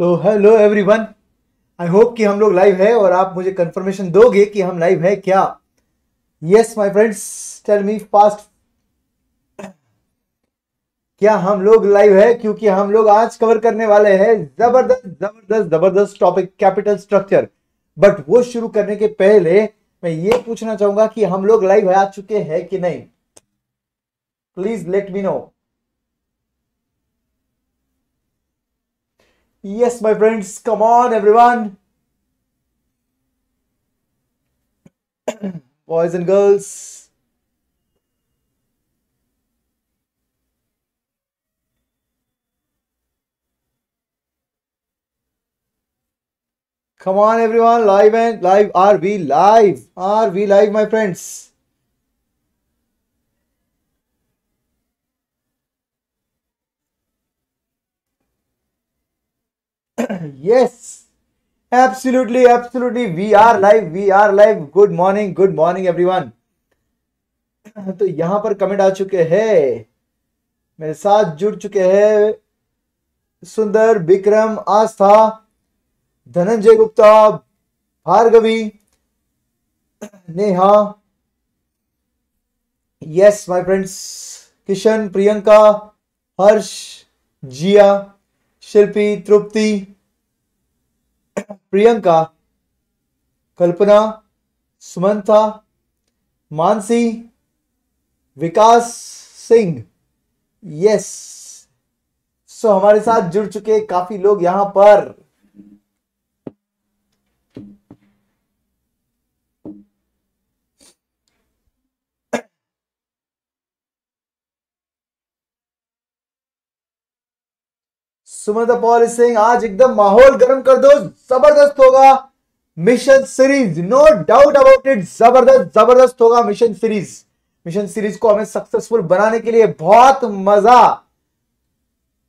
तो hello everyone I hope कि हम लोग लाइव है और आप मुझे कंफर्मेशन दोगे कि हम लाइव है क्या? Yes my friends tell me fast क्या हम लोग लाइव है? क्योंकि हम लोग आज कवर करने वाले हैं ज़बरदस्त ज़बरदस्त ज़बरदस्त टॉपिक कैपिटल स्ट्रक्चर बट वो शुरू करने के पहले मैं ये पूछना चाहूँगा कि हम लोग लाइव आ चुके हैं कि नहीं? Please let me know Yes, my friends, come on, everyone. Boys and girls. Come on, everyone, live and live. Are we live? Are we live, my friends? Yes absolutely absolutely we are live we are live good morning good morning everyone तो यहाँ पर comment आ चुके हैं मेरे साथ जुड़ चुके हैं Sundar Vikram Astha Dhananjay Gupta Bhargavi Neha yes my friends Kishan Priyanka Harsh Jiya Shilpi Tripti Priyanka, Kalpana Sumantha Mansi, Vikas Singh. Yes so हमारे साथ जुड़ चुके काफ़ी लोग यहाँ पर। सुमंत पॉल सिंह, आज एकदम माहौल गर्म कर दो, ज़बरदस्त होगा mission series. No doubt about it ज़बरदस्त ज़बरदस्त होगा मिशन सीरीज़। मिशन सीरीज़ को हमें सक्सेसफुल बनाने के लिए बहुत मज़ा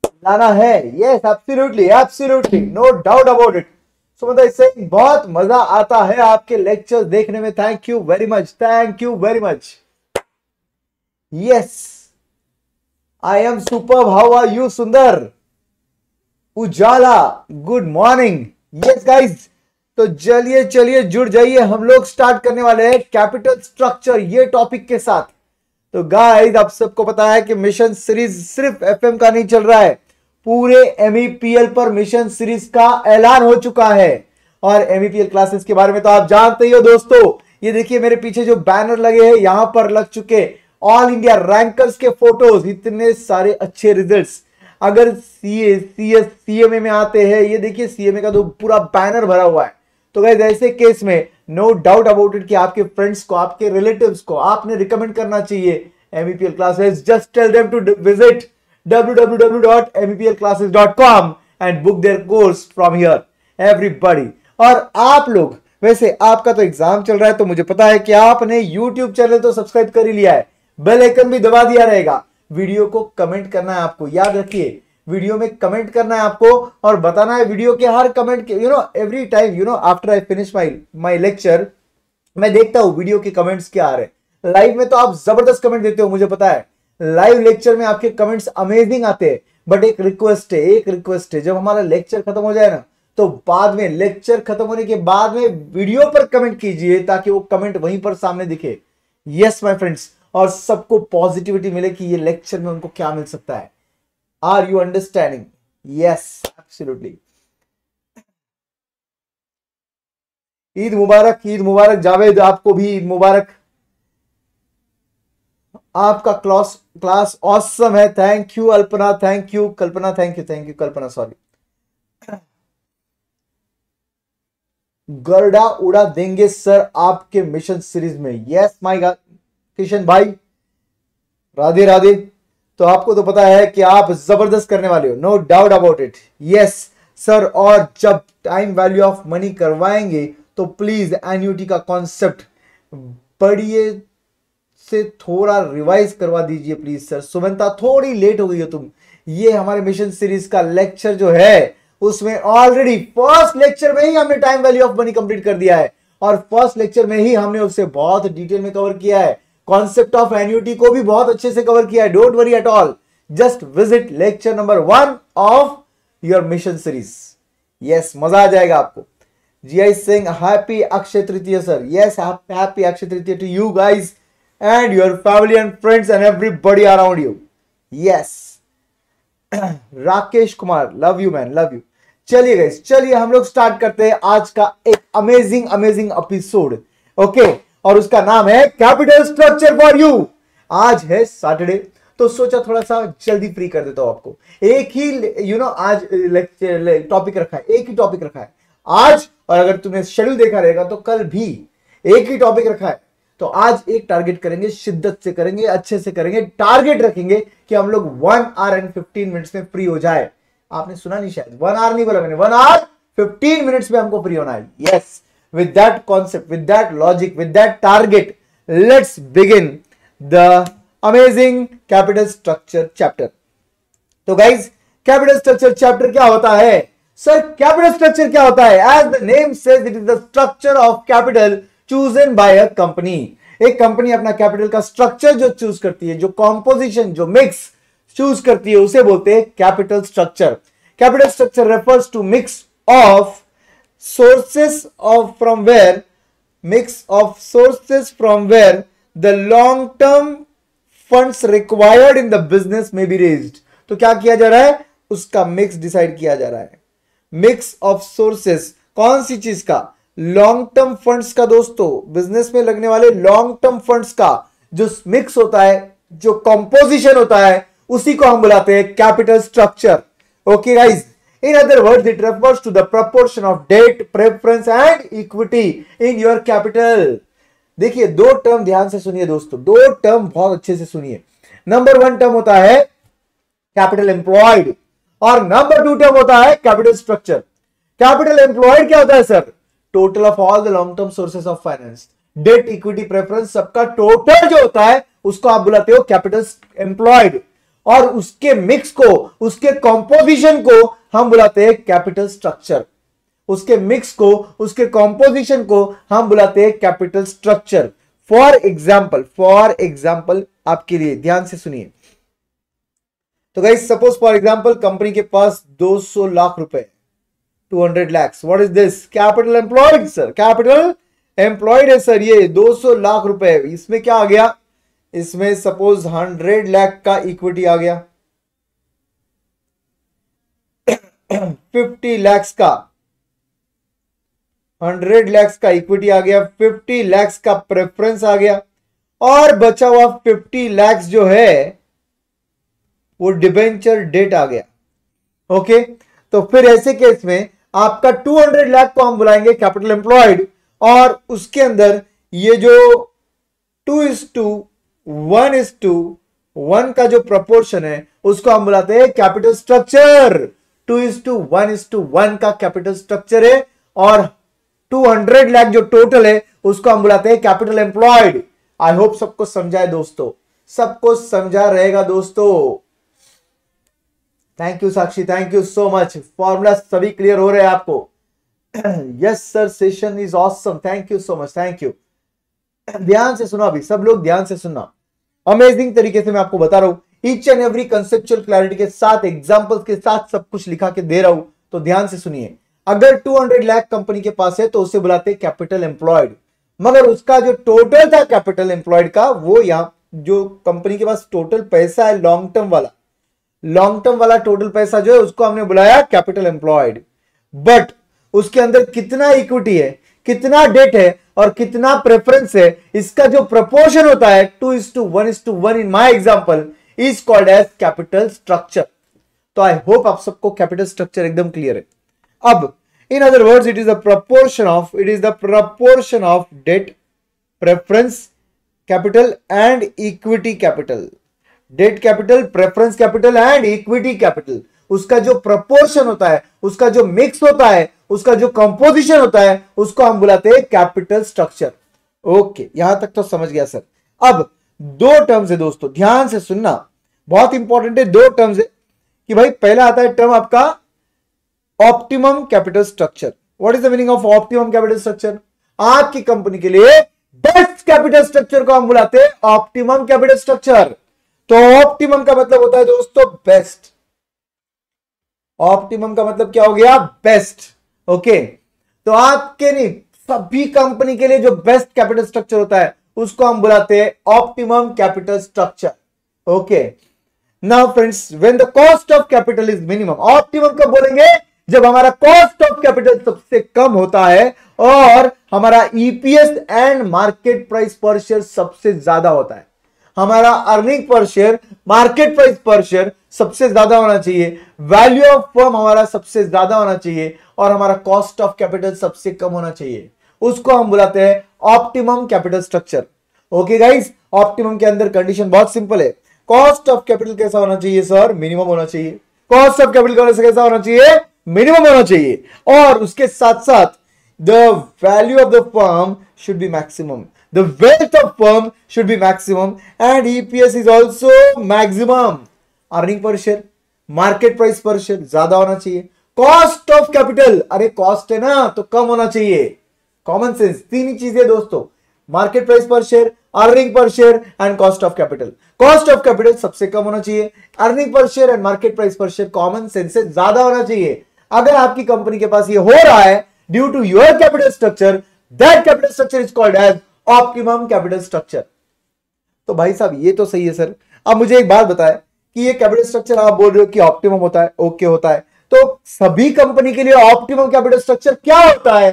लाना है। Yes absolutely absolutely no doubt about it Sumant इससे बहुत मज़ा आता है आपके लेक्चर देखने में। Thank you very much thank you very much yes I am super how are you Sundar? Ujala good morning yes guys तो चलिए चलिए, जुड़ जाइए। हम लोग स्टार्ट करने वाले हैं कैपिटल स्ट्रक्चर ये टॉपिक के साथ। तो गाइस आप सबको पता है कि मिशन सीरीज़ सिर्फ़ एफएम का नहीं चल रहा है। पूरे एमईपीएल पर मिशन सीरीज़ का ऐलान हो चुका है। और एमईपीएल क्लासेस के बारे में तो आप जानते ही हो दोस्तों। ये देखिए, मेरे पीछे जो बैनर लगे हैं, यहाँ पर लग चुके ऑल इंडिया रैंकर्स के फ़ोटोज़ इतने सारे अच्छे रिजल्ट्स अगर सी ए सी एस सी एम ए में आते हैं, ये देखिए सी एम ए का तो पूरा बैनर भरा हुआ है। तो गैस ऐसे केस में नो डाउट अबाउट इट कि आपके फ्रेंड्स को, आपके रिलेटिव्स को आपने रिकमेंड करना चाहिए MEPL classes just tell them to visit www.meplclasses.com and book their course from here everybody और आप लोग, वैसे आपका तो एग्ज़ाम चल रहा है तो मुझे पता है कि आपने यूट्यूब चैनल तो सब्सक्राइब कर ही लिया है। बेल आइकन भी दबा दिया रहेगा। वीडियो को कमेंट करना है आपको। याद रखिए, वीडियो में कमेंट करना है आपको और बताना है वीडियो के हर कमेंट के you know every time you know after I finish my my lecture मैं देखता हूँ वीडियो के कमेंट्स क्या आ रहे हैं। लाइव में तो आप ज़बरदस्त कमेंट देते हो, मुझे पता है। लाइव लेक्चर में आपके कमेंट्स अमेजिंग आते हैं। बट एक रिक्वेस्ट है, एक रिक्वेस्ट है, जब हमारा लेक्चर खत्म हो जाए ना तो बाद में लेक्चर खत्म होने के बाद में वीडियो पर कमेंट कीजिए ताकि वो कमेंट वहीं पर सामने दिखे। यस माय फ्रेंड्स और सबको पॉजिटिविटी मिले कि ये लेक्चर में उनको क्या मिल सकता है। Are you understanding yes absolutely Eid मुबारक ईद मुबारक जावेद, आपको भी ईद मुबारक। आपका क्लास क्लास ऑसम है। Thank you Alpana. Thank you Kalpana. Thank you thank you Kalpana sorry गरडा उड़ा देंगे सर आपके मिशन सीरीज़ में। यस माय किशन भाई, राधे राधे तो आपको तो पता है कि आप ज़बरदस्त करने वाले हो no doubt about it yes sir और जब टाइम वैल्यू ऑफ़ मनी करवाएँगे तो प्लीज़ एन्यूटी का कॉन्सेप्ट पढ़िए से थोड़ा रिवाइज करवा दीजिए प्लीज़ सर सुमंता थोड़ी लेट हो गई हो तुम। ये हमारे मिशन सीरीज़ का लेक्चर जो है, उसमें ऑलरेडी फ़र्स्ट लेक्चर में ही हमने time value of money complete कर दिया है। और फ़र्स्ट लेक्चर में ही हमने उसे बहुत डिटेल में कवर किया है। कॉन्सेप्ट ऑफ़ एन्यूटी को भी बहुत अच्छे से कवर किया है। Don't worry at all just visit lecture number one of your mission series yes मज़ा आ जाएगा आपको। G I Singh happy Akshaya Tritiya sir yes happy Akshaya Tritiya to you guys and your family and friends and everybody around you yes Rakesh Kumar love you man love you चलिए guys चलिए हम लोग start करते हैं आज का एक amazing amazing episode okay और उसका नाम है कैपिटल स्ट्रक्चर फॉर यू। आज है सैटरडे तो सोचा थोड़ा सा जल्दी फ्री कर देता हूँ आपको। एक ही यू नो आज टॉपिक रखा है, एक ही टॉपिक रखा है। आज, और अगर तुमने शेड्यूल देखा रहेगा तो कल भी एक ही टॉपिक रखा है। तो आज एक टारगेट करेंगे, शिद्दत से करेंगे, अच्छे से करेंगे टारगेट रखेंगे कि हम लोग one hour and fifteen minutes में फ्री हो जाए। आपने सुना नहीं शायद? वन आवर नहीं बोला मैंने। वन आवर फिफ्टीन मिनट्स में हमको फ्री होना है। Yes with that concept with that logic with that target let's begin the amazing capital structure chapter तो गाइज़ कैपिटल स्ट्रक्चर चैप्टर क्या होता है? सर कैपिटल स्ट्रक्चर क्या होता है? As the name says it is the structure of capital chosen by a company एक company अपना capital का स्ट्रक्चर जो चूज़ करती है, जो कॉम्पोजिशन जो मिक्स चूज़ करती है, उसे बोलते हैं capital structure capital structure refers to mix of sources of from where mix of sources from where the long term funds required in the business में बी रेज्ड तो क्या किया जा रहा है? उसका मिक्स डिसाइड किया जा रहा है। मिक्स ऑफ़ सोर्सेस कौन सी चीज़ का? लॉन्ग टर्म फंड्स का दोस्तों बिज़नेस में लगने वाले लॉन्ग टर्म फंड्स का जो मिक्स होता है, जो कंपोजिशन होता है, उसी को हम बुलाते हैं capital structure okay guys in other words it refers to the proportion of debt preference and equity in your capital देखिए, दो टर्म ध्यान से सुनिए दोस्तों। दो टर्म बहुत अच्छे से सुनिए। नंबर वन टर्म होता है कैपिटल एम्प्लॉयड और नंबर टू टर्म होता है कैपिटल स्ट्रक्चर कैपिटल एम्प्लॉयड क्या होता है sir total of all the long term sources of finance debt equity preference सबका टोटल जो होता है, उसको आप बुलाते हो कैपिटल एम्प्लॉयड और उसके मिक्स को, उसके कॉम्पोजिशन को हम बुलाते हैं कैपिटल स्ट्रक्चर उसके मिक्स को, उसके कॉम्पोजिशन को हम बुलाते हैं capital structure for example for example आपके लिए, ध्यान से सुनिए. तो guys suppose for example company के पास 200 लाख रुपए 200 lakhs what is this capital employed sir capital employed है सर ये 200 लाख रुपए इसमें क्या आ गया? इसमें सपोज़ हंड्रेड लैख का इक्विटी आ गया। 50 लैक्स का 100 लैक्स का इक्विटी आ गया 50 लैक्स का प्रेफरेंस आ गया, और बचा हुआ 50 लैक्स जो है, वो डिबेंचर डेट आ गया। ओके तो फिर ऐसे केस में आपका 200 लाख को हम बुलाएँगे कैपिटल एम्प्लॉयड और उसके अंदर ये जो two is to one is to, one का जो प्रपोर्शन है, उसको हम बुलाते हैं capital structure two is to, one is to, one का कैपिटल स्ट्रक्चर है, और 200 लाख जो टोटल है, उसको हम बुलाते हैं कैपिटल एम्प्लॉयड आई होप सबको समझाए दोस्तों। सबको समझा रहेगा दोस्तों। Thank you Sakshi. Thank you so much formula सभी क्लियर हो रहे हैं आपको। Yes sir session is awesome thank you so much thank you ध्यान से सुनो अभी। सब लोग ध्यान से सुनना। अमेजिंग तरीके से मैं आपको बता रहा हूँ each and every conceptual clarity के साथ एग्जांपल्स के साथ सब कुछ लिखा के दे रहा हूँ तो ध्यान से सुनिए। अगर 200 लाख कंपनी के पास है तो उसे बुलाते कैपिटल एम्प्लॉयड मगर उसका जो टोटल था कैपिटल एम्प्लॉयड का, वो यहाँ, जो कंपनी के पास टोटल पैसा है लॉन्ग टर्म वाला। लॉन्ग टर्म वाला टोटल पैसा जो है, उसको हमने बुलाया कैपिटल एम्प्लॉयड बट उसके अंदर कितना इक्विटी है? कितना डेट है और कितना प्रेफरेंस है, इसका जो प्रपोर्शन होता है two is to one is to one in my example is called as capital structure तो आई होप आप सबको कैपिटल स्ट्रक्चर एकदम क्लियर है। अब in other words it is the proportion of it is the proportion of debt preference capital and equity capital debt capital preference capital and equity capital उसका जो proportion होता है, उसका जो मिक्स होता है उसका जो कंपोजिशन होता है, उसको हम बुलाते हैं कैपिटल स्ट्रक्चर ओके यहाँ तक तो समझ गया सर अब, दो टर्म्स है दोस्तों, ध्यान से सुनना. बहुत इंपॉर्टेंट है, दो टर्म्स है. कि भाई, पहला आता है टर्म आपका optimum capital structure what is the meaning of optimum capital structure आपकी कंपनी के लिए बेस्ट कैपिटल स्ट्रक्चर को हम बुलाते हैं ऑप्टिमम कैपिटल स्ट्रक्चर तो ऑप्टिमम का मतलब होता है दोस्तों बेस्ट ऑप्टिमम का मतलब क्या हो गया? बेस्ट ओके तो आपके नहीं, सभी कंपनी के लिए जो बेस्ट कैपिटल स्ट्रक्चर होता है, उसको हम बुलाते हैं optimum capital structure. Okay. Now friends when the cost of capital is minimum optimum कब बोलेंगे? जब हमारा कॉस्ट ऑफ़ कैपिटल सबसे कम होता है और हमारा EPS and market price per share सबसे ज़्यादा होता है। हमारा earning per share market price per share सबसे ज़्यादा होना चाहिए। वैल्यू ऑफ़ फर्म हमारा सबसे ज़्यादा होना चाहिए और हमारा कॉस्ट ऑफ़ कैपिटल सबसे कम होना चाहिए। उसको हम बुलाते हैं optimum capital structure okay guys optimum के अंदर कंडीशन बहुत सिंपल है। कॉस्ट ऑफ़ कैपिटल कैसा होना चाहिए सर मिनिमम होना चाहिए। कॉस्ट ऑफ़ कैपिटल कैसा होना चाहिए? मिनिमम होना चाहिए। और उसके साथ साथ the value of the firm should be maximum the wealth of firm should be maximum and EPS is also maximum earning per share market price per share ज़्यादा होना चाहिए। कॉस्ट ऑफ़ कैपिटल अरे कॉस्ट है ना तो कम होना चाहिए। Common sense तीन ही चीज़ें दोस्तों। Market price per share earning per share and cost of capital cost of capital सबसे कम होना चाहिए। Earning per share and market price per share common sense से ज़्यादा होना चाहिए। अगर आपकी कंपनी के पास ये हो रहा है due to your capital structure that capital structure is called as optimum capital structure तो भाई साहब, ये तो सही है, सर। अब मुझे एक बात बताए। कि ये कैपिटल स्ट्रक्चर आप बोल रहे हो कि ऑप्टिमम होता है ओके okay होता है। तो सभी कंपनी के लिए ऑप्टिमम कैपिटल स्ट्रक्चर क्या होता है?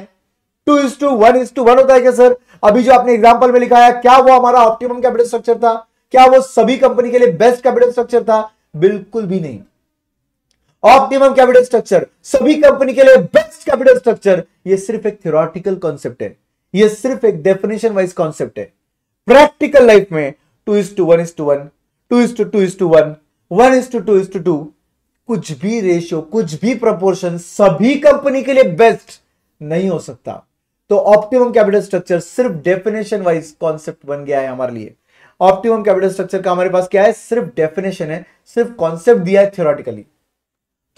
Two is to one is to one होता है क्या सर अभी जो आपने एग्ज़ाम्पल में लिखा है, क्या वो हमारा ऑप्टिमम कैपिटल स्ट्रक्चर था? क्या वो सभी कंपनी के लिए बेस्ट कैपिटल स्ट्रक्चर था? बिल्कुल भी नहीं। ऑप्टिमम कैपिटल स्ट्रक्चर सभी कंपनी के लिए बेस्ट कैपिटल स्ट्रक्चर ये सिर्फ़ एक थियोरटिकल कॉन्सेप्ट है। ये सिर्फ़ एक डेफिनेशन वाइज कॉन्सेप्ट है। प्रैक्टिकल लाइफ में two is to one is to one two is to two is to one one is to two is to two कुछ भी रेशियो कुछ भी प्रपोर्शन सभी कंपनी के लिए बेस्ट नहीं हो सकता। तो ऑप्टिमम कैपिटल स्ट्रक्चर सिर्फ़ डेफिनेशन वाइज कॉन्सेप्ट बन गया है हमारे लिए। ऑप्टिमम कैपिटल स्ट्रक्चर का हमारे पास क्या है? सिर्फ़ डेफिनेशन है, सिर्फ़ कॉन्सेप्ट दिया है थियोरटिकली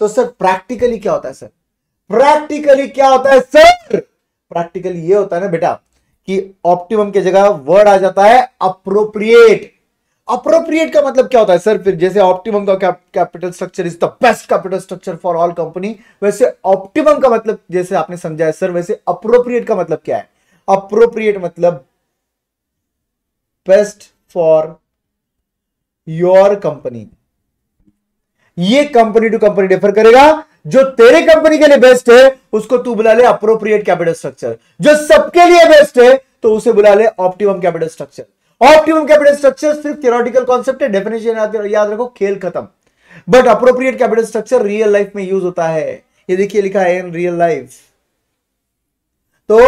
तो सर प्रैक्टिकली क्या होता है सर प्रैक्टिकली क्या होता है सर प्रैक्टिकली ये होता है ना बेटा कि ऑप्टिमम की जगह वर्ड आ जाता है अप्रोप्रिएट अप्रोप्रिएट का मतलब क्या होता है? सर फिर जैसे ऑप्टिमम का capital structure is the best capital structure for all company वैसे ऑप्टिमम का मतलब जैसे आपने समझा है सर वैसे अप्रोप्रिएट का मतलब क्या है? अप्रोप्रिएट मतलब बेस्ट फॉर योर कंपनी ये कंपनी टू कंपनी डिफर करेगा। जो तेरे कंपनी के लिए बेस्ट है, उसको तू बुला ले अप्रोप्रिएट कैपिटल स्ट्रक्चर जो सबके लिए बेस्ट है तो उसे बुला ले optimum capital structure optimum capital structure सिर्फ़ थियोरटिकल कॉन्सेप्ट है डेफिनेशन याद रखो खेल खत्म। But appropriate capital structure real life में यूज़ होता है। ये देखिए लिखा है इन रियल लाइफ तो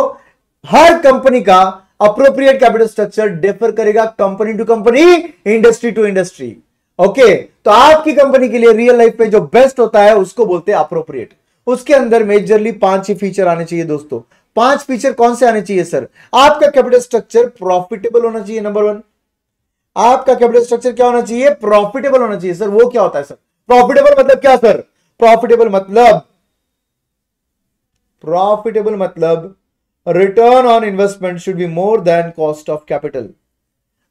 हर कंपनी का अप्रोप्रिएट कैपिटल स्ट्रक्चर डिफर करेगा company to company industry to industry okay तो आपकी कंपनी के लिए रियल लाइफ में जो बेस्ट होता है, उसको बोलते हैं अप्रोप्रिएट उसके अंदर मेजरली पाँच ही फीचर आने चाहिए दोस्तों। पाँच फीचर कौन से आने चाहिए, सर? आपका कैपिटल स्ट्रक्चर प्रॉफिटेबल होना चाहिए, नंबर वन। आपका कैपिटल स्ट्रक्चर क्या होना चाहिए? प्रॉफिटेबल होना चाहिए, सर। वो क्या होता है, सर? प्रॉफिटेबल मतलब क्या, सर? प्रॉफिटेबल मतलब प्रॉफिटेबल मतलब return on investment should be more than cost of capital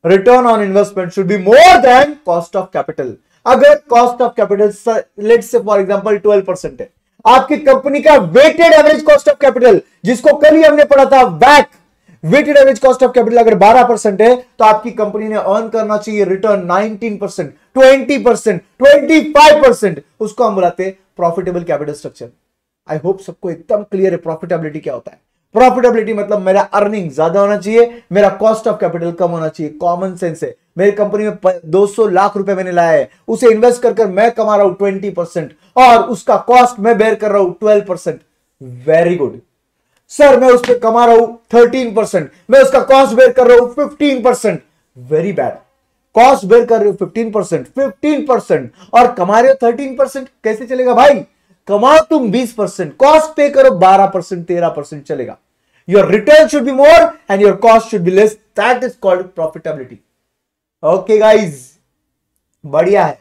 return on investment should be more than cost of capital अगर cost of capital let's say for example 12 percent है। आपकी company का weighted average cost of capital जिसको कल ही हमने पढ़ा था back weighted average cost of capital अगर 12 परसेंट है तो आपकी कंपनी ने अर्न करना चाहिए return 19 percent twenty percent twenty five percent. उसको हम बुलाते हैं profitable capital structure I hope सबको एकदम क्लियर है प्रॉफिटेबिलिटी क्या होता है। प्रॉफिटेबिलिटी मतलब मेरा अर्निंग ज़्यादा होना चाहिए, मेरा कॉस्ट ऑफ़ कैपिटल कम होना चाहिए। कॉमन सेंस है। मेरी कंपनी में 200 लाख रुपए मैंने लाया है। उसे इन्वेस्ट कर कर मैं कमा रहा हूँ 20 परसेंट और उसका कॉस्ट मैं बेयर कर रहा हूँ 12 परसेंट वेरी गुड सर मैं उस पर कमा रहा हूँ 13 परसेंट मैं उसका कॉस्ट बेयर कर रहा हूँ 15 percent very bad cost bear कर रहे हो 15 परसेंट फिफ्टीन परसेंट और कमा रहे हो 13 परसेंट कैसे चलेगा भाई? कमाओ तुम 20 परसेंट कॉस्ट पे करो 12 परसेंट तेरह परसेंट चलेगा। Your return should be more and your cost should be less that is called profitability okay guys बढ़िया है।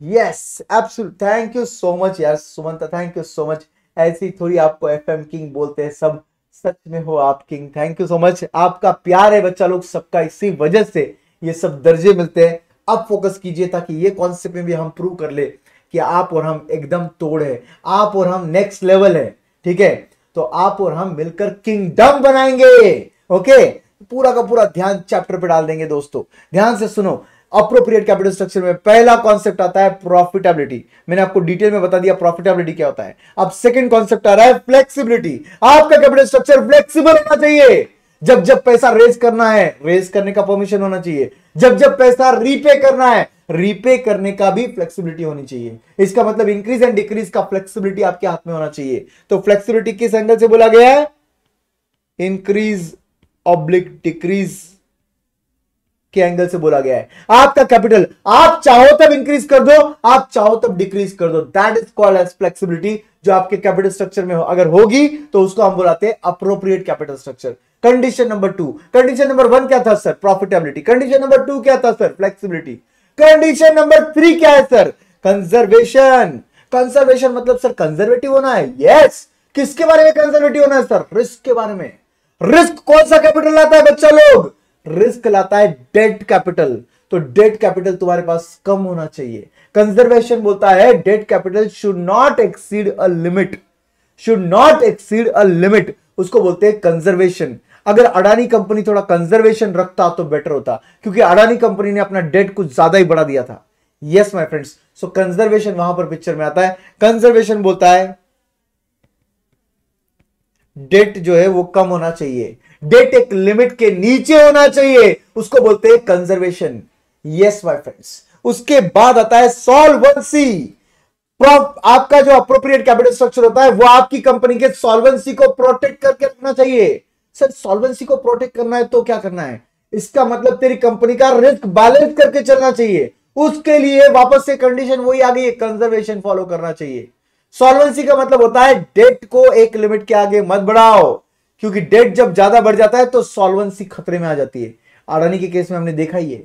Yes absolute thank you so much यार, Sumant. Thank you so much ऐसी थोड़ी आपको एफ़ एम किंग बोलते हैं, सब सच में हो आप king thank you so much आपका प्यार है बच्चा लोग, सबका इसी वजह से ये सब दर्जे मिलते हैं। अब फोकस कीजिए ताकि ये कॉन्सेप्ट में भी हम प्रूव कर ले कि आप और हम एकदम तोड़ है। आप और हम नेक्स्ट लेवल है, ठीक है? तो आप और हम मिलकर किंगडम बनाएँगे ओके पूरा का पूरा ध्यान चैप्टर पे डाल देंगे दोस्तों। ध्यान से सुनो अप्रोप्रिएट कैपिटल स्ट्रक्चर में पहला कॉन्सेप्ट आता है प्रॉफिटेबिलिटी मैंने आपको डिटेल में बता दिया प्रॉफिटेबिलिटी क्या होता है। अब सेकंड कॉन्सेप्ट आ रहा है फ्लेक्सिबिलिटी आपका कैपिटल स्ट्रक्चर फ्लेक्सिबल होना चाहिए। जब जब पैसा रेज करना है रेज करने का परमिशन होना चाहिए। जब जब पैसा रीपे करना है रीपे करने का भी फ्लेक्सिबिलिटी होनी चाहिए। इसका मतलब इंक्रीज एंड डिक्रीज का फ्लेक्सिबिलिटी आपके हाथ में होना चाहिए। तो फ्लेक्सिबिलिटी किस एंगल से बोला गया है? इंक्रीज ऑब्लिक डिक्रीज के एंगल से बोला गया है। आपका कैपिटल आप चाहो तब इंक्रीज कर दो, आप चाहो तब डिक्रीज कर दो। That is called as flexibility जो आपके कैपिटल स्ट्रक्चर में हो। अगर होगी तो उसको हम बुलाते हैं appropriate capital structure condition number two condition number one क्या था sir profitability condition number two क्या था sir flexibility condition number three क्या है सर कंजर्वेशन कंजर्वेशन मतलब सर कंजर्वेटिव होना है। Yes yes! किसके बारे में कंजर्वेटिव होना है सर रिस्क के बारे में। रिस्क कौन सा कैपिटल लाता है बच्चा लोग? रिस्क लाता है डेट कैपिटल। तो डेट कैपिटल तुम्हारे पास कम होना चाहिए। कंजर्वेशन बोलता है, debt capital should not exceed a limit. Should not exceed a limit. उसको बोलते हैं कंजर्वेशन। अगर अडानी कंपनी थोड़ा कंजर्वेशन रखता तो बेटर होता, क्योंकि अडानी कंपनी ने अपना डेट कुछ ज़्यादा ही बढ़ा दिया था। Yes my friends so conservation वहाँ पर पिक्चर में आता है। कंजर्वेशन बोलता है डेट जो है वो कम होना चाहिए। डेट एक लिमिट के नीचे होना चाहिए। उसको बोलते हैं कंजर्वेशन यस माय फ्रेंड्स उसके बाद आता है सॉल्वेंसी आपका जो अप्रोप्रिएट कैपिटल स्ट्रक्चर होता है, वो आपकी कंपनी के सॉल्वेंसी को प्रोटेक्ट करके रखना चाहिए। सर सॉल्वेंसी को प्रोटेक्ट करना है तो क्या करना है? इसका मतलब तेरी कंपनी का रिस्क बैलेंस करके चलना चाहिए। उसके लिए वापस से कंडीशन वही आ गई है। कंजर्वेशन फॉलो करना चाहिए। सॉल्वेंसी का मतलब होता है डेट को एक लिमिट के आगे मत बढ़ाओ क्योंकि डेट जब ज़्यादा बढ़ जाता है तो सॉल्वेंसी खतरे में आ जाती है। अडानी के केस में हमने देखा ही है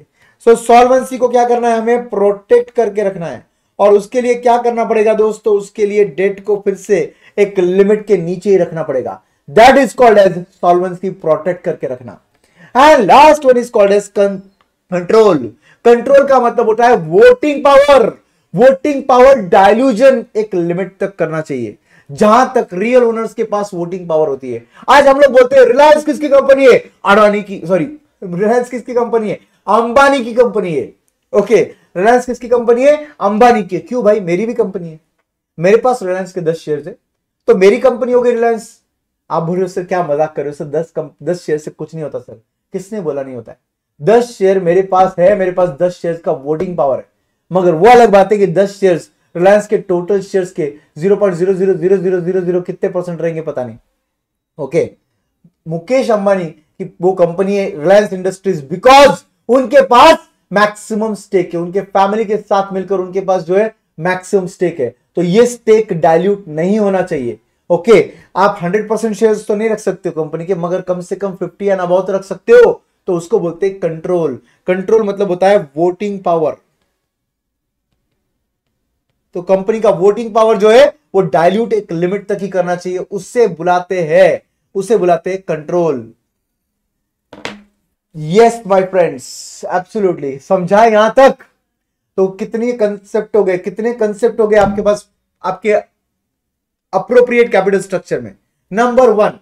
सो so, सॉल्वेंसी को क्या करना है हमें? प्रोटेक्ट करके रखना है। और उसके लिए क्या करना पड़ेगा दोस्तों? उसके लिए डेट को फिर से एक लिमिट के नीचे ही रखना पड़ेगा। That is called as solvency protect करके रखना। And last one is called as control control का मतलब होता है voting power voting power dilution एक लिमिट तक करना चाहिए, जहाँ तक रियल ओनर्स के पास वोटिंग पावर होती है। आज हम लोग बोलते हैं रिलायंस किसकी कंपनी है? अडानी की सॉरी रिलायंस किसकी कंपनी है? अंबानी की कंपनी है। ओके रिलायंस किसकी कंपनी है? अंबानी की क्यों भाई? मेरी भी कंपनी है। मेरे पास रिलायंस के दस शेयर है। तो मेरी कंपनी होगी रिलायंस आप बोल रहे हो, सर, क्या मज़ाक कर रहे हो? सर, दस कम, दस शेयर से कुछ नहीं होता, सर। किसने बोला नहीं होता है? दस शेयर मेरे पास है, मेरे पास दस शेयर का वोटिंग पावर है। मगर वो अलग बात है कि दस शेयर रिलायंस के टोटल शेयर्स के zero point zero zero zero zero zero zero कितने परसेंट रहेंगे पता नहीं। ओके मुकेश अंबानी की वो कंपनी है रिलायंस इंडस्ट्रीज़ बिकॉज़ उनके पास मैक्सिमम स्टेक है, उनके फैमिली के साथ मिलकर उनके पास जो है मैक्सिमम स्टेक है। तो ये स्टेक डायल्यूट नहीं होना चाहिए। ओके आप 100 परसेंट शेयर तो नहीं रख सकते हो कंपनी के, मगर कम से कम 50 एंड अबाउट रख सकते हो। तो उसको बोलते हैं कंट्रोल कंट्रोल मतलब होता है वोटिंग पावर तो कंपनी का वोटिंग पावर जो है, वो डायल्यूट एक लिमिट तक ही करना चाहिए। उससे बुलाते हैं उसे बुलाते हैं control yes my friends absolutely समझा यहाँ तक? तो कितने कंसेप्ट हो गए, कितने कंसेप्ट हो गए आपके पास, आपके अप्रोप्रिएट कैपिटल स्ट्रक्चर में? नंबर वन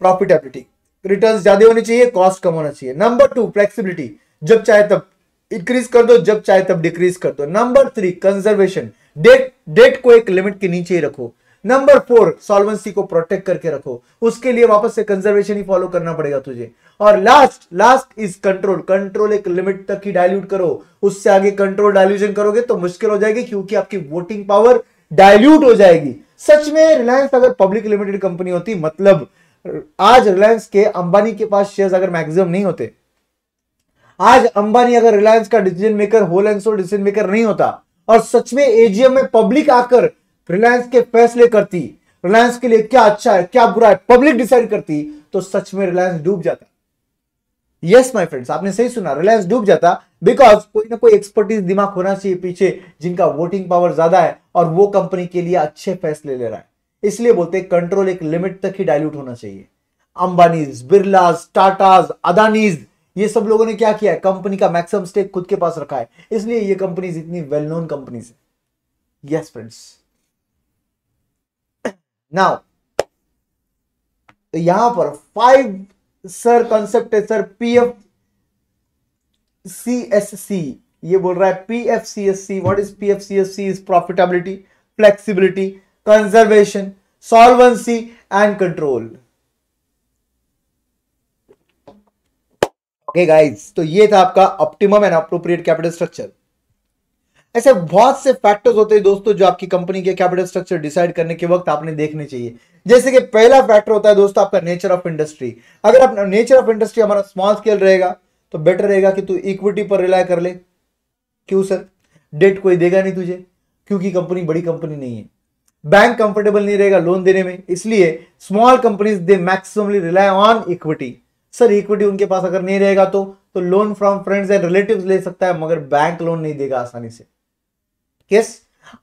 प्रॉफिटेबिलिटी रिटर्न ज़्यादा होनी चाहिए कॉस्ट कम होना चाहिए। नंबर टू फ्लेक्सिबिलिटी जब चाहे तब। इंक्रीज कर दो, जब चाहे तब डिक्रीज कर दो। Number three conservation debt debt को एक लिमिट के नीचे ही रखो। नंबर फोर सॉल्वेंसी को प्रोटेक्ट करके रखो। उसके लिए वापस से कंजर्वेशन ही फॉलो करना पड़ेगा तुझे। और last last is control control एक लिमिट तक ही डायल्यूट करो। उससे आगे कंट्रोल डायल्यूशन करोगे तो मुश्किल हो जाएगी क्योंकि आपकी वोटिंग पावर डायल्यूट हो जाएगी। सच में रिलायंस अगर पब्लिक लिमिटेड कंपनी होती मतलब आज रिलायंस के अंबानी के पास शेयर्स अगर मैक्सिमम नहीं होते आज अंबानी अगर रिलायंस का decision maker whole and sole decision maker नहीं होता, और सच में एजीएम में पब्लिक आकर रिलायंस के फैसले करती रिलायंस के लिए क्या अच्छा है, क्या बुरा है पब्लिक डिसाइड करती तो सच में रिलायंस डूब जाता। यस माय फ्रेंड्स आपने सही सुना रिलायंस डूब जाता बिकॉज़ कोई ना कोई एक्सपर्टीज दिमाग होना चाहिए पीछे, जिनका वोटिंग पावर ज़्यादा है, और वो कंपनी के लिए अच्छे फैसले ले रहा है। इसलिए बोलते हैं कंट्रोल एक लिमिट तक ही डायल्यूट होना चाहिए। अंबानीज, बिरलाज, टाटाज, अदानीज ये सब लोगों ने क्या किया है? कंपनी का मैक्सिमम स्टेक खुद के पास रखा है। इसलिए ये कंपनी इतनी वेल नोन कंपनी है। यस फ्रेंड्स नाउ यहाँ पर फाइव सर कॉन्सेप्ट है sir PF C S C ये बोल रहा है P F C S C what is P F C S C is profitability flexibility conservation solvency and control okay guys तो ये था आपका optimum and appropriate capital structure ऐसे बहुत से फैक्टर्स होते हैं दोस्तों जो आपकी कंपनी के कैपिटल स्ट्रक्चर डिसाइड करने के वक्त आपने देखने चाहिए। जैसे कि पहला फैक्टर होता है दोस्तों आपका नेचर ऑफ़ इंडस्ट्री अगर अपना नेचर ऑफ़ इंडस्ट्री हमारा स्मॉल स्केल रहेगा तो बेटर रहेगा कि तू इक्विटी पर रिलाय कर ले। क्यों सर डेट कोई देगा नहीं तुझे, क्योंकि कंपनी बड़ी कंपनी नहीं है। बैंक कंफर्टेबल नहीं रहेगा लोन देने में, इसलिए small companies they maximally rely on equity sir equity उनके पास अगर नहीं रहेगा तो तो loan from friends and relatives ले सकता है, मगर बैंक लोन नहीं देगा आसानी से। किस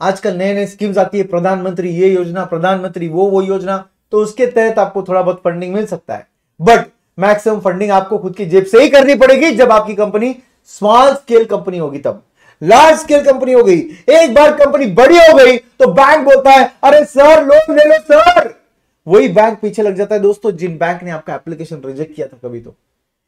आजकल नए नए स्कीम्स आती है, प्रधानमंत्री ये योजना, प्रधानमंत्री वो वो योजना तो उसके तहत आपको थोड़ा बहुत फंडिंग मिल सकता है। बट मैक्सिमम फंडिंग आपको खुद की जेब से ही करनी पड़ेगी, जब आपकी कंपनी स्मॉल स्केल कंपनी होगी तब। लार्ज स्केल कंपनी हो गई, एक बार कंपनी बड़ी हो गई तो बैंक बोलता है, अरे सर लोन ले लो, सर! वही बैंक पीछे लग जाता है दोस्तों, जिन बैंक ने आपका एप्लीकेशन रिजेक्ट किया था कभी तो।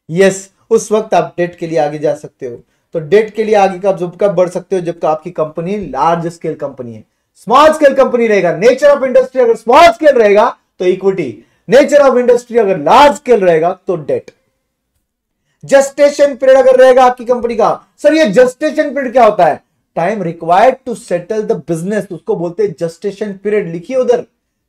यस उस वक्त आप डेट के लिए आगे जा सकते हो। तो डेट के लिए आगे कब जब कब बढ़ सकते हो, जब आपकी कंपनी लार्ज स्केल कंपनी है। स्मॉल स्केल कंपनी रहेगा। नेचर ऑफ़ इंडस्ट्री अगर स्मॉल स्केल रहेगा तो इक्विटी नेचर ऑफ़ इंडस्ट्री अगर लार्ज स्केल रहेगा तो डेट जस्टेशन पीरियड अगर रहेगा आपकी कंपनी का सर ये जस्टेशन पीरियड क्या होता है? Time required to settle the business उसको बोलते हैं जस्टेशन पीरियड लिखिए उधर।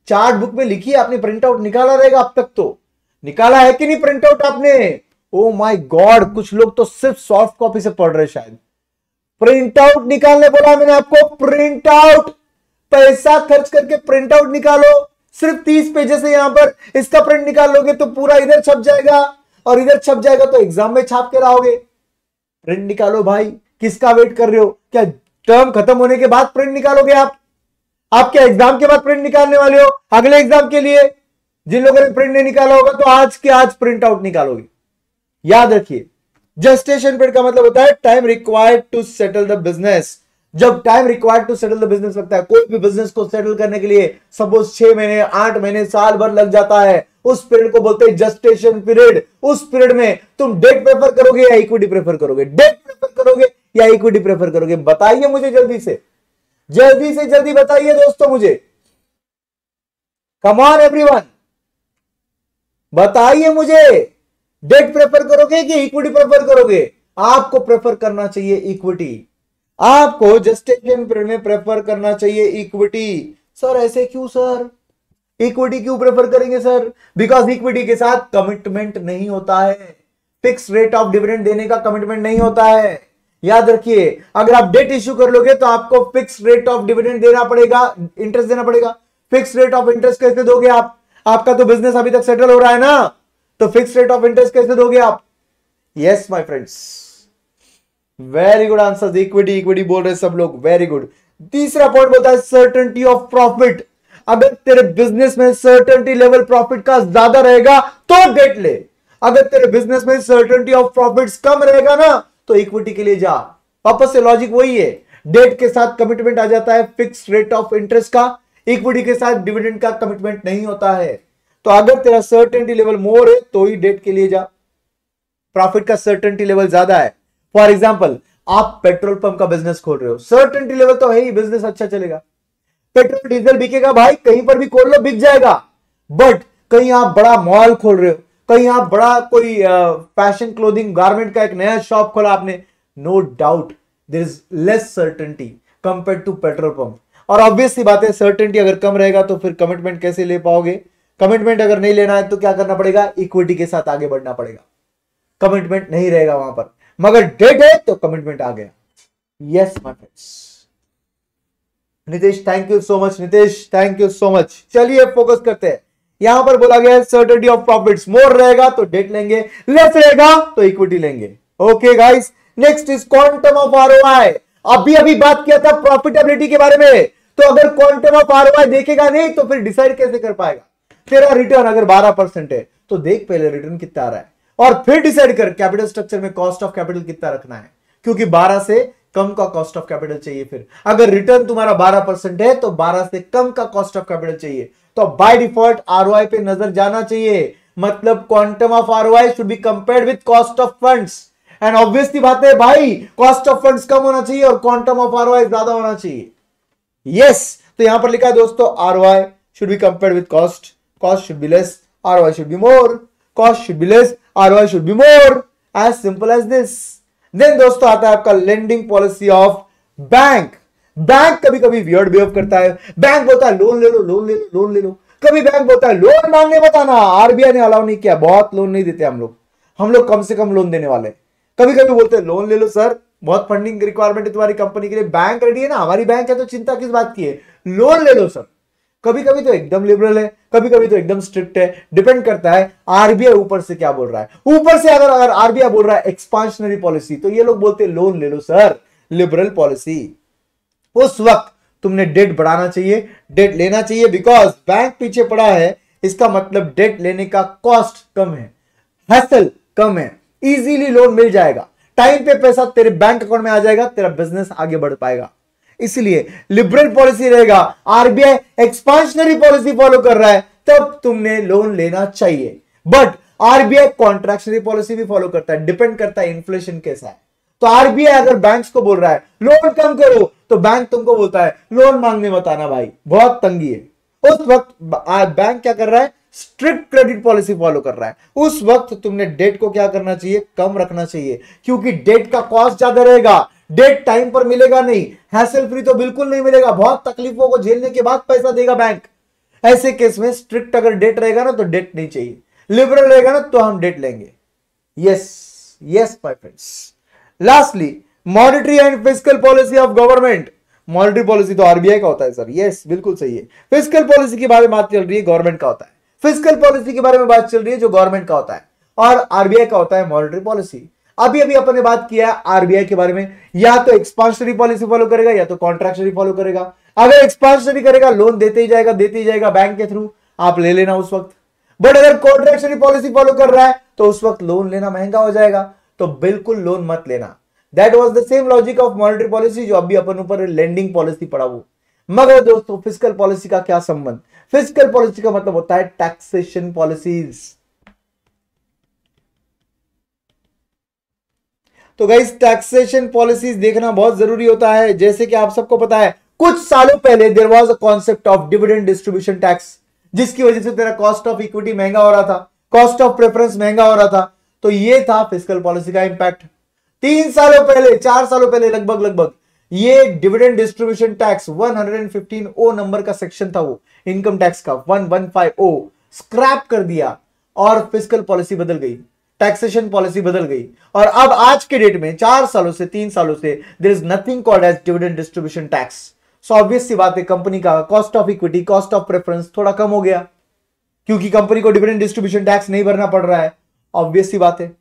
चार्ट बुक में लिखिए आपने प्रिंट आउट निकाला रहेगा अब तक तो। निकाला है कि नहीं प्रिंट आउट आपने? ओ माय गॉड, कुछ लोग तो सिर्फ़ सॉफ्ट कॉपी से पढ़ रहे शायद। प्रिंट आउट निकालने बोला मैंने आपको प्रिंट आउट पैसा खर्च करके प्रिंट आउट निकालो। सिर्फ़ तीस पेजेस है यहाँ पर। इसका प्रिंट निकाल लोगे तो पूरा इधर छप जाएगा। और इधर छप जाएगा तो एग्ज़ाम में छाप के लाओगे। प्रिंट निकालो भाई। किसका वेट कर रहे हो? क्या टर्म खत्म होने के बाद प्रिंट निकालोगे आप? आप क्या एग्ज़ाम के बाद प्रिंट निकालने वाले हो? अगले एग्ज़ाम के लिए जिन लोगों ने प्रिंट नहीं निकाला होगा तो आज के आज प्रिंट आउट निकालोगे। याद रखिए जस्टेशन पीरियड का मतलब होता है time required to settle the business जब time required to settle the business लगता है, कोई भी बिज़नेस को सेटल करने के लिए सपोज़ छह महीने, आठ महीने, साल भर लग जाता है, उस पीरियड को बोलते हैं जस्टेशन पीरियड उस पीरियड में तुम डेट प्रेफर करोगे या इक्विटी प्रेफर करोगे? डेट प्रेफर करोगे या इक्विटी प्रेफर करोगे? बताइए मुझे जल्दी से। जल्दी से जल्दी बताइए दोस्तों मुझे। कमान एवरीवन बताइए मुझे। डेट प्रेफर करोगे कि इक्विटी प्रेफर करोगे? आपको प्रेफर करना चाहिए इक्विटी आपको जस्टेशन में प्रेफर करना चाहिए इक्विटी सर ऐसे क्यों सर इक्विटी क्यों प्रेफर करेंगे सर बिकॉज़ इक्विटी के साथ कमिटमेंट नहीं होता है। फिक्स रेट ऑफ़ डिविडेंड देने का कमिटमेंट नहीं होता है। याद रखिए, अगर आप डेट इश्यू कर लोगे तो आपको फिक्स रेट ऑफ़ डिविडेंड देना पड़ेगा इंटरेस्ट देना पड़ेगा। फिक्स रेट ऑफ़ इंटरेस्ट कैसे दोगे आप? आपका तो बिज़नेस अभी तक सेटल हो रहा है ना? तो फिक्स रेट ऑफ़ इंटरेस्ट कैसे दोगे आप? Yes my friends very good answer equity equity बोल रहे सब लोग. वेरी गुड तीसरा पॉइंट बोलता है सर्टेनिटी ऑफ़ प्रॉफिट अगर तेरे बिज़नेस में सर्टेनिटी लेवल प्रॉफिट का ज़्यादा रहेगा तो डेट ले। अगर तेरे बिज़नेस में सर्टेनिटी ऑफ़ प्रॉफिट कम रहेगा ना तो इक्विटी के लिए जा। वापस से लॉजिक वही है। डेट के साथ कमिटमेंट आ जाता है फिक्स रेट ऑफ़ इंटरेस्ट का। इक्विटी के साथ डिविडेंड का कमिटमेंट नहीं होता है। तो अगर तेरा सर्टेनिटी लेवल मोर है तो ही डेट के लिए जा। प्रॉफिट का सर्टेनिटी लेवल ज़्यादा है। फॉर एग्ज़ाम्पल आप पेट्रोल पंप का बिज़नेस खोल रहे हो। सर्टेनिटी लेवल तो है ही बिज़नेस अच्छा चलेगा। पेट्रोल डीजल बिकेगा भाई, कहीं पर भी खोल लो, बिक जाएगा। बट कहीं आप बड़ा मॉल खोल रहे हो। कहीं आप बड़ा कोई फ़ैशन क्लोथिंग गारमेंट का एक नया शॉप खोला आपने no doubt there is less certainty compare to petrol pump और ऑब्वियसली बात है सर्टेनिटी अगर कम रहेगा तो फिर कमिटमेंट कैसे ले पाओगे? कमिटमेंट अगर नहीं लेना है तो क्या करना पड़ेगा? इक्विटी के साथ आगे बढ़ना पड़ेगा। कमिटमेंट नहीं रहेगा वहाँ पर। मगर डेट है तो कमिटमेंट आ गया। Yes my friends Nitesh thank you so much Nitesh thank you so much चलिए फोकस करते हैं। यहाँ पर बोला गया है सर्टेनिटी ऑफ़ प्रॉफिट्स मोर रहेगा तो डेट लेंगे लेस रहेगा तो इक्विटी लेंगे. Okay guys next is quantum of ROI अभी अभी बात किया था प्रॉफिटेबिलिटी के बारे में. तो अगर क्वांटम ऑफ़ आरओआई देखेगा नहीं तो फिर डिसाइड कैसे कर पाएगा? तेरा रिटर्न अगर 12 परसेंट है तो देख पहले रिटर्न कितना आ रहा है. और फिर डिसाइड कर कैपिटल स्ट्रक्चर में कॉस्ट ऑफ़ कैपिटल कितना रखना है. क्योंकि 12 से कम का कॉस्ट ऑफ़ कैपिटल चाहिए फिर. अगर रिटर्न तुम्हारा 12 परसेंट है तो 12 से कम का कॉस्ट ऑफ़ कैपिटल चाहिए. तो बाय डिफ़ॉल्ट आर पे नज़र जाना चाहिए। मतलब quantum of R should be compared with cost of funds and obviously बात है भाई कॉस्ट ऑफ़ फंड्स कम होना चाहिए और क्वांटम ऑफ़ आर ज़्यादा होना चाहिए। यस yes, तो यहाँ पर लिखा है दोस्तों R Y should be compare with cost cost should be less R Y should be more cost should be less R Y should be more as simple as this then दोस्तों आता है आपका lending policy of bank bank कभी कभी weird behave करता है। Bank बोलता है लोन ले लो लोन ले लो लोन ले लो। कभी बैंक बोलता है लोन मांगने बताना आरबीआई ने अलाउ नहीं किया। बहुत लोन नहीं देते हम लोग। हम लोग कम से कम लोन देने वाले कभी कभी बोलते हैं लोन ले लो सर बहुत फंडिंग रिक्वायरमेंट है तुम्हारी कंपनी के लिए। बैंक रेडी है ना? हमारी बैंक है तो चिंता किस बात की है? लोन ले लो सर कभी कभी तो एकदम लिबरल है। कभी कभी तो एकदम स्ट्रिक्ट है। डिपेंड करता है आरबीआई ऊपर से क्या बोल रहा है? ऊपर से अगर अगर आरबीआई बोल रहा है एक्सपांशनरी पॉलिसी तो ये लोग बोलते हैं लोन ले लो सर लिबरल पॉलिसी उस वक्त तुमने डेट बढ़ाना चाहिए डेट लेना चाहिए बिकॉज़ बैंक पीछे पड़ा है, इसका मतलब डेट लेने का कॉस्ट कम है हैसल कम है इजीली लोन मिल जाएगा। टाइम पे पैसा तेरे बैंक अकाउंट में आ जाएगा, तेरा बिज़नेस आगे बढ़ पाएगा। इसलिए लिबरल पॉलिसी रहेगा आरबीआई एक्सपांशनरी पॉलिसी फॉलो कर रहा है, तब तुमने लोन लेना चाहिए। बट आरबीआई कॉन्ट्रैक्शनरी पॉलिसी भी फॉलो करता है डिपेंड करता है इन्फ्लेशन कैसा है। तो आरबीआई अगर बैंक्स को बोल रहा है लोन कम करो तो बैंक तुमको बोलता है लोन मांगने मत आना भाई, बहुत तंगी है। उस वक्त बैंक क्या कर रहा है? स्ट्रिक्ट क्रेडिट पॉलिसी फॉलो कर रहा है। उस वक्त तुमने डेट को क्या करना चाहिए? कम रखना चाहिए, क्योंकि डेट का कॉस्ट ज़्यादा रहेगा। डेट टाइम पर मिलेगा नहीं। हैसल फ्री तो बिल्कुल नहीं मिलेगा। बहुत तकलीफों को झेलने के बाद पैसा देगा बैंक ऐसे केस में स्ट्रिक्ट अगर डेट रहेगा ना तो डेट नहीं चाहिए। लिबरल रहेगा ना तो हम डेट लेंगे। Yes yes my friends lastly monetary and physical policy of government monetary policy तो आरबीआई का होता है सर यस बिल्कुल सही है. फ़िज़िकल पॉलिसी के बारे में बात चल रही है गवर्नमेंट का होता है. फ़िज़िकल पॉलिसी के बारे में बात चल रही है, जो गवर्नमेंट का होता है. और आरबीआई का होता है मॉनिटरी पॉलिसी अभी अभी अपन बात किया आरबीआई के बारे में. या तो एक्सपांशनरी पॉलिसी फॉलो करेगा, या तो कॉन्ट्रैक्शनरी फॉलो करेगा. अगर एक्सपांशनरी करेगा लोन देते ही जाएगा, देते ही जाएगा बैंक के थ्रू आप ले लेना उस वक्त. बट अगर कॉन्ट्रैक्शनरी पॉलिसी फॉलो कर रहा है तो उस वक्त लोन लेना महँगा हो जाएगा. तो बिल्कुल लोन मत लेना। That was the same logic of monetary policy जो अभी अपन ऊपर लेंडिंग पॉलिसी पढ़ा वो। मगर दोस्तों फ़िज़िकल पॉलिसी का क्या संबंध? फ़िज़िकल पॉलिसी का मतलब होता है टैक्सेशन पॉलिसीज़ तो गाइस टैक्सेशन पॉलिसीज़ देखना बहुत ज़रूरी होता है। जैसे कि आप सबको पता है, कुछ सालों पहले there was a concept of dividend distribution tax जिसकी वजह से तेरा कॉस्ट ऑफ़ इक्विटी महँगा हो रहा था। कॉस्ट ऑफ़ प्रेफरेंस महँगा हो रहा था। तो ये था फ़िज़िकल पॉलिसी का इंपैक्ट तीन सालों पहले, चार सालों पहले, लगभग लगभग, ये dividend distribution tax 115 O number का सेक्शन था वो इनकम टैक्स का 115 ओ स्क्रैप कर दिया और फ़िज़िकल पॉलिसी बदल गई टैक्सेशन पॉलिसी बदल गई। और अब आज के डेट में, चार सालों से, तीन सालों से there is nothing called as dividend distribution tax so obvious सी बात है कंपनी का cost of equity cost of preference थोड़ा कम हो गया, क्योंकि कंपनी को डिविडेंड डिस्ट्रीब्यूशन टैक्स नहीं भरना पड़ रहा है। ऑब्वियस सी बात है।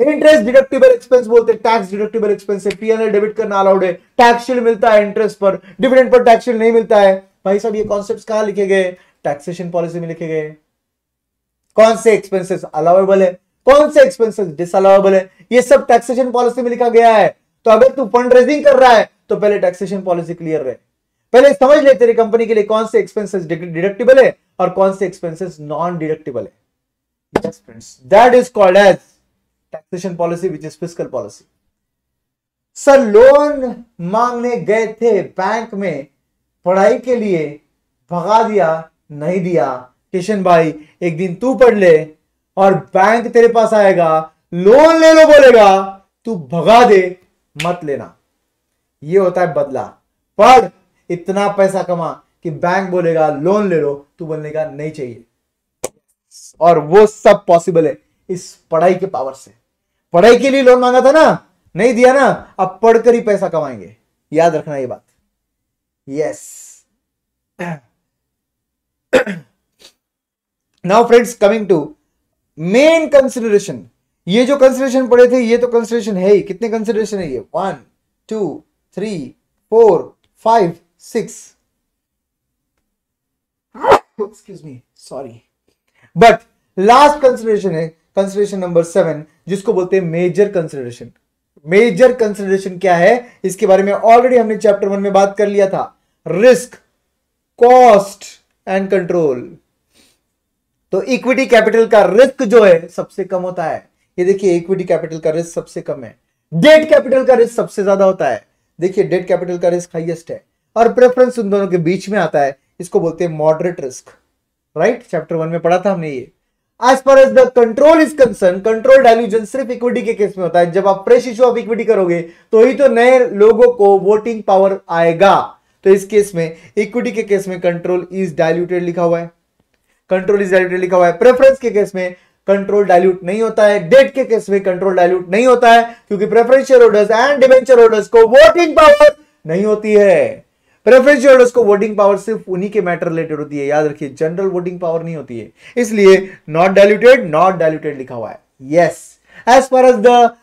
इंटरेस्ट डिडक्टिबल एक्सपेंस बोलते हैं टैक्स डिडक्टिबल एक्सपेंस है पीएनएल डेबिट करना अलाउड है टैक्स मिलता है इंटरेस्ट पर डिविडेंड पर टैक्स नहीं मिलता है। भाई साहब, ये कॉन्सेप्ट कहाँ लिखे गए? टैक्सेशन पॉलिसी में लिखे गए। कौन से एक्सपेंसेस अलाउेबल है? कौन से एक्सपेंसेस डिसअलाउेबल है? ये सब टैक्सेशन पॉलिसी में लिखा गया है। तो अगर तू फंड रेजिंग कर रहा है तो पहले टैक्सेशन पॉलिसी क्लियर रहे। पहले समझ ले तेरी कंपनी के लिए कौन से एक्सपेंसेस डिडक्टिबल है और कौन से एक्सपेंसेस नॉन डिडक्टिबल है। That is called as taxation policy which is physical policy sir loan मांगने गए थे बैंक में, पढ़ाई के लिए भगा दिया, नहीं दिया। किशन भाई, एक दिन तू पढ़ ले और बैंक तेरे पास आएगा लोन ले लो बोलेगा, तू भगा दे, मत लेना। ये होता है बदला। पढ़, इतना पैसा कमा कि बैंक बोलेगा लोन ले लो, तू बोलने का नहीं चाहिए। और वो सब पॉसिबल है। इस पढ़ाई के पावर से। पढ़ाई के लिए लोन मांगा था ना? नहीं दिया ना? अब पढ़कर ही पैसा कमाएँगे। याद रखना ये बात। Yes now friends coming to main consideration ये जो कंसिडरेशन पड़े थे, ये तो कंसिडरेशन है ही। कितने कंसिडरेशन है ये? One two three four five six excuse me sorry but last consideration है कंसिडरेशन नंबर सेवन जिसको बोलते हैं मेजर कंसिडरेशन मेजर कंसिडरेशन क्या है? इसके बारे में ऑलरेडी हमने चैप्टर वन में बात कर लिया था. रिस्क कॉस्ट एंड कंट्रोल तो इक्विटी कैपिटल का रिस्क जो है, सबसे कम होता है. ये देखिए इक्विटी कैपिटल का रिस्क सबसे कम है. डेट कैपिटल का रिस्क सबसे ज़्यादा होता है. देखिए डेट कैपिटल का रिस्क हाईएस्ट है. और प्रेफरेंस उन दोनों के बीच में आता है. इसको बोलते हैं moderate risk right? Chapter one में पढ़ा था हमने ये। As far as the control is concern control dilution सिर्फ़ इक्विटी के केस में होता है। जब आप फ्रेश इशू ऑफ़ इक्विटी करोगे तो ही तो नए लोगों को वोटिंग पावर आएगा। तो इस केस में इक्विटी के केस में कंट्रोल इज़ डायल्यूटेड लिखा हुआ है। कंट्रोल इज़ डायल्यूटेड लिखा हुआ है। प्रेफरेंस के केस में कंट्रोल डायल्यूट नहीं होता है। डेट के केस में कंट्रोल डायल्यूट नहीं होता है। क्योंकि preferential holders and debenture holders को वोटिंग पावर नहीं होती है। प्रेफरेंशियल होल्डर्स को वोटिंग पावर सिर्फ़ उन्हीं के मैटर रिलेटेड होती है। याद रखिए जनरल वोटिंग पावर नहीं होती है। इसलिए नॉट डायल्यूटेड नॉट डायल्यूटेड लिखा हुआ है। Yes as far as the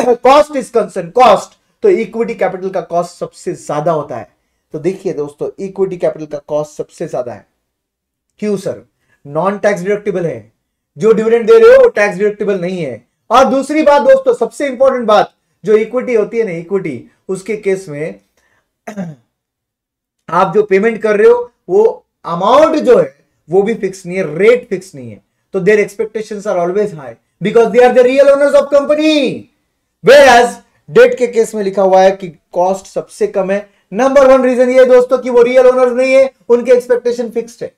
cost is concern cost तो इक्विटी कैपिटल का कॉस्ट सबसे ज़्यादा होता है। तो देखिए दोस्तों इक्विटी कैपिटल का कॉस्ट सबसे ज़्यादा है। क्यों सर? नॉन टैक्स डिडक्टिबल है। जो डिविडेंड दे रहे हो, वो टैक्स डिडक्टिबल नहीं है। और दूसरी बात दोस्तों, सबसे इंपॉर्टेंट बात, जो इक्विटी होती है ना इक्विटी उसके केस में आप जो पेमेंट कर रहे हो, वो अमाउंट जो है, वो भी फिक्स नहीं है रेट फिक्स नहीं है। तो there expectation are always high because they are the real owners of company where as debt के केस में लिखा हुआ है कि कॉस्ट सबसे कम है। नंबर वन रीजन ये दोस्तों कि वो रियल ओनर्स नहीं है, उनके एक्सपेक्टेशन फिक्स्ड है।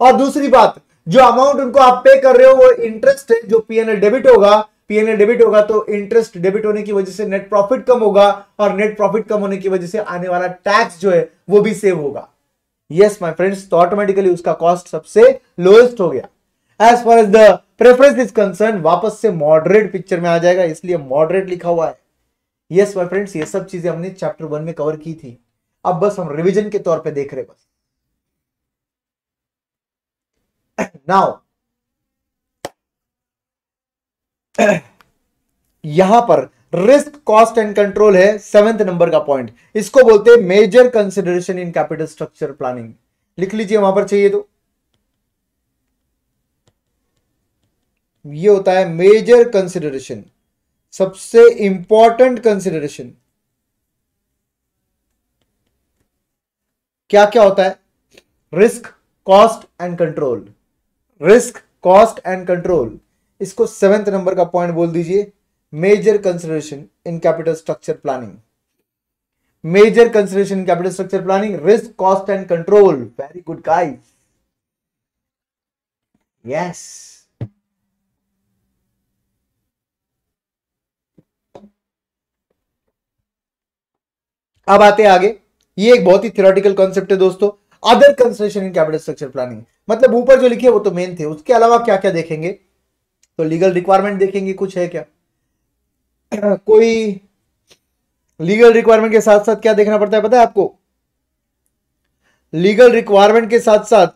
और दूसरी बात, जो अमाउंट उनको आप पे कर रहे हो, वो इंटरेस्ट है, जो पीएनएल डेबिट होगा पीएनएल डेबिट होगा तो इंटरेस्ट डेबिट होने की वजह से नेट प्रॉफिट कम होगा और नेट प्रॉफिट कम होने की वजह से आने वाला टैक्स जो है वो भी सेव होगा। यस माय फ्रेंड्स तो ऑटोमेटिकली उसका कॉस्ट सबसे लोएस्ट हो गया। As far as the preference is concern वापस से मॉडरेट पिक्चर में आ जाएगा, इसलिए मॉडरेट लिखा हुआ है। यस माय फ्रेंड्स ये सब चीज़ें हमने चैप्टर वन में कवर की थी। अब बस हम रिविजन के तौर पे देख रहे बस। नाउ यहाँ पर रिस्क, कॉस्ट एंड कंट्रोल है, सेवेंथ नंबर का पॉइंट। इसको बोलते हैं major consideration in capital structure planning लिख लीजिए वहाँ पर चाहिए तो। ये होता है मेजर कंसिडरेशन सबसे इंपॉर्टेंट कंसिडरेशन क्या क्या होता है? Risk cost and control risk cost and control इसको सेवेंथ नंबर का पॉइंट बोल दीजिए। Major consideration in capital structure planning major consideration in capital structure planning risk cost and control very good guys yes अब आते हैं आगे। ये एक बहुत ही थियोरेटिकल कॉन्सेप्ट है दोस्तों। Other consideration in capital structure planning मतलब ऊपर जो लिखे वो तो मेन थे। उसके अलावा क्या क्या देखेंगे? तो लीगल रिक्वायरमेंट देखेंगे कुछ है क्या? कोई लीगल रिक्वायरमेंट के साथ साथ क्या देखना पड़ता है पता है आपको? लीगल रिक्वायरमेंट के साथ साथ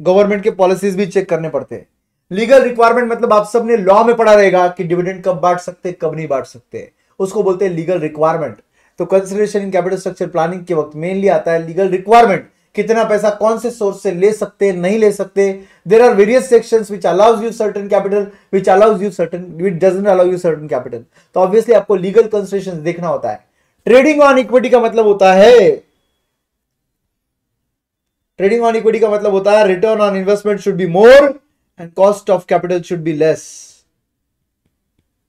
गवर्नमेंट के पॉलिसीज़ भी चेक करने पड़ते हैं। लीगल रिक्वायरमेंट मतलब आप सबने लॉ में पढ़ा रहेगा कि डिविडेंड कब बांट सकते, कब नहीं बांट सकते। उसको बोलते हैं लीगल रिक्वायरमेंट तो consideration in capital structure planning के वक्त मेनली आता है लीगल रिक्वायरमेंट कितना पैसा कौन से सोर्स से ले सकते, नहीं ले सकते। There are various section which allows you certain capital which allows you certain which doesn't allow you certain capital तो ऑब्वियसली आपको लीगल कंसिडरेशन देखना होता है। ट्रेडिंग ऑन इक्विटी का मतलब होता है ट्रेडिंग ऑन इक्विटी का मतलब होता है return on investment should be more and cost of capital should be less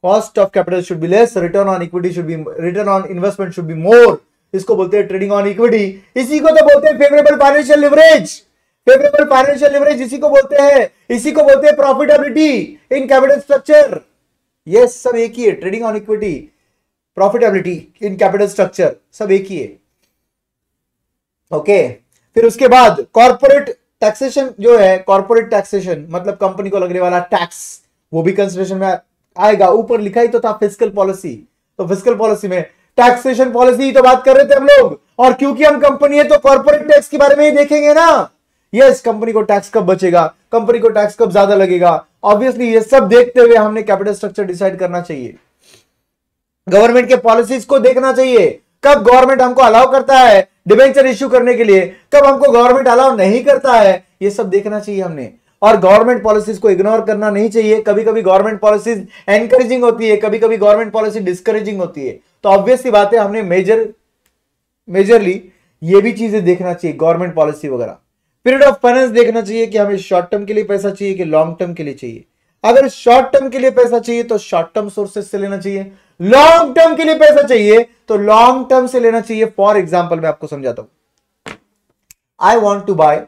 cost of capital should be less return on equity should be return on investment should be more इसको बोलते हैं trading on equity इसी को तो बोलते हैं favourable financial leverage favourable financial leverage इसी को बोलते हैं। इसी को बोलते हैं प्रॉफिटेबिलिटी इन कैपिटल स्ट्रक्चर ये सब एक ही है trading on equity profitability in capital structure सब एक ही है। ओके फिर उसके बाद कॉर्पोरेट टैक्सेशन जो है कॉर्पोरेट टैक्सेशन मतलब कंपनी को लगने वाला टैक्स वो भी कंसिडरेशन में आएगा। ऊपर लिखा ही तो था फ़िज़िकल पॉलिसी तो फ़िज़िकल पॉलिसी में टैक्सेशन पॉलिसी तो बात कर रहे थे हम लोग। और क्योंकि हम कंपनी है तो कॉर्पोरेट टैक्स के बारे में ही देखेंगे ना। यस कंपनी को टैक्स कब बचेगा? कंपनी को टैक्स कब ज़्यादा लगेगा? ऑब्वियसली ये सब देखते हुए हमने कैपिटल स्ट्रक्चर डिसाइड करना चाहिए। गवर्नमेंट के पॉलिसीज़ को देखना चाहिए। कब गवर्नमेंट हमको अलाउ करता है डिवेंचर इश्यू करने के लिए, कब हमको गवर्नमेंट अलाउ नहीं करता है, ये सब देखना चाहिए हमने। और गवर्नमेंट पॉलिसीज़ को इग्नोर करना नहीं चाहिए। कभी कभी गवर्नमेंट पॉलिसीज़ एनकरेजिंग होती है कभी कभी गवर्नमेंट पॉलिसी डिस्करेजिंग होती है। तो ऑब्वियसली बात है, हमने मेजर मेजरली ये भी चीज़ें देखना चाहिए गवर्नमेंट पॉलिसी वगैरह। पीरियड ऑफ़ फाइनेंस देखना चाहिए कि हमें शॉर्ट टर्म के लिए पैसा चाहिए कि लॉन्ग टर्म के लिए चाहिए। अगर शॉर्ट टर्म के लिए पैसा चाहिए तो शॉर्ट टर्म सोर्सेस से लेना चाहिए। लॉन्ग टर्म के लिए पैसा चाहिए तो लॉन्ग टर्म से लेना चाहिए। फॉर एग्ज़ाम्पल मैं आपको समझाता हूँ। I want to buy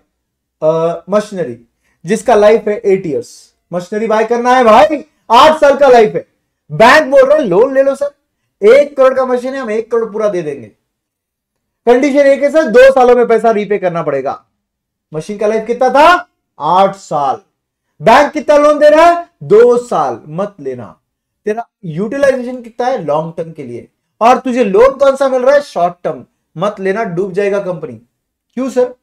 machinery जिसका लाइफ है एट ईयर्स मशीनरी बाय करना है भाई। आठ साल का लाइफ है। बैंक बोल रहे लोन ले लो सर। एक करोड़ का मशीन है, हम एक करोड़ पूरा दे देंगे। कंडीशन एक है सर, दो सालों में पैसा रीपे करना पड़ेगा। मशीन का लाइफ कितना था? आठ साल। बैंक कितना लोन दे रहा है? दो साल। मत लेना। तेरा यूटिलाइजेशन कितना है? लॉन्ग टर्म के लिए। और तुझे लोन कौन सा मिल रहा है? शॉर्ट टर्म मत लेना, डूब जाएगा कंपनी क्यों सर?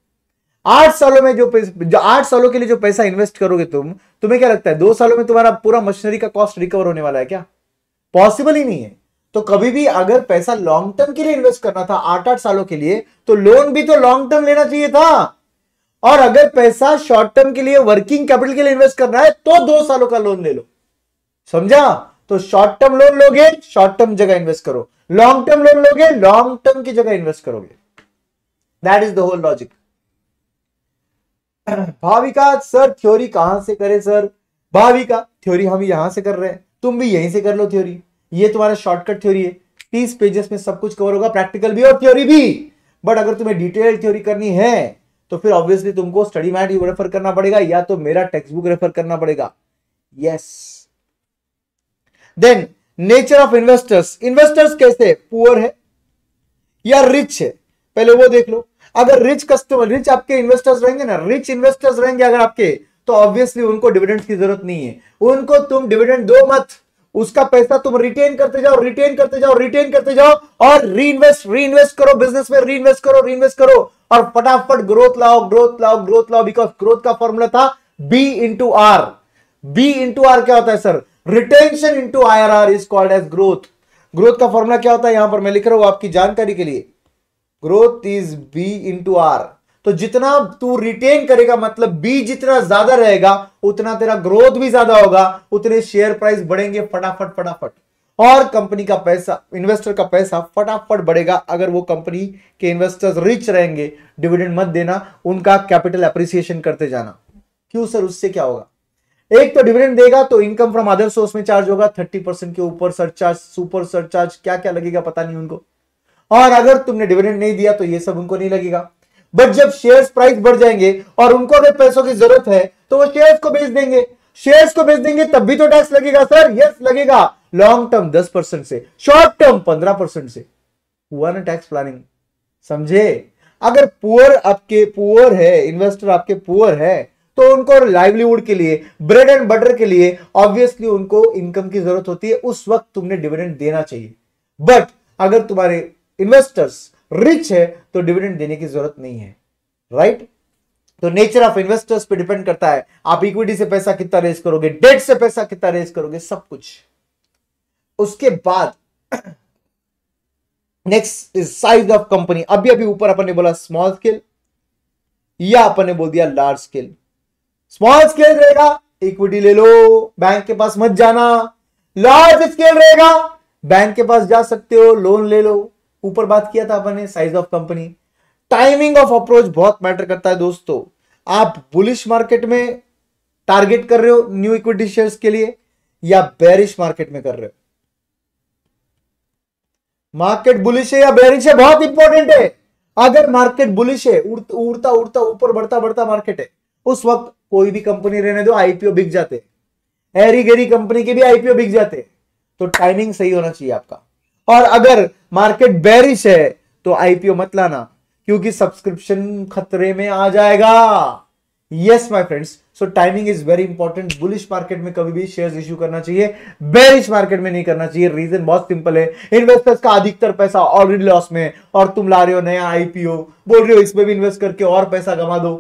आठ सालों में जो जो आठ सालों के लिए जो पैसा इन्वेस्ट करोगे तुम, तुम्हें क्या लगता है? दो सालों में तुम्हारा पूरा मशीनरी का कॉस्ट रिकवर होने वाला है क्या? पॉसिबल ही नहीं है। तो कभी भी अगर पैसा लॉन्ग टर्म के लिए इन्वेस्ट करना था आठ आठ सालों के लिए तो लोन भी तो लॉन्ग टर्म लेना चाहिए था। और अगर पैसा शॉर्ट टर्म के लिए वर्किंग कैपिटल के लिए इन्वेस्ट करना है तो दो सालों का लोन ले लो। समझा? तो शॉर्ट टर्म लोन लोगे शॉर्ट टर्म जगह इन्वेस्ट करो। लॉन्ग टर्म लोन लोगे लॉन्ग टर्म की जगह इन्वेस्ट करोगे। That is the whole logic Bhavika, sir, theory कहाँ से करे, सर? भाविका, थ्योरी हम यहाँ से कर रहे हैं। तुम भी यहीं से कर लो थ्योरी। ये तुम्हारा शॉर्टकट थ्योरी है। तीस पेजेस में सब कुछ कवर होगा प्रैक्टिकल भी और थ्योरी भी। बट अगर तुम्हें डिटेल थ्योरी करनी है तो फिर ऑब्वियसली तुमको स्टडी मैट रेफर करना पड़ेगा, या तो मेरा टेक्स्ट बुक रेफर करना पड़ेगा। Yes then nature of investors investors कैसे? पुअर है या रिच है? पहले वो देख लो। अगर रिच कस्टमर रिच आपके इन्वेस्टर्स रहेंगे ना रिच इन्वेस्टर्स रहेंगे अगर आपके तो ऑब्वियसली उनको डिविडेंड की ज़रूरत नहीं है। उनको तुम डिविडेंड दो मत। उसका पैसा तुम रिटेन करते जाओ रिटेन करते जाओ रिटेन करते जाओ और री इन्वेस्ट री इन्वेस्ट करो बिज़नेस में री इन्वेस्ट करो री इन्वेस्ट करो और फटाफट ग्रोथ लाओ ग्रोथ लाओ ग्रोथ लाओ बिकॉज़ ग्रोथ का फॉर्मूला था B into R B into R क्या होता है sir retention into I R R is called as growth growth का फॉर्मूला क्या होता है? यहाँ पर मैं लिख रहा हूँ आपकी जानकारी के लिए। Growth is B into R तो जितना तू रिटेन करेगा मतलब बी जितना ज़्यादा रहेगा, उतना तेरा ग्रोथ भी ज़्यादा होगा, उतने शेयर प्राइस बढ़ेंगे फटाफट फटाफट। और कंपनी का पैसा इन्वेस्टर का पैसा फटाफट बढ़ेगा। अगर वो कंपनी के इन्वेस्टर्स रिच रहेंगे डिविडेंड मत देना, उनका कैपिटल अप्रिसिएशन करते जाना। क्यों सर उससे क्या होगा? एक तो डिविडेंड देगा तो इनकम फ्रॉम अदर सोर्स में चार्ज होगा थर्टी परसेंट के ऊपर सरचार्ज सुपर सरचार्ज क्या क्या लगेगा पता नहीं उनको। और अगर तुमने डिविडेंड नहीं दिया तो ये सब उनको नहीं लगेगा। बट जब शेयर्स प्राइस बढ़ जाएँगे और उनको अगर पैसों की ज़रूरत है तो वो शेयर्स को बेच देंगे। शेयर्स को बेच देंगे, तब भी तो टैक्स लगेगा सर यस लगेगा। लॉन्ग टर्म दस परसेंट से। शॉर्ट टर्म पंद्रह परसेंट से। हुआ ना टैक्स प्लानिंग समझे? अगर पुअर आपके पुअर है इन्वेस्टर आपके पुअर है तो उनको लाइवलीहुड के लिए ब्रेड एंड बटर के लिए ऑब्वियसली उनको इनकम की ज़रूरत होती है। उस वक्त तुमने डिविडेंड देना चाहिए। बट अगर तुम्हारे इन्वेस्टर्स रिच है तो डिविडेंड देने की ज़रूरत नहीं है. Right right? तो नेचर ऑफ़ इन्वेस्टर्स पे डिपेंड करता है. आप इक्विटी से पैसा कितना रेस करोगे डेट से पैसा कितना रेस करोगे, सब कुछ. उसके बाद next is size of company अभी अभी ऊपर अपन ने बोला स्मॉल स्केल या अपन ने बोल दिया लार्ज स्केल स्मॉल स्केल रहेगा इक्विटी ले लो बैंक के पास मत जाना. लार्ज स्केल रहेगा बैंक के पास जा सकते हो लोन ले लो. ऊपर बात किया था अपन size of company timing of approach बहुत मैटर करता है दोस्तों। आप बुलिश मार्केट में टारगेट कर रहे हो न्यू इक्विटी शेयर्स के लिए या बेरिश मार्केट में कर रहे हो? मार्केट बुलिश है या बेरिश है? बहुत इंपॉर्टेंट है। अगर मार्केट बुलिश है उड़ता उड़ता, ऊपर बढ़ता बढ़ता मार्केट है, उस वक्त कोई भी कंपनी रहने दो आईपीओ बिक जाते एरी गेरी कंपनी के भी आईपीओ बिक जाते हैं। तो टाइमिंग सही होना चाहिए आपका। और अगर मार्केट बेरिश है तो आईपीओ मत लाना, क्योंकि सब्सक्रिप्शन खतरे में आ जाएगा। Yes my friends so timing is very important bullish market में कभी भी शेयर्स इश्यू करना चाहिए बेरिश मार्केट में नहीं करना चाहिए। रीजन बहुत सिंपल है इन्वेस्टर्स का अधिकतर पैसा ऑलरेडी लॉस में और तुम ला रहे हो नया आईपीओ बोल रहे हो इसमें भी इन्वेस्ट करके और पैसा कमा दो।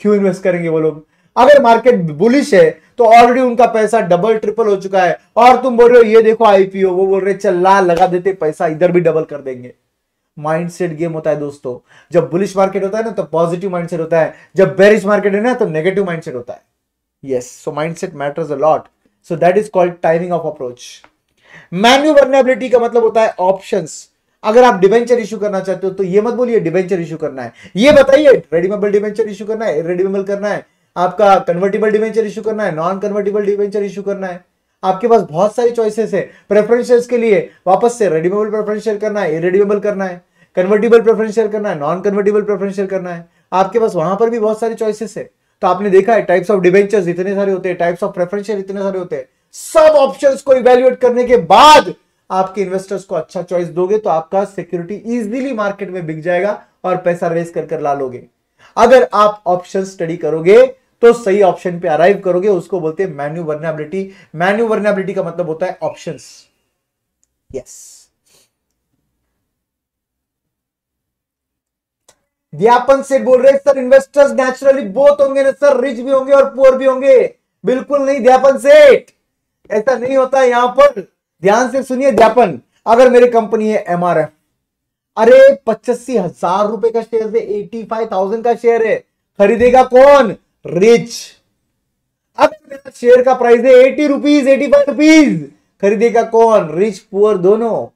क्यों इन्वेस्ट करेंगे वो लोग? अगर मार्केट बुलिश है तो ऑलरेडी उनका पैसा डबल ट्रिपल हो चुका है। और तुम बोल रहे हो, ये देखो आईपीओ वो बोल रहे चल ला, लगा देते, पैसा इधर भी डबल कर देंगे। माइंडसेट गेम होता है दोस्तों। जब बुलिश मार्केट होता है ना तो पॉजिटिव माइंडसेट होता है। जब बेरिश मार्केट है ना तो नेगेटिव माइंडसेट होता है। Yes so mindset matters a lot so that is called timing of approach manoeuvrability का मतलब होता है ऑप्शंस अगर आप डिवेंचर इशू करना चाहते हो तो ये मत बोलिए डिवेंचर इशू करना है। ये बताइए रेडीमेबल डिवेंचर इशू करना है रेडीमेबल करना है। आपका कन्वर्टेबल डिवेंचर इशू करना है नॉन कन्वर्टेबल डिवेंचर इशू करना है। आपके पास बहुत सारी चॉइसेस है। प्रेफरेंशियल के लिए वापस से रेडीमेबल प्रेफरेंशियल करना है इरेडीमेबल करना है। कन्वर्टेबल प्रेफरेंशियल करना है नॉन कन्वर्टेबल प्रेफरेंशियल करना है। आपके पास वहाँ पर भी बहुत सारी चॉइसेस है। तो आपने देखा है टाइप्स ऑफ़ डिवेंचर्स इतने सारे होते हैं टाइप्स ऑफ़ प्रेफरेंशियल इतने सारे होते हैं। सब ऑप्शंस को इवेल्युएट करने के बाद आपके इन्वेस्टर्स को अच्छा चॉइस दोगे तो आपका सिक्योरिटी इजीली मार्केट में बिक जाएगा और पैसा रेस कर कर ला लोगे। अगर आप ऑप्शन स्टडी करोगे तो सही ऑप्शन पे अराइव करोगे, उसको बोलते हैं मैन्यू वर्नेबिलिटी मैन्यू वर्नेबिलिटी का मतलब होता है ऑप्शन यस व्यापन से बोल रहे सर इन्वेस्टर्स नेचुरली बोथ होंगे ना, सर रिच भी होंगे और पुअर भी होंगे। बिल्कुल नहीं, व्यापन सेठ ऐसा नहीं होता यहाँ पर। ध्यान से सुनिए व्यापन। अगर मेरी कंपनी है एमआरएफ अरे पचासी हज़ार रुपए का शेयर है एटी फाइव थाउज़ेंड का शेयर है। खरीदेगा कौन? रिच मेरा शेयर का प्राइस है eighty rupees eighty five rupees खरीदेगा कौन? रिच पुअर दोनों.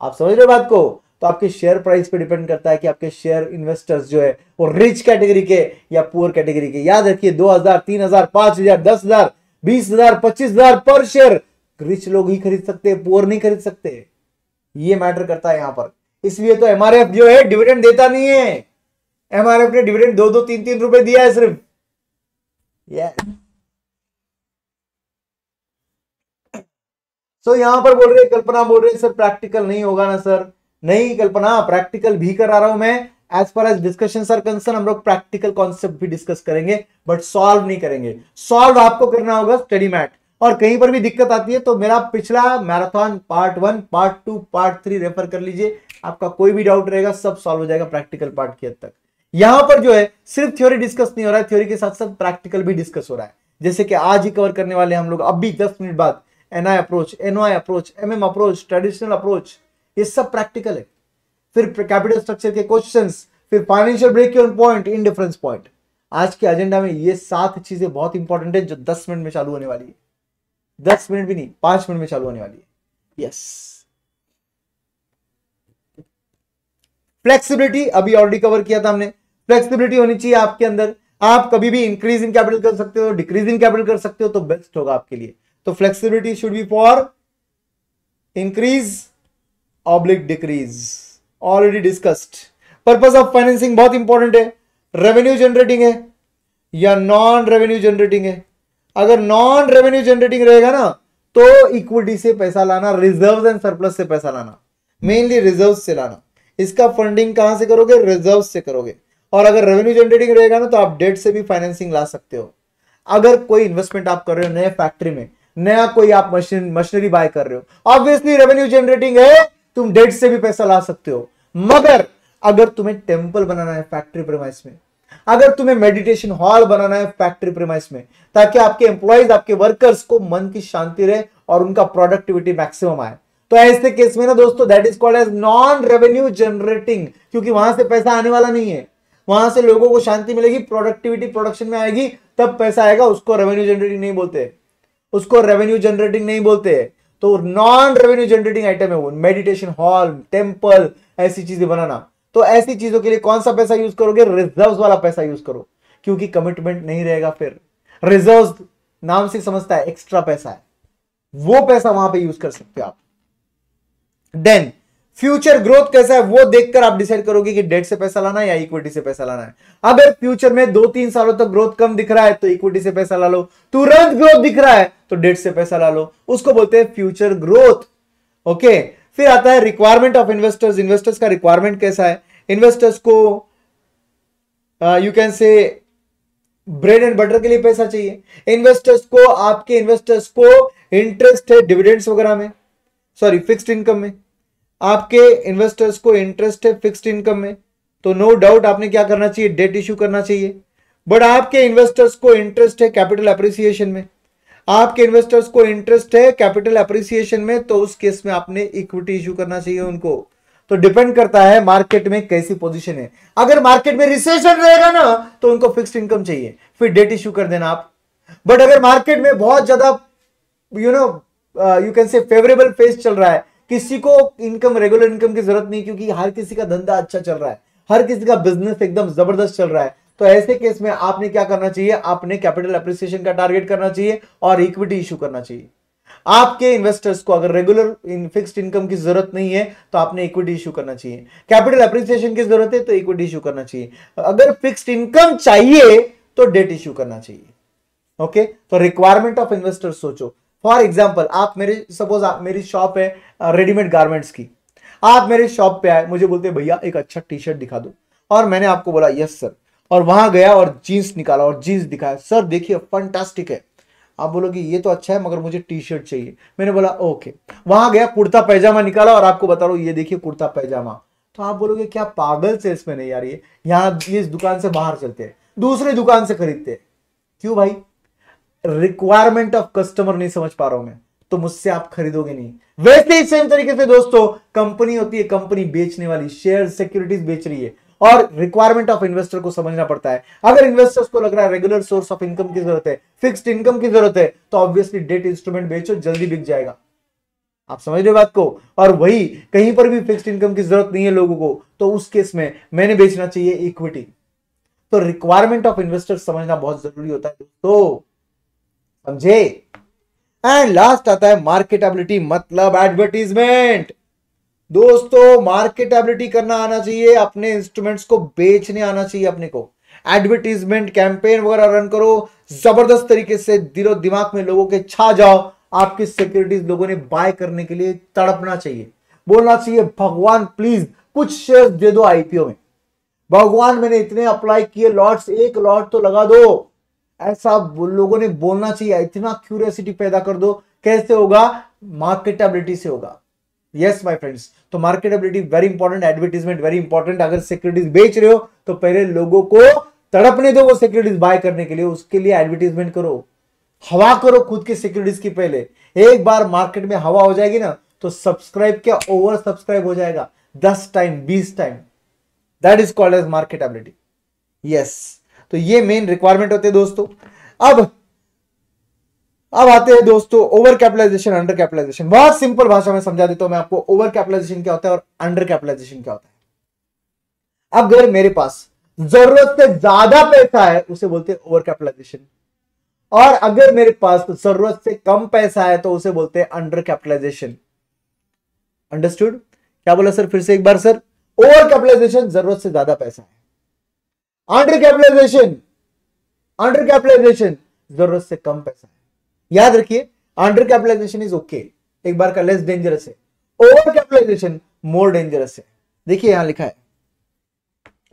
आप समझ रहे बात को? तो आपके शेयर प्राइस पे डिपेंड करता है कि आपके शेयर इन्वेस्टर्स जो है, वो रिच कैटेगरी के या पुअर कैटेगरी के। याद रखिए, दो हज़ार, तीन हज़ार, पाँच हज़ार, दस हज़ार, बीस हज़ार, पच्चीस हज़ार पर शेयर रिच लोग ही खरीद सकते हैं पुअर नहीं खरीद सकते। ये मैटर करता है यहाँ पर। इसलिए तो एमआरएफ जो है डिविडेंड देता नहीं है। एमआरएफ ने डिविडेंड दो दो, तीन तीन रुपए दिया है सिर्फ़। Yes. सो so, यहाँ पर बोल रहे कल्पना बोल रहे सर प्रैक्टिकल नहीं होगा ना सर. नहीं कल्पना प्रैक्टिकल भी करा रहा हूँ मैं। As far as discussion sir concern हम लोग प्रैक्टिकल कॉन्सेप्ट भी डिस्कस करेंगे बट सॉल्व नहीं करेंगे। सॉल्व आपको करना होगा स्टडी मैट और कहीं पर भी दिक्कत आती है तो मेरा पिछला marathon part one part two part three refer कर लीजिए। आपका कोई भी डाउट रहेगा सब सॉल्व हो जाएगा प्रैक्टिकल पार्ट की हद तक। यहाँ पर जो है, सिर्फ़ थ्योरी डिस्कस नहीं हो रहा है थ्योरी के साथ साथ प्रैक्टिकल भी डिस्कस हो रहा है। जैसे कि आज ही कवर करने वाले हम लोग अभी दस मिनट बाद NI approach NOI approach MM approach traditional approach ये सब प्रैक्टिकल है। फिर कैपिटल स्ट्रक्चर के क्वेश्चन फिर financial break point indifference point आज के एजेंडा में ये सात चीज़ें बहुत इंपॉर्टेंट है, जो दस मिनट में चालू होने वाली है। दस मिनट भी नहीं, पाँच मिनट में चालू होने वाली है। यस फ्लेक्सिबिलिटी अभी ऑलरेडी कवर किया था हमने। फ्लेक्सिबिलिटी होनी चाहिए आपके अंदर। आप कभी भी इंक्रीज इन कैपिटल कर सकते हो डिक्रीज इन कैपिटल कर सकते हो तो बेस्ट होगा आपके लिए। तो flexibility should be for increase oblique decrease already discussed purpose of financing बहुत इंपॉर्टेंट है। रेवेन्यू जनरेटिंग है, या नॉन रेवेन्यू जनरेटिंग है। अगर नॉन रेवेन्यू जनरेटिंग रहेगा ना तो इक्विटी से पैसा लाना रिज़र्व एंड सरप्लस से पैसा लाना। मेनली रिज़र्व से लाना। इसका फंडिंग कहाँ से करोगे? रिज़र्व से करोगे। और अगर रेवेन्यू जनरेटिंग रहेगा ना तो आप डेट से भी फाइनेंसिंग ला सकते हो। अगर कोई इन्वेस्टमेंट आप कर रहे हो नए फैक्ट्री में, नया कोई आप मशीन मशीनरी बाय कर रहे हो ऑब्वियसली रेवेन्यू जनरेटिंग है, तुम डेट से भी पैसा ला सकते हो। मगर अगर तुम्हें टेंपल बनाना है फैक्ट्री प्रेमाइस में, अगर तुम्हें मेडिटेशन हॉल बनाना है फैक्ट्री प्रेमाइस में, ताकि आपके एम्प्लॉयज़ आपके वर्कर्स को मन की शांति रहे और उनका प्रोडक्टिविटी मैक्सिमम आए। तो ऐसे केस में ना दोस्तों that is called as non revenue generating क्योंकि वहाँ से पैसा आने वाला नहीं है। वहाँ से लोगों को शांति मिलेगी प्रोडक्टिविटी प्रोडक्शन में आएगी, तब पैसा आएगा, उसको रेवेन्यू जनरेटिंग नहीं बोलते। उसको रेवेन्यू जनरेटिंग नहीं बोलते। तो नॉन रेवेन्यू जनरेटिंग आइटम है वो मेडिटेशन हॉल टेंपल ऐसी चीज़ें बनाना। तो ऐसी चीज़ों के लिए कौन सा पैसा यूज़ करोगे? रिज़र्व वाला पैसा यूज़ करो, क्योंकि कमिटमेंट नहीं रहेगा फिर। रिज़र्व नाम से समझता है एक्स्ट्रा पैसा है। वो पैसा वहाँ पे यूज़ कर सकते हो आप। देन फ्यूचर ग्रोथ कैसा है, वो देखकर आप डिसाइड करोगे कि डेट से पैसा लाना है या इक्विटी से पैसा लाना है। अगर फ्यूचर में दो तीन सालों तक तो ग्रोथ कम दिख रहा है तो इक्विटी से पैसा ला लो। तुरंत ग्रोथ दिख रहा है तो डेट से पैसा ला लो। उसको बोलते हैं फ्यूचर ग्रोथ। ओके? फिर आता है रिक्वायरमेंट ऑफ़ इन्वेस्टर्स इन्वेस्टर्स का रिक्वायरमेंट कैसा है? इन्वेस्टर्स को you can say bread and butter के लिए पैसा चाहिए। इन्वेस्टर्स को, आपके इन्वेस्टर्स को इंटरेस्ट है डिविडेंड्स वगैरह में। सॉरी फिक्स्ड इनकम में। आपके इन्वेस्टर्स को इंटरेस्ट है फिक्स्ड इनकम में तो नो डाउट आपने क्या करना चाहिए? डेट इश्यू करना चाहिए। बट आपके इन्वेस्टर्स को इंटरेस्ट है कैपिटल अप्रिसिएशन में। आपके इन्वेस्टर्स को इंटरेस्ट है कैपिटल अप्रिसिएशन में तो उस केस में आपने इक्विटी इश्यू करना चाहिए उनको। तो डिपेंड करता है मार्केट में कैसी पोजीशन है। अगर मार्केट में रिसेशन रहेगा ना तो उनको फिक्स्ड इनकम चाहिए। फिर डेट इश्यू कर देना आप। बट अगर मार्केट में बहुत ज़्यादा you know you can say favourable phase चल रहा है किसी को इनकम रेगुलर इनकम की ज़रूरत नहीं, क्योंकि हर किसी का धंधा अच्छा चल रहा है। हर किसी का बिज़नेस एकदम ज़बरदस्त चल रहा है। तो ऐसे केस में आपने क्या करना चाहिए? आपने कैपिटल अप्रिसिएशन का टारगेट करना चाहिए और इक्विटी इशू करना चाहिए। आपके इन्वेस्टर्स को अगर रेगुलर इन फिक्स्ड इनकम की ज़रूरत नहीं है तो आपने इक्विटी इशू करना चाहिए। कैपिटल अप्रिसिएशन की ज़रूरत है तो इक्विटी इशू करना चाहिए। अगर फिक्स्ड इनकम चाहिए तो डेट इशू करना चाहिए। ओके तो रिक्वायरमेंट ऑफ़ इन्वेस्टर सोचो। फॉर एग्ज़ाम्पल आप मेरे सपोज़ आप मेरी शॉप है रेडीमेड गारमेंट्स की। आप मेरे शॉप पे आए, मुझे बोलते, भैया, एक अच्छा टी शर्ट दिखा दो। और मैंने आपको बोला यस सर और वहाँ गया और जीन्स निकाला और जीन्स दिखाया। सर देखिए फंटास्टिक है। आप बोलोगे ये तो अच्छा है, मगर मुझे टी शर्ट चाहिए। मैंने बोला ओके वहाँ गया, कुर्ता पैजामा निकाला और आपको बता रहा हूँ, ये देखिए, कुर्ता पैजामा। तो आप बोलोगे, क्या पागल सेल्समैन है यार ये? यहाँ इस दुकान से बाहर चलते हैं, दूसरी दुकान से खरीदते हैं। क्यों भाई? रिक्वायरमेंट ऑफ़ कस्टमर नहीं समझ पा रहा हूँ मैं। तो मुझसे आप खरीदोगे नहीं। वैसे ही सेम तरीके से दोस्तों कंपनी होती है कंपनी बेचने वाली शेयर सिक्योरिटीज बेच रही है। और रिक्वायरमेंट ऑफ़ इन्वेस्टर को समझना पड़ता है। अगर इन्वेस्टर्स को लग रहा है रेगुलर सोर्स ऑफ़ इनकम की ज़रूरत है फिक्स्ड इनकम की ज़रूरत है तो ऑब्वियसली डेट इंस्ट्रूमेंट बेचो, जल्दी बिक जाएगा। आप समझ रहे बात को? और वही, कहीं पर भी फिक्स्ड इनकम की ज़रूरत नहीं है लोगों को तो उस केस में मैंने बेचना चाहिए इक्विटी तो रिक्वायरमेंट ऑफ़ इन्वेस्टर समझना बहुत ज़रूरी होता है दोस्तों। समझे? एंड लास्ट आता है मार्केटेबिलिटी मतलब एडवर्टीजमेंट दोस्तों मार्केटेबिलिटी करना आना चाहिए, अपने इंस्ट्रूमेंट्स को बेचने आना चाहिए अपने को. एडवर्टीजमेंट कैंपेन वगैरह रन करो, ज़बरदस्त तरीके से दिलो दिमाग में लोगों के छा जाओ. आपकी सिक्योरिटीज लोगों ने बाय करने के लिए तड़पना चाहिए. बोलना चाहिए, भगवान प्लीज़ कुछ शेयर दे दो आईपीओ में. भगवान, मैंने इतने अप्लाई किए लॉट्स एक लॉट तो लगा दो. ऐसा लोगों ने बोलना चाहिए, इतना क्यूरियोसिटी पैदा कर दो। कैसे होगा? मार्केटेबिलिटी से होगा। यस माय फ्रेंड्स तो marketability very important advertisement very important अगर सिक्योरिटीज बेच रहे हो तो पहले लोगों को तड़पने दो वो सिक्योरिटीज बाय करने के लिए। उसके लिए एडवर्टीजमेंट करो। हवा करो खुद की सिक्योरिटीज की पहले। एक बार मार्केट में हवा हो जाएगी ना तो सब्सक्राइब क्या? ओवर सब्सक्राइब हो जाएगा। दस टाइम बीस time that is called as marketability yes तो ये मेन रिक्वायरमेंट होते हैं दोस्तों। अब अब आते हैं दोस्तों ओवर कैपिटलाइजेशन अंडर कैपिटलाइजेशन बहुत सिंपल भाषा में समझा देता हूँ मैं आपको ओवर कैपिटलाइजेशन क्या होता है और अंडर कैपिटलाइजेशन क्या होता है। अब अगर मेरे पास ज़रूरत से ज़्यादा पैसा है, उसे बोलते हैं ओवर कैपिटलाइजेशन और अगर मेरे पास ज़रूरत से कम पैसा है तो उसे बोलते हैं अंडर कैपिटलाइजेशन अंडरस्टूड क्या बोला सर फिर से एक बार सर? ओवर कैपिटलाइजेशन ज़रूरत से ज़्यादा पैसा है। अंडर कैपिटलाइजेशन अंडर कैपिटलाइजेशन ज़रूरत से कम पैसा याद रखिए अंडर कैपिटलाइजेशन इज़ ओके एक बार का लेस डेंजरस है। ओवर कैपिटलाइजेशन मोर डेंजरस है। देखिए यहाँ लिखा है।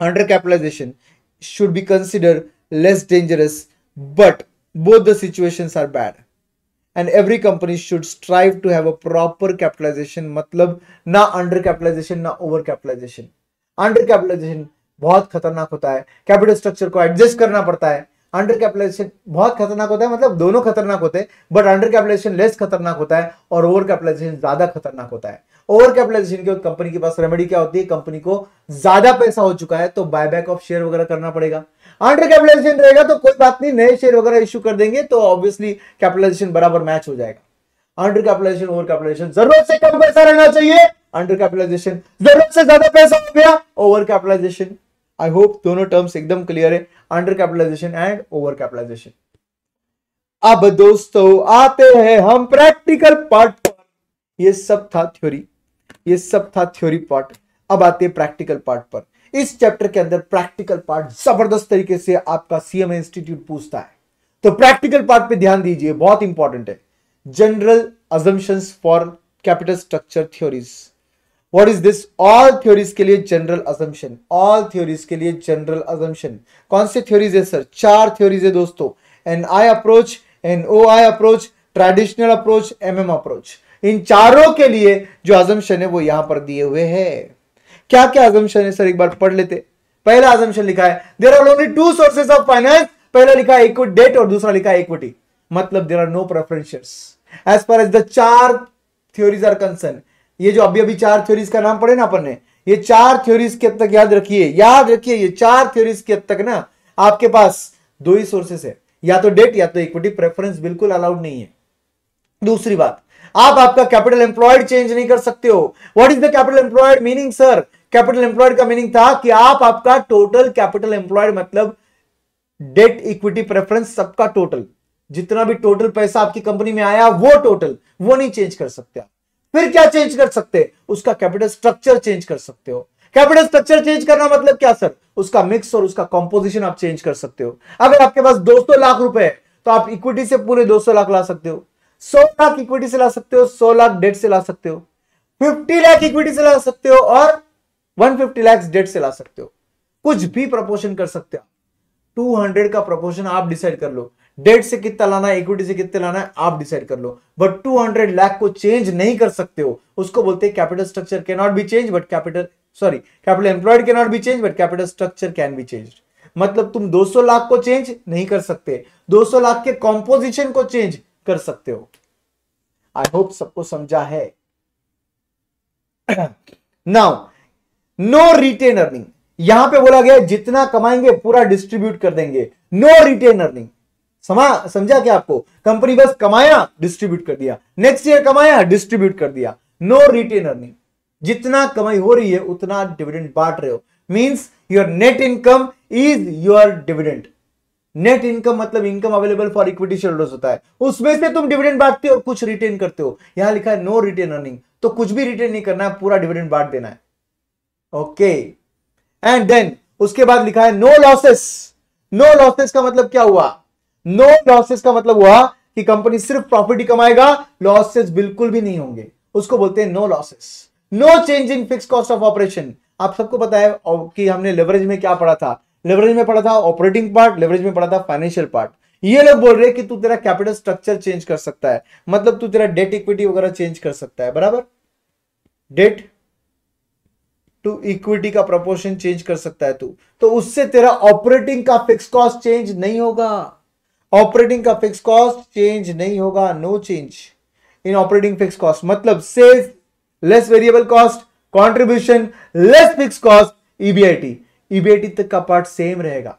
Under capitalization should be consider less dangerous but both the situations are bad. And every company should strive to have a proper capitalization मतलब ना अंडर कैपिटलाइजेशन ना over capitalization under capitalization बहुत खतरनाक होता है। कैपिटल स्ट्रक्चर को adjust करना पड़ता है। अंडर कैपिटलाइजेशन बहुत खतरनाक होता है मतलब दोनों खतरनाक होते हैं बट अंडर कैपिटलाइजेशन लेस खतरनाक होता है और ओवर कैपिटलाइजेशन ज़्यादा खतरनाक होता है। ओवर कैपिटलाइजेशन के कंपनी के पास रेमेडी क्या होती है? कंपनी को ज़्यादा पैसा हो चुका है तो बायबैक ऑफ़ शेयर वगैरह करना पड़ेगा। अंडर कैपिटलाइजेशन रहेगा तो कोई बात नहीं, नए शेयर वगैरह इश्यू कर देंगे तो ऑब्वियसली कैपिटलाइजेशन बराबर मैच हो जाएगा। अंडर कैपिटलाइजेशन ओवर कैपिटलाइजेशन ज़रूरत से कम पैसा रहना चाहिए। अंडर कैपिटलाइजेशन ज़रूरत से ज़्यादा पैसा हो गया ओवर कैपिटलाइजेशन आई होप दोनों टर्म्स एकदम क्लियर है under capitalization and over capitalization अब दोस्तों, आते हैं हम प्रैक्टिकल पार्ट पर। ये सब था थ्योरी ये सब था थ्योरी पार्ट अब आते हैं प्रैक्टिकल पार्ट पर। इस चैप्टर के अंदर प्रैक्टिकल पार्ट ज़बरदस्त तरीके से आपका सीएम इंस्टीट्यूट पूछता है। तो प्रैक्टिकल पार्ट पे ध्यान दीजिए, बहुत इंपॉर्टेंट है। General assumptions for capital structure theories what is this all theories के लिए जनरल अजम्पन ऑल थ्योरीज के लिए जनरल अजम्पन कौन से थ्योरीज है सर चार थ्योरीज है, दोस्तों. N I approach N O I approach traditional approach M M approach इन चारों के लिए जो अजम्पन है, वो यहाँ पर दिए हुए है. क्या क्या अजम्पन है सर एक बार पढ़ लेते. पहला अजम्पन लिखा है there are only two sources of finance पहला लिखा है इक्विटी डेट और दूसरा लिखा है इक्विटी मतलब there are no preferences as far as the चार थ्योरीज आर कंसर्न ये जो अभी अभी चार थ्योरीज का नाम पढ़े ना अपन ने, ये चार थ्योरीज के तक याद रखिए याद रखिए ये चार थ्योरीज के अब तक ना आपके पास दो ही सोर्सेस है। या तो डेट या तो इक्विटी प्रेफरेंस बिल्कुल अलाउड नहीं है। दूसरी बात, आप आपका कैपिटल एम्प्लॉयड चेंज नहीं कर सकते हो। What is the capital employed meaning sir capital employed का मीनिंग था कि आप आपका टोटल कैपिटल एम्प्लॉयड मतलब डेट इक्विटी प्रेफरेंस सबका टोटल जितना भी टोटल पैसा आपकी कंपनी में आया, वो टोटल वो नहीं चेंज कर सकते आप। फिर क्या चेंज कर सकते? उसका कैपिटल स्ट्रक्चर चेंज कर सकते हो। कैपिटल स्ट्रक्चर चेंज करना मतलब क्या सर उसका मिक्स और उसका कॉम्पोजिशन आप चेंज कर सकते हो। अगर आपके पास 200 लाख रुपए है तो आप इक्विटी से पूरे 200 लाख ला सकते हो। 100 लाख इक्विटी से ला सकते हो 100 लाख डेट से ला सकते हो। 50 लाख इक्विटी से ला सकते हो और 150 लाख डेट से ला सकते हो। कुछ भी प्रपोर्शन कर सकते हो। 200 का प्रपोर्शन आप डिसाइड कर लो। डेट से कितना लाना है इक्विटी से कितना लाना है, आप डिसाइड कर लो। बट 200 लाख को चेंज नहीं कर सकते हो। उसको बोलते हैं capital structure can not be change but capital sorry capital employed can not be change but capital structure can be change मतलब तुम 200 लाख को चेंज नहीं कर सकते। 200 लाख के कॉम्पोजिशन को चेंज कर सकते हो। आई होप सबको समझा है। नाउ नो रिटेन अर्निंग यहाँ पे बोला गया जितना कमाएँगे, पूरा डिस्ट्रीब्यूट कर देंगे। नो रिटेन अर्निंग समा, समझा क्या आपको? कंपनी बस कमाया डिस्ट्रीब्यूट कर दिया। नेक्स्ट ईयर कमाया डिस्ट्रीब्यूट कर दिया। नो रिटेन अर्निंग जितना कमाई हो रही है, उतना डिविडेंड बांट रहे हो। Means your net income is your dividend net income मतलब income available for equity shareholders होता है। उसमें से तुम डिविडेंड बांटते हो और कुछ रिटेन करते हो। यहाँ लिखा है नो रिटेन अर्निंग तो कुछ भी रिटेन नहीं करना है, पूरा डिविडेंड बांट देना है। ओके एंड देन उसके बाद लिखा है नो लॉसेस नो लॉसेस का मतलब क्या हुआ? नो no लॉसेस का मतलब हुआ कि कंपनी सिर्फ़ प्रॉफिट ही कमाएगा लॉसेस बिल्कुल भी नहीं होंगे। उसको बोलते हैं no losses no change in fix cost of operation आप सबको पता है कि हमने लेवरेज में क्या पढ़ा था? लेवरेज में पढ़ा था ऑपरेटिंग पार्ट लेवरेज में पढ़ा था फाइनेंशियल पार्ट ये लोग बोल रहे हैं कि तू तेरा कैपिटल स्ट्रक्चर चेंज कर सकता है। मतलब तू तेरा डेट इक्विटी वगैरह चेंज कर सकता है। बराबर? डेट टू इक्विटी का प्रपोर्शन चेंज कर सकता है तू। तो उससे तेरा ऑपरेटिंग का फिक्स कॉस्ट चेंज नहीं होगा। ऑपरेटिंग का फिक्स कॉस्ट चेंज नहीं होगा no change in operating fix cost मतलब sales less variable cost contribution less fix cost EBIT EBIT तक का पार्ट सेम रहेगा।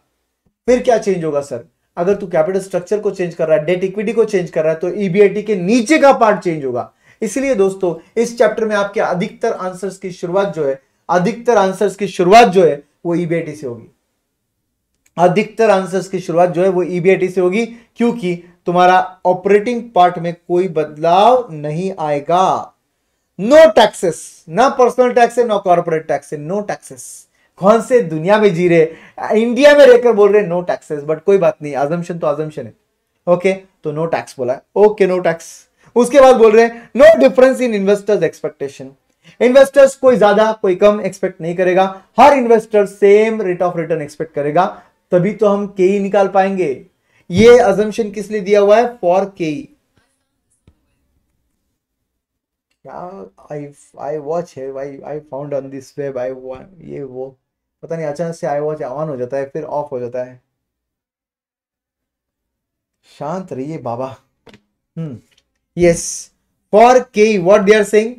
फिर क्या चेंज होगा सर अगर तू कैपिटल स्ट्रक्चर को चेंज कर रहा है डेट इक्विटी को चेंज कर रहा है तो ईबीआईटी के नीचे का पार्ट चेंज होगा। इसलिए दोस्तों, इस चैप्टर में आपके अधिकतर आंसर्स की शुरुआत जो है, अधिकतर आंसर्स की शुरुआत जो है, वो ईबीआईटी से होगी। अधिकतर आंसर्स की शुरुआत जो है वो ईबीआईटी से होगी, क्योंकि तुम्हारा ऑपरेटिंग पार्ट में कोई बदलाव नहीं आएगा। नो टैक्सेस ना पर्सनल टैक्स है, नो कॉर्पोरेट टैक्स है नो टैक्सेस कौन से दुनिया में जी रहे इंडिया में रहकर बोल रहे नो टैक्सेस बट कोई बात नहीं आजमशन तो आजमशन है। ओके तो नो टैक्स बोला। ओके नो टैक्स उसके बाद बोल रहे हैं no difference in investors expectation investors कोई ज़्यादा, कोई कम एक्सपेक्ट नहीं करेगा। हर investor same rate of return expect करेगा। तभी तो हम के ही निकाल पाएँगे। ये अजम्पन किस लिए दिया हुआ है? फॉर के आई आई वॉच है I I found on this web I ये वो। पता नहीं, अचानक से आई वॉच ऑन हो जाता है, फिर ऑफ़ हो जाता है। शांत रहिए बाबा। हम्म। Yes for K what they are saying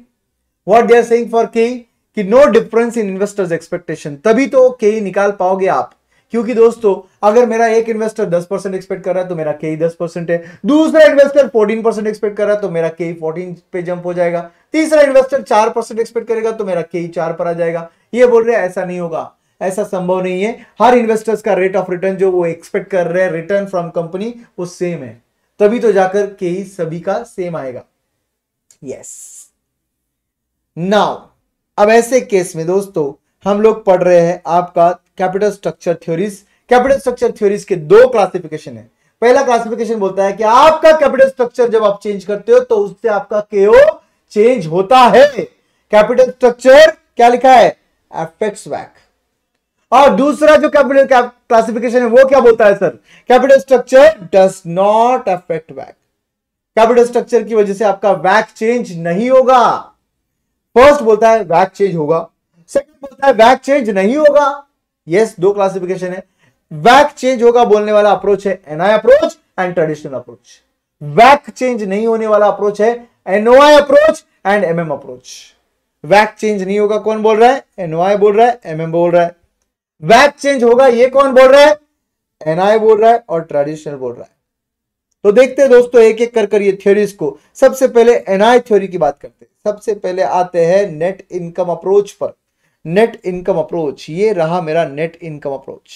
what they are saying for K कि no difference in investors expectation तभी तो के निकाल पाओगे आप। क्योंकि दोस्तों, अगर मेरा एक इन्वेस्टर 10 परसेंट एक्सपेक्ट कर रहा है तो मेरा के ही दस परसेंट है। दूसरा इन्वेस्टर 14 परसेंट एक्सपेक्ट कर रहा है तो मेरा के ही फोर्टीन पे जंप हो जाएगा। तीसरा इन्वेस्टर चार परसेंट एक्सपेक्ट करेगा तो मेरा के ही चार पर आ जाएगा। ये बोल रहे हैं, ऐसा नहीं होगा। ऐसा संभव नहीं है। हर इन्वेस्टर्स का रेट ऑफ़ रिटर्न जो वो एक्सपेक्ट कर रहे हैं रिटर्न फ्रॉम कंपनी वो सेम है। तभी तो जाकर के ही सभी का सेम आएगा। Yes yes. नाउ अब ऐसे केस में दोस्तों हम लोग पढ़ रहे हैं आपका capital structure theories capital structure theories के दो क्लासिफिकेशन है। पहला क्लासिफिकेशन बोलता है कि आपका कैपिटल स्ट्रक्चर जब आप चेंज करते हो तो उससे आपका केओ चेंज होता है। कैपिटल स्ट्रक्चर क्या लिखा है? एफेक्ट्स वैक और दूसरा जो कैपिटल क्लासिफिकेशन है, वो क्या बोलता है, sir? Capital structure does not affect वैक capital structure की वजह से आपका वैक चेंज नहीं होगा। फ़र्स्ट बोलता है वैक चेंज होगा। सेकंड बोलता है वैक चेंज नहीं होगा. यस yes, दो क्लासिफिकेशन है। वैक चेंज होगा बोलने वाला अप्रोच है NI approach and traditional approach वैक change नहीं होने वाला अप्रोच है NOI approach and MM approach वैक चेंज नहीं होगा कौन बोल रहा है? एनवाई बोल रहा है एमएम बोल रहा है। वैक चेंज होगा ये कौन बोल रहा है? एनआई बोल रहा है और ट्रेडिशनल बोल रहा है। तो देखते हैं दोस्तों एक एक कर कर ये थ्योरीज को। सबसे पहले एनआई थ्योरी की बात करते हैं। सबसे पहले आते हैं नेट इनकम अप्रोच पर। नेट इनकम अप्रोच ये रहा मेरा net income approach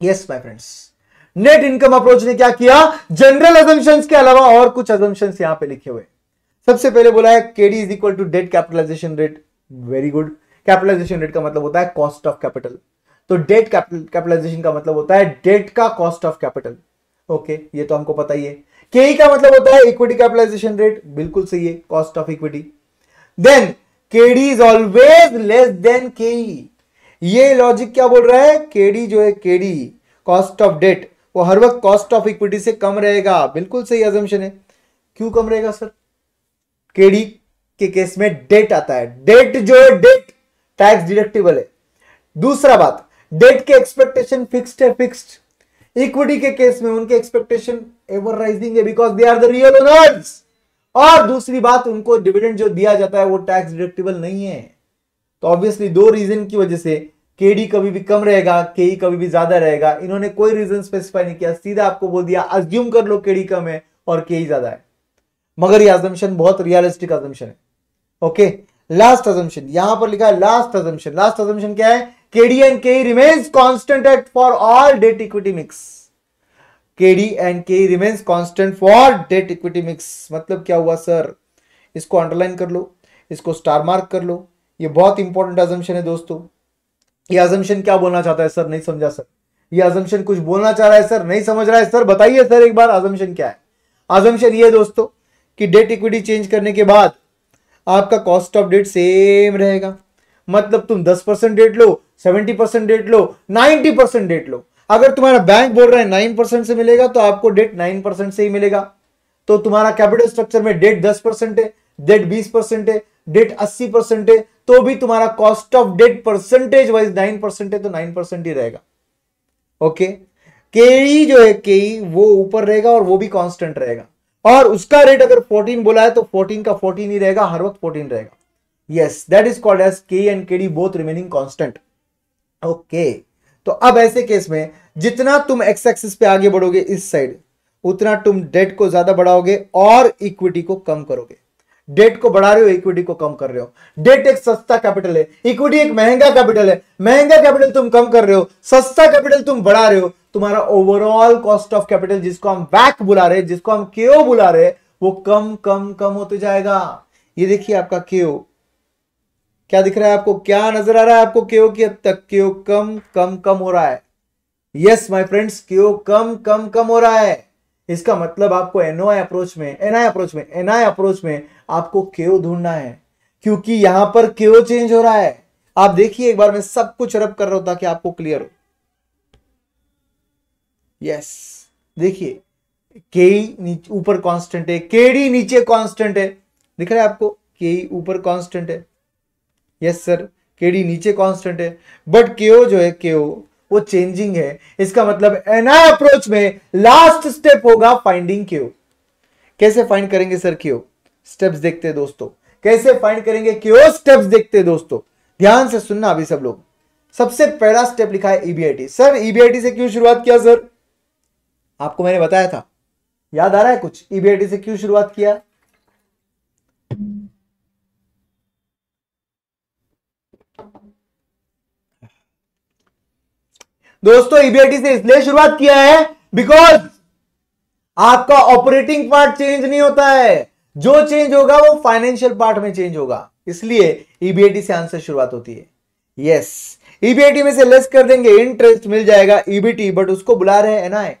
yes my friends net income approach ने क्या किया? जनरल अजम्पन्स के अलावा और कुछ अजम्पन्स यहाँ पे लिखे हुए सबसे पहले बोला है KD is equal to debt capitalization rate very good capitalization rate का मतलब होता है कॉस्ट ऑफ़ कैपिटल तो डेट कैपिटलाइजेशन का मतलब होता है डेट का कॉस्ट ऑफ़ कैपिटल ओके ये तो हमको पता ही है। के का मतलब होता है इक्विटी कैपिटलाइजेशन रेट बिल्कुल सही है cost of equity then KD is always less than K ये लॉजिक क्या बोल रहा है? केडी जो है केडी कॉस्ट ऑफ़ डेट वो हर वक्त कॉस्ट ऑफ़ इक्विटी से कम रहेगा। बिल्कुल सही अजम्पन है। क्यों कम रहेगा सर केडी के केस में डेट आता है। डेट जो है डेट टैक्स डिडक्टिबल है। दूसरा बात डेट के एक्सपेक्टेशन फिक्स्ड है फिक्स्ड इक्विटी के केस में उनके एक्सपेक्टेशन एवर राइजिंग है because they are the real owners और दूसरी बात, उनको डिविडेंड जो दिया जाता है वो टैक्स डिडक्टिबल नहीं है। तो ऑब्वियसली दो रीजन की वजह से केडी कभी भी कम रहेगा के कभी भी ज़्यादा रहेगा। इन्होंने कोई रीजन स्पेसिफाई नहीं किया। सीधा आपको बोल दिया अज्यूम कर लो केडी कम है और के ज़्यादा है। मगर ये अजम्पन बहुत रियलिस्टिक अजम्पन है। ओके लास्ट अजम्पन यहाँ पर लिखा है लास्ट अजम्पन लास्ट अजम्पन क्या है? KD and K remains constant at for all debt equity mix KD and K remains constant for debt equity mix मतलब क्या हुआ सर इसको अंडरलाइन कर लो, इसको स्टार मार्क कर लो। ये बहुत इंपॉर्टेंट अजम्पन है दोस्तों। ये अजम्पन क्या बोलना चाहता है सर नहीं समझा सर ये अजम्पन कुछ बोलना चाह रहा है सर नहीं समझ रहा है सर बताइए सर एक बार अजम्पन क्या है? अजम्पन ये दोस्तों कि डेट इक्विटी चेंज करने के बाद आपका कॉस्ट ऑफ़ डेट सेम रहेगा। मतलब तुम 10 परसेंट डेट लो 70 परसेंट डेट लो 90 परसेंट डेट लो। अगर तुम्हारा बैंक बोल रहा है नाइन परसेंट से मिलेगा तो आपको डेट नाइन परसेंट से ही मिलेगा। तो तुम्हारा कैपिटल स्ट्रक्चर में डेट दस परसेंट है डेट बीस परसेंट है डेट अस्सी परसेंट है तो भी तुम्हारा cost of debt percentage wise nine percent है तो नाइन परसेंट ही रहेगा। ओके के जो है के वो ऊपर रहेगा और वो भी कांस्टेंट रहेगा। और उसका रेट अगर 14 बोला है तो 14 का 14 ही रहेगा, हर वक्त 14 रहेगा। Yes that is called as K and K D both remaining constant okay तो अब ऐसे केस में जितना तुम एक्स एक्सिस पे आगे बढ़ोगे इस साइड उतना तुम डेट को ज़्यादा बढ़ाओगे और इक्विटी को कम करोगे। डेट को बढ़ा रहे हो इक्विटी को कम कर रहे हो। डेट एक सस्ता कैपिटल है। इक्विटी एक महँगा कैपिटल है। महँगा कैपिटल तुम कम कर रहे हो, सस्ता कैपिटल तुम बढ़ा रहे हो। तुम्हारा ओवरऑल कॉस्ट ऑफ़ कैपिटल जिसको हम वैक बुला रहे, जिसको हम केओ बुला रहे, वो कम कम कम होते जाएगा। ये देखिए आपका केओ क्या दिख रहा है आपको? क्या नज़र आ रहा है आपको? केओ की हद तक? केओ कम कम कम हो रहा है? यस माय फ्रेंड्स केओ कम कम कम हो रहा है? इसका मतलब आपको एनओआई अप्रोच में एनआई अप्रोच में एनआई अप्रोच में आपको केओ ढूंढना है? क्योंकि यहाँ पर केओ चेंज हो रहा है? आप देखिए, एक बार मैं सब कुछ रब कर रहा हूँ ताकि आपको क्लियर हो। यस देखिए के ऊपर कांस्टेंट है केडी नीचे कांस्टेंट है। दिख रहा है आपको? के ऊपर कांस्टेंट है। यस सर केडी नीचे कांस्टेंट है। बट केओ जो है केओ वो चेंजिंग है। इसका मतलब एनआई अप्रोच में लास्ट स्टेप होगा फाइंडिंग क्यू कैसे फाइंड करेंगे सर क्यू स्टेप्स देखते हैं दोस्तों। कैसे फाइंड करेंगे क्यू स्टेप्स देखते हैं दोस्तों। ध्यान से सुनना अभी सब लोग। सबसे पहला स्टेप लिखा है ईबीआईटी सर ईबीआईटी से क्यों शुरुआत किया सर आपको मैंने बताया था। याद आ रहा है कुछ? ईबीआईटी से क्यों शुरुआत किया? दोस्तों ईबीआईटी से इसलिए शुरुआत किया है बिकॉज़ आपका ऑपरेटिंग पार्ट चेंज नहीं होता है। जो चेंज होगा, वो फाइनेंशियल पार्ट में चेंज होगा। इसलिए ईबीआईटी से आंसर शुरुआत होती है। यस ईबीआईटी में से लेस कर देंगे इंटरेस्ट मिल जाएगा ईबीटी बट उसको बुला रहे हैं एनआई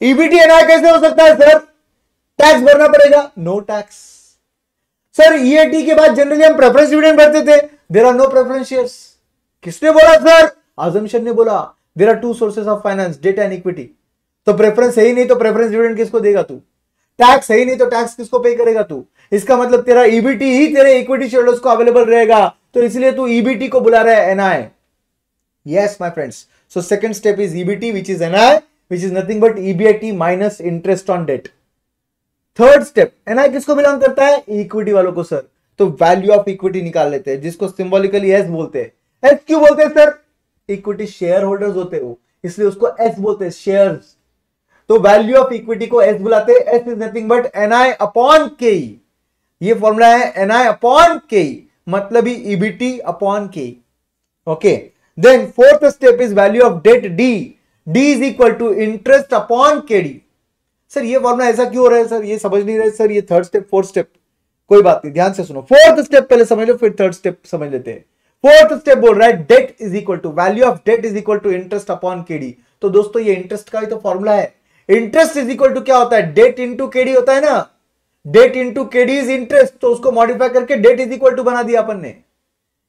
ईबीटी एनआई कैसे हो सकता है सर टैक्स भरना पड़ेगा। नो टैक्स सर ईएटी के बाद जनरली हम प्रेफरेंस डिविडेंड भरते थे। There are no preference shares किसने बोला सर आजमशन ने बोला। There are two sources of finance debt and equity तो प्रेफरेंस है ही नहीं तो प्रेफरेंस डिविडेंड किसको देगा तू? टैक्स है ही नहीं तो टैक्स किसको पे करेगा तू? इसका मतलब तेरा ईबीटी ही तेरे इक्विटी शेयरहोल्डर्स को अवेलेबल रहेगा। तो इसलिए तू ईबीटी को बुला रहा है NI yes my friends so second step is EBT which is NI which is nothing but EBIT minus interest on debt third step NI किसको बिलोंग करता है? इक्विटी वालों को सर तो वैल्यू ऑफ़ इक्विटी निकाल लेते हैं, जिसको सिंबॉलिकली एस बोलते हैं। एस क्यों बोलते हैं सर इक्विटी शेयर होल्डर्स होते हो इसलिए उसको एस बोलते हैं शेयर्स तो वैल्यू ऑफ़ इक्विटी को एस बुलाते हैं। S is nothing but N I upon K ये फॉर्मूला है एन आई अपॉन के मतलब ही EBT upon K okay then fourth step is value of debt D D is equal to interest upon K D sir ये formula ऐसा क्यों हो रहा है? Sir ये समझ नहीं रहे सर ये थर्ड स्टेप फोर्थ स्टेप कोई बात नहीं, ध्यान से सुनो। फोर्थ स्टेप पहले समझ लो, फिर थर्ड स्टेप समझ लेते हैं। फोर्थ स्टेप बोल रहा है debt is equal to value of debt is equal to interest upon KD तो दोस्तों, ये इंटरेस्ट का ही तो फॉर्मूला है। इंटरेस्ट इज़ इक्वल टू क्या होता है? डेट इंटू केडी होता है ना? Debt into KD is interest तो उसको मॉडिफाई करके डेट इज़ इक्वल टू बना दिया अपन ने।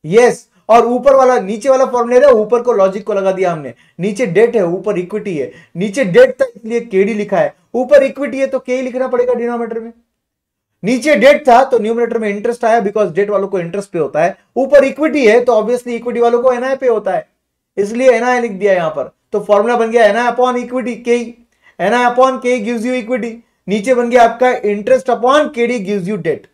यस और ऊपर वाला, नीचे वाला फॉर्मूला है ऊपर को लॉजिक को लगा दिया हमने। नीचे डेट है, ऊपर इक्विटी है। नीचे डेट था, इसलिए केडी लिखा है। ऊपर इक्विटी है तो के लिखना पड़ेगा डिनोमीटर में। नीचे डेट था तो न्यूमिनेटर में इंटरेस्ट आया बिकॉज़ डेट वालों को इंटरेस्ट पे होता है। ऊपर इक्विटी है तो ऑब्वियसली इक्विटी वालों को एनआई पे होता है। इसलिए एनआई लिख दिया यहाँ पर। तो फॉर्मूला बन गया NI upon equity K NI upon K gives you equity नीचे बन गया आपका interest upon KD gives you debt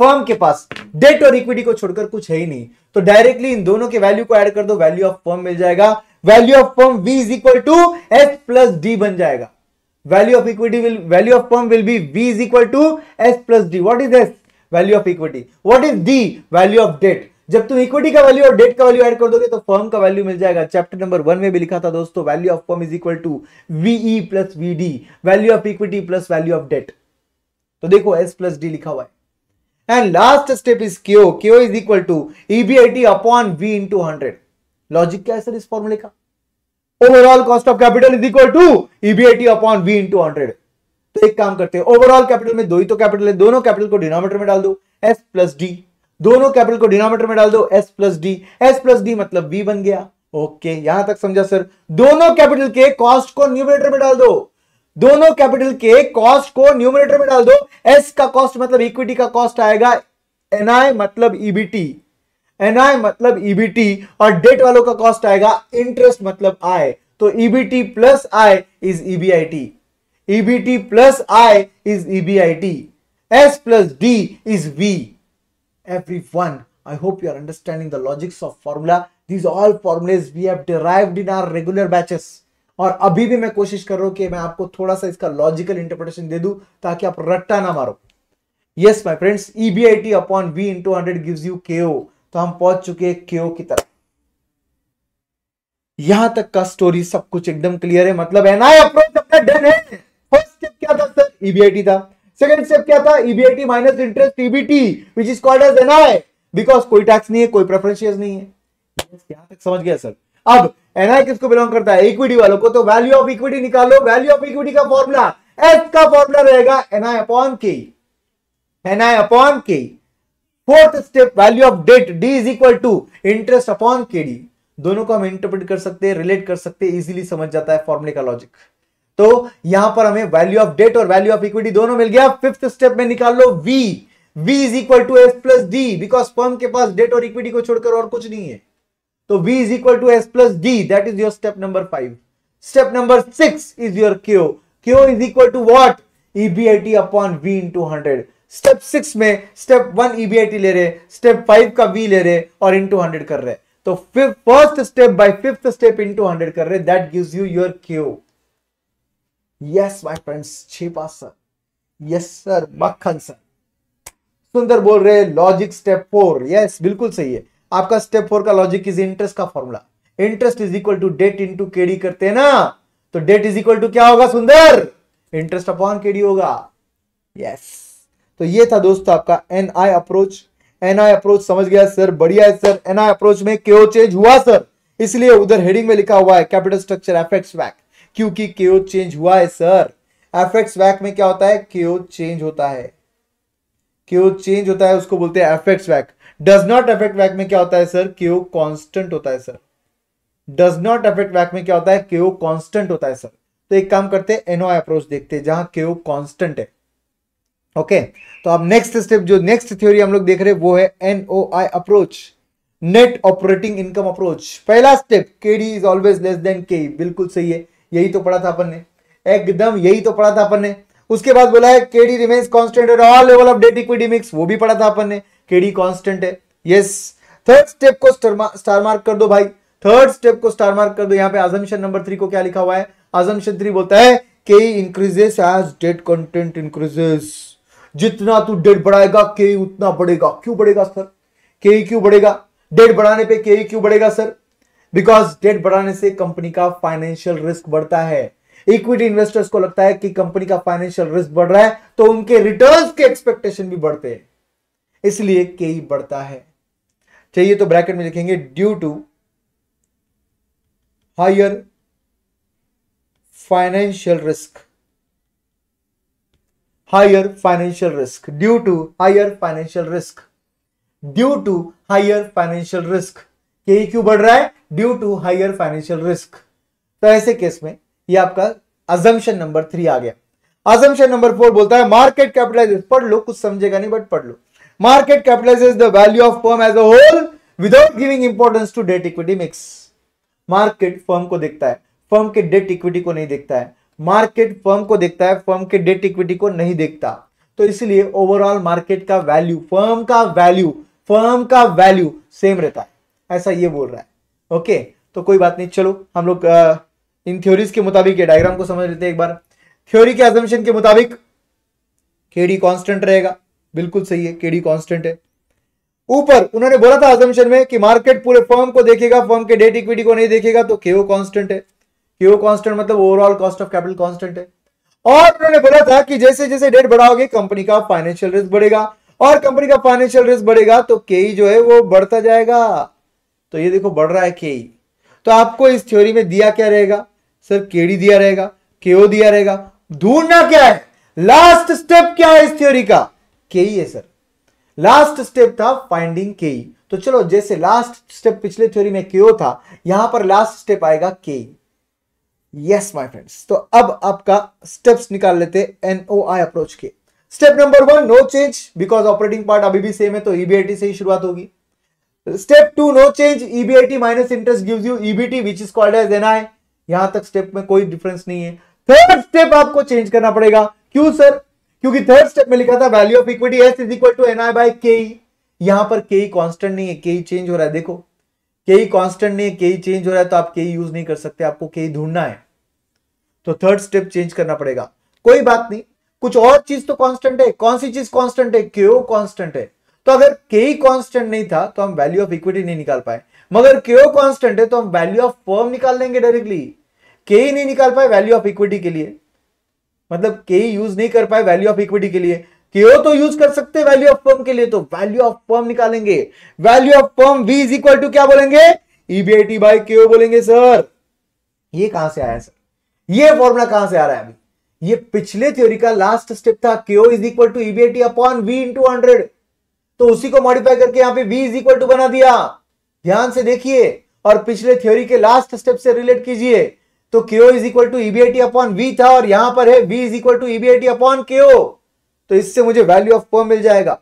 firm के पास। डेट और इक्विटी को छोड़कर कुछ है ही नहीं। तो डायरेक्टली इन दोनों के वैल्यू को ऐड कर दो वैल्यू ऑफ़ फर्म मिल जाएगा। Value of firm V is equal to S plus D बन जाएगा। Value of equity will value of firm will be V is equal to S plus D what is S value of equity what is D value of debt जब तुम equity का value और date का value add कर दोगे तो firm का value मिल जाएगा। चैप्टर नंबर वन में भी लिखा था दोस्तों value of firm is equal to VE plus V D value of equity plus value of debt तो देखो एस प्लस डी लिखा हुआ है। And last step is KO. KO is equal to EBIT upon V into 100. Logic क्या है sir इस फॉर्मूले का? Overall cost of capital is equal to EBIT upon V into hundred तो एक काम करते हैं ओवरऑल कैपिटल में दो ही तो कैपिटल है, दोनों कैपिटल को डिनोमीटर में डाल दो एस प्लस डी दोनों कैपिटल को डिनोमीटर में डाल दो S plus D S plus D मतलब वी बन गया। ओके यहाँ तक समझा सर दोनों कैपिटल के कॉस्ट को न्यूमिनेटर में डाल दो। दोनों कैपिटल के कॉस्ट को न्यूमिनेटर में डाल दो। एस का कॉस्ट मतलब इक्विटी का कॉस्ट आएगा एनआई मतलब ईबीटी एनआई मतलब ईबीटी और डेट वालों का कॉस्ट आएगा इंटरेस्ट मतलब आय तो EBT plus I is EBIT EBT plus I is EBIT S plus D is V every one I hope you are understanding the logics of formula. These all formulas we have derived in our regular batches. और अभी भी मैं कोशिश कर रहा हूँ कि मैं आपको थोड़ा सा इसका लॉजिकल इंटरप्रिटेशन दे दूँ, ताकि आप रट्टा ना मारो। Yes my friends EBIT upon V into hundred gives you KO तो हम पहुँच चुके हैं केओ की तरफ़। यहाँ तक का स्टोरी सब कुछ एकदम क्लियर है। मतलब एनआई अप्रोच अपना डन है। फ़र्स्ट स्टेप क्या था सर ईबीआईटी था। सेकंड स्टेप क्या था? EBIT minus interest EBT which is called as NI because कोई टैक्स नहीं है, कोई प्रेफरेंशियस नहीं है। यहाँ तक समझ गया सर अब एनआई किसको बिलोंग करता है? इक्विटी वालों को। तो वैल्यू ऑफ़ इक्विटी निकालो। वैल्यू ऑफ़ इक्विटी का फॉर्मूला एफ़ का फॉर्मूला रहेगा NI upon K NI upon K fourth step value of debt D is equal to interest upon K D दोनों को हम इंटरप्रेट कर सकते हैं रिलेट कर सकते हैं इजीली समझ जाता है फॉर्मूले का लॉजिक तो यहाँ पर हमें वैल्यू ऑफ़ डेट और वैल्यू ऑफ़ इक्विटी दोनों मिल गया फिफ्थ स्टेप में निकाल लो V V is equal to S plus D because firm के पास डेट और इक्विटी को छोड़कर और कुछ नहीं है तो V is equal to S plus D. That is your step number five. Step number six is your Q. Q is equal to what? EBIT upon V into 100. Step six में step one EBIT ले रहे step five का we ले रहे और into hundred कर रहे. तो first step by fifth step into hundred कर रहे that gives you your Q yes my friends छह पास सर यस सर मक्खन सर सुंदर बोल रहे लॉजिक स्टेप फोर यस बिल्कुल सही है. आपका स्टेप फोर का लॉजिक इज़ इंटरेस्ट का formula interest is equal to debt into KD करते हैं ना? तो डेट इज़ इक्वल टू क्या होगा सुंदर? इंटरेस्ट अपॉन केडी होगा. यस तो ये था दोस्तों आपका N I approach N I approach समझ गया सर, बढ़िया है सर। एन आई अप्रोच में क्यों चेंज हुआ सर। इसलिए उधर हेडिंग में लिखा हुआ है कैपिटल स्ट्रक्चर एफेक्ट्स वैक क्योंकि क्यों चेंज हुआ है सर। एफेक्ट्स वैक में क्या होता है? क्यों चेंज होता है। क्यों चेंज होता है, उसको बोलते हैं effects vac does not affect vac में क्या होता है सर? क्यू कांस्टेंट होता है sir. Does not affect vac में क्या होता है? क्यू कांस्टेंट होता है सर। तो एक काम करते हैं एनओ अप्रोच देखते हैं, जहाँ क्यू कांस्टेंट है। ओके तो अब नेक्स्ट स्टेप जो नेक्स्ट थ्योरी हम लोग देख रहे हैं, वो है NO I approach net operating income approach पहला step K D is always less than K बिल्कुल सही है, यही तो पढ़ा था अपन ने। एकदम यही तो पढ़ा था अपन ने। उसके बाद बोला है KD remains constant at all level of debt equity mix वो भी पढ़ा था अपन ने केडी कांस्टेंट है। यस थर्ड स्टेप को स्टार मार्क कर दो भाई। थर्ड स्टेप को स्टार मार्क कर दो। यहाँ पे अजम्पशन नंबर थ्री को क्या लिखा हुआ है? अजम्पशन थ्री बोलता है K increases as debt content increases जितना तू डेट बढ़ाएगा के उतना बढ़ेगा। क्यों बढ़ेगा सर के क्यों बढ़ेगा? डेट बढ़ाने पे के क्यों बढ़ेगा सर बिकॉज़ डेट बढ़ाने से कंपनी का फाइनेंशियल रिस्क बढ़ता है। इक्विटी इन्वेस्टर्स को लगता है कि कंपनी का फाइनेंशियल रिस्क बढ़ रहा है तो उनके रिटर्न्स के एक्सपेक्टेशन भी बढ़ते हैं। इसलिए केई बढ़ता है। चाहिए तो ब्रैकेट में लिखेंगे due to higher financial risk higher financial risk due to higher financial risk due to higher financial risk K क्यों बढ़ रहा है? Due to higher financial risk तो ऐसे केस में ये आपका अजम्पशन नंबर थ्री आ गया। अजम्पन नंबर फोर बोलता है मार्केट कैपिटलाइजेस पढ़ लो, कुछ समझेगा नहीं बट पढ़ लो। Market capitalizes the value of firm as a whole without giving importance to debt equity mix market firm को देखता है। फर्म के डेट इक्विटी को नहीं देखता है। मार्केट फर्म को देखता है, फर्म के डेट इक्विटी को नहीं देखता। तो इसलिए ओवरऑल मार्केट का वैल्यू फर्म का वैल्यू फर्म का वैल्यू सेम रहता है। ऐसा ये बोल रहा है। ओके तो कोई बात नहीं, चलो, हम लोग इन थ्योरीज के मुताबिक, ये डायग्राम को समझ लेते हैं एक बार। थ्योरी के एजम्पशन के मुताबिक केडी कांस्टेंट रहेगा। बिल्कुल सही है केडी कांस्टेंट है। ऊपर, उन्होंने बोला था एजम्पशन में कि मार्केट पूरे फर्म को देखेगा, फर्म के डेट इक्विटी को नहीं देखेगा तो केओ कांस्टेंट है। केओ कांस्टेंट मतलब overall cost of capital constant है। और उन्होंने बोला था कि जैसे जैसे डेट बढ़ाओगे कंपनी का फाइनेंशियल रिस्क बढ़ेगा। और कंपनी का फाइनेंशियल रिस्क बढ़ेगा तो के जो है वो बढ़ता जाएगा। तो ये देखो, बढ़ रहा है के तो आपको इस थ्योरी में दिया क्या रहेगा? सर केडी दिया रहेगा केओ दिया रहेगा। ढूंढना क्या है? लास्ट स्टेप क्या है इस थ्योरी का? के है, सर। लास्ट स्टेप था फाइंडिंग के तो चलो, जैसे लास्ट स्टेप पिछले थ्योरी में केओ था, यहाँ पर लास्ट स्टेप आएगा केई यस माय फ्रेंड्स तो अब आपका स्टेप्स निकाल लेते एनओआई अप्रोच के। Step number one no change because operating part अभी भी सेम है तो ईबीआईटी से ही शुरुआत होगी। Step two no change EBIT minus interest gives you EBT which is called as NI यहाँ तक स्टेप में कोई डिफरेंस नहीं है। थर्ड स्टेप आपको चेंज करना पड़ेगा। क्यों सर क्योंकि थर्ड स्टेप में लिखा था value of equity S is equal to NI by K यहाँ पर के कांस्टेंट नहीं है के चेंज हो रहा है। देखो के कांस्टेंट नहीं है के चेंज हो रहा है तो आप के ही यूज़ नहीं कर सकते, आपको के ढूंढना है। तो थर्ड स्टेप चेंज करना पड़ेगा। कोई बात नहीं, कुछ और चीज़ तो कांस्टेंट है। कौन सी चीज़ कांस्टेंट है? क्यों कांस्टेंट है। तो अगर के ही कांस्टेंट नहीं था तो हम वैल्यू ऑफ़ इक्विटी नहीं निकाल पाए। मगर क्यों कांस्टेंट है तो हम वैल्यू ऑफ़ फर्म निकाल लेंगे डायरेक्टली के ही नहीं निकाल पाए वैल्यू ऑफ़ इक्विटी के लिए। मतलब के ही यूज़ नहीं कर पाए वैल्यू ऑफ़ इक्विटी के लिए। क्यों तो यूज़ कर सकते वैल्यू ऑफ़ फर्म के लिए तो वैल्यू ऑफ़ फर्म निकालेंगे। Value of firm V is equal to क्या बोलेंगे? ईबीआईटी बाई क्यों बोलेंगे सर ये कहाँ से आया सर ये फॉर्मूला कहाँ से आ रहा है अभी? ये पिछले थ्योरी का लास्ट स्टेप था। Q is equal to EBIT upon V into hundred तो उसी को मॉडिफाई करके यहाँ पे v इज़ इक्वल टू बना दिया। ध्यान से देखिए, और पिछले थ्योरी के लास्ट स्टेप से रिलेट कीजिए। तो Q is equal to EBIT upon V था, और यहाँ पर है v is equal to EBIT upon Q तो इससे मुझे वैल्यू ऑफ़ फर्म मिल जाएगा।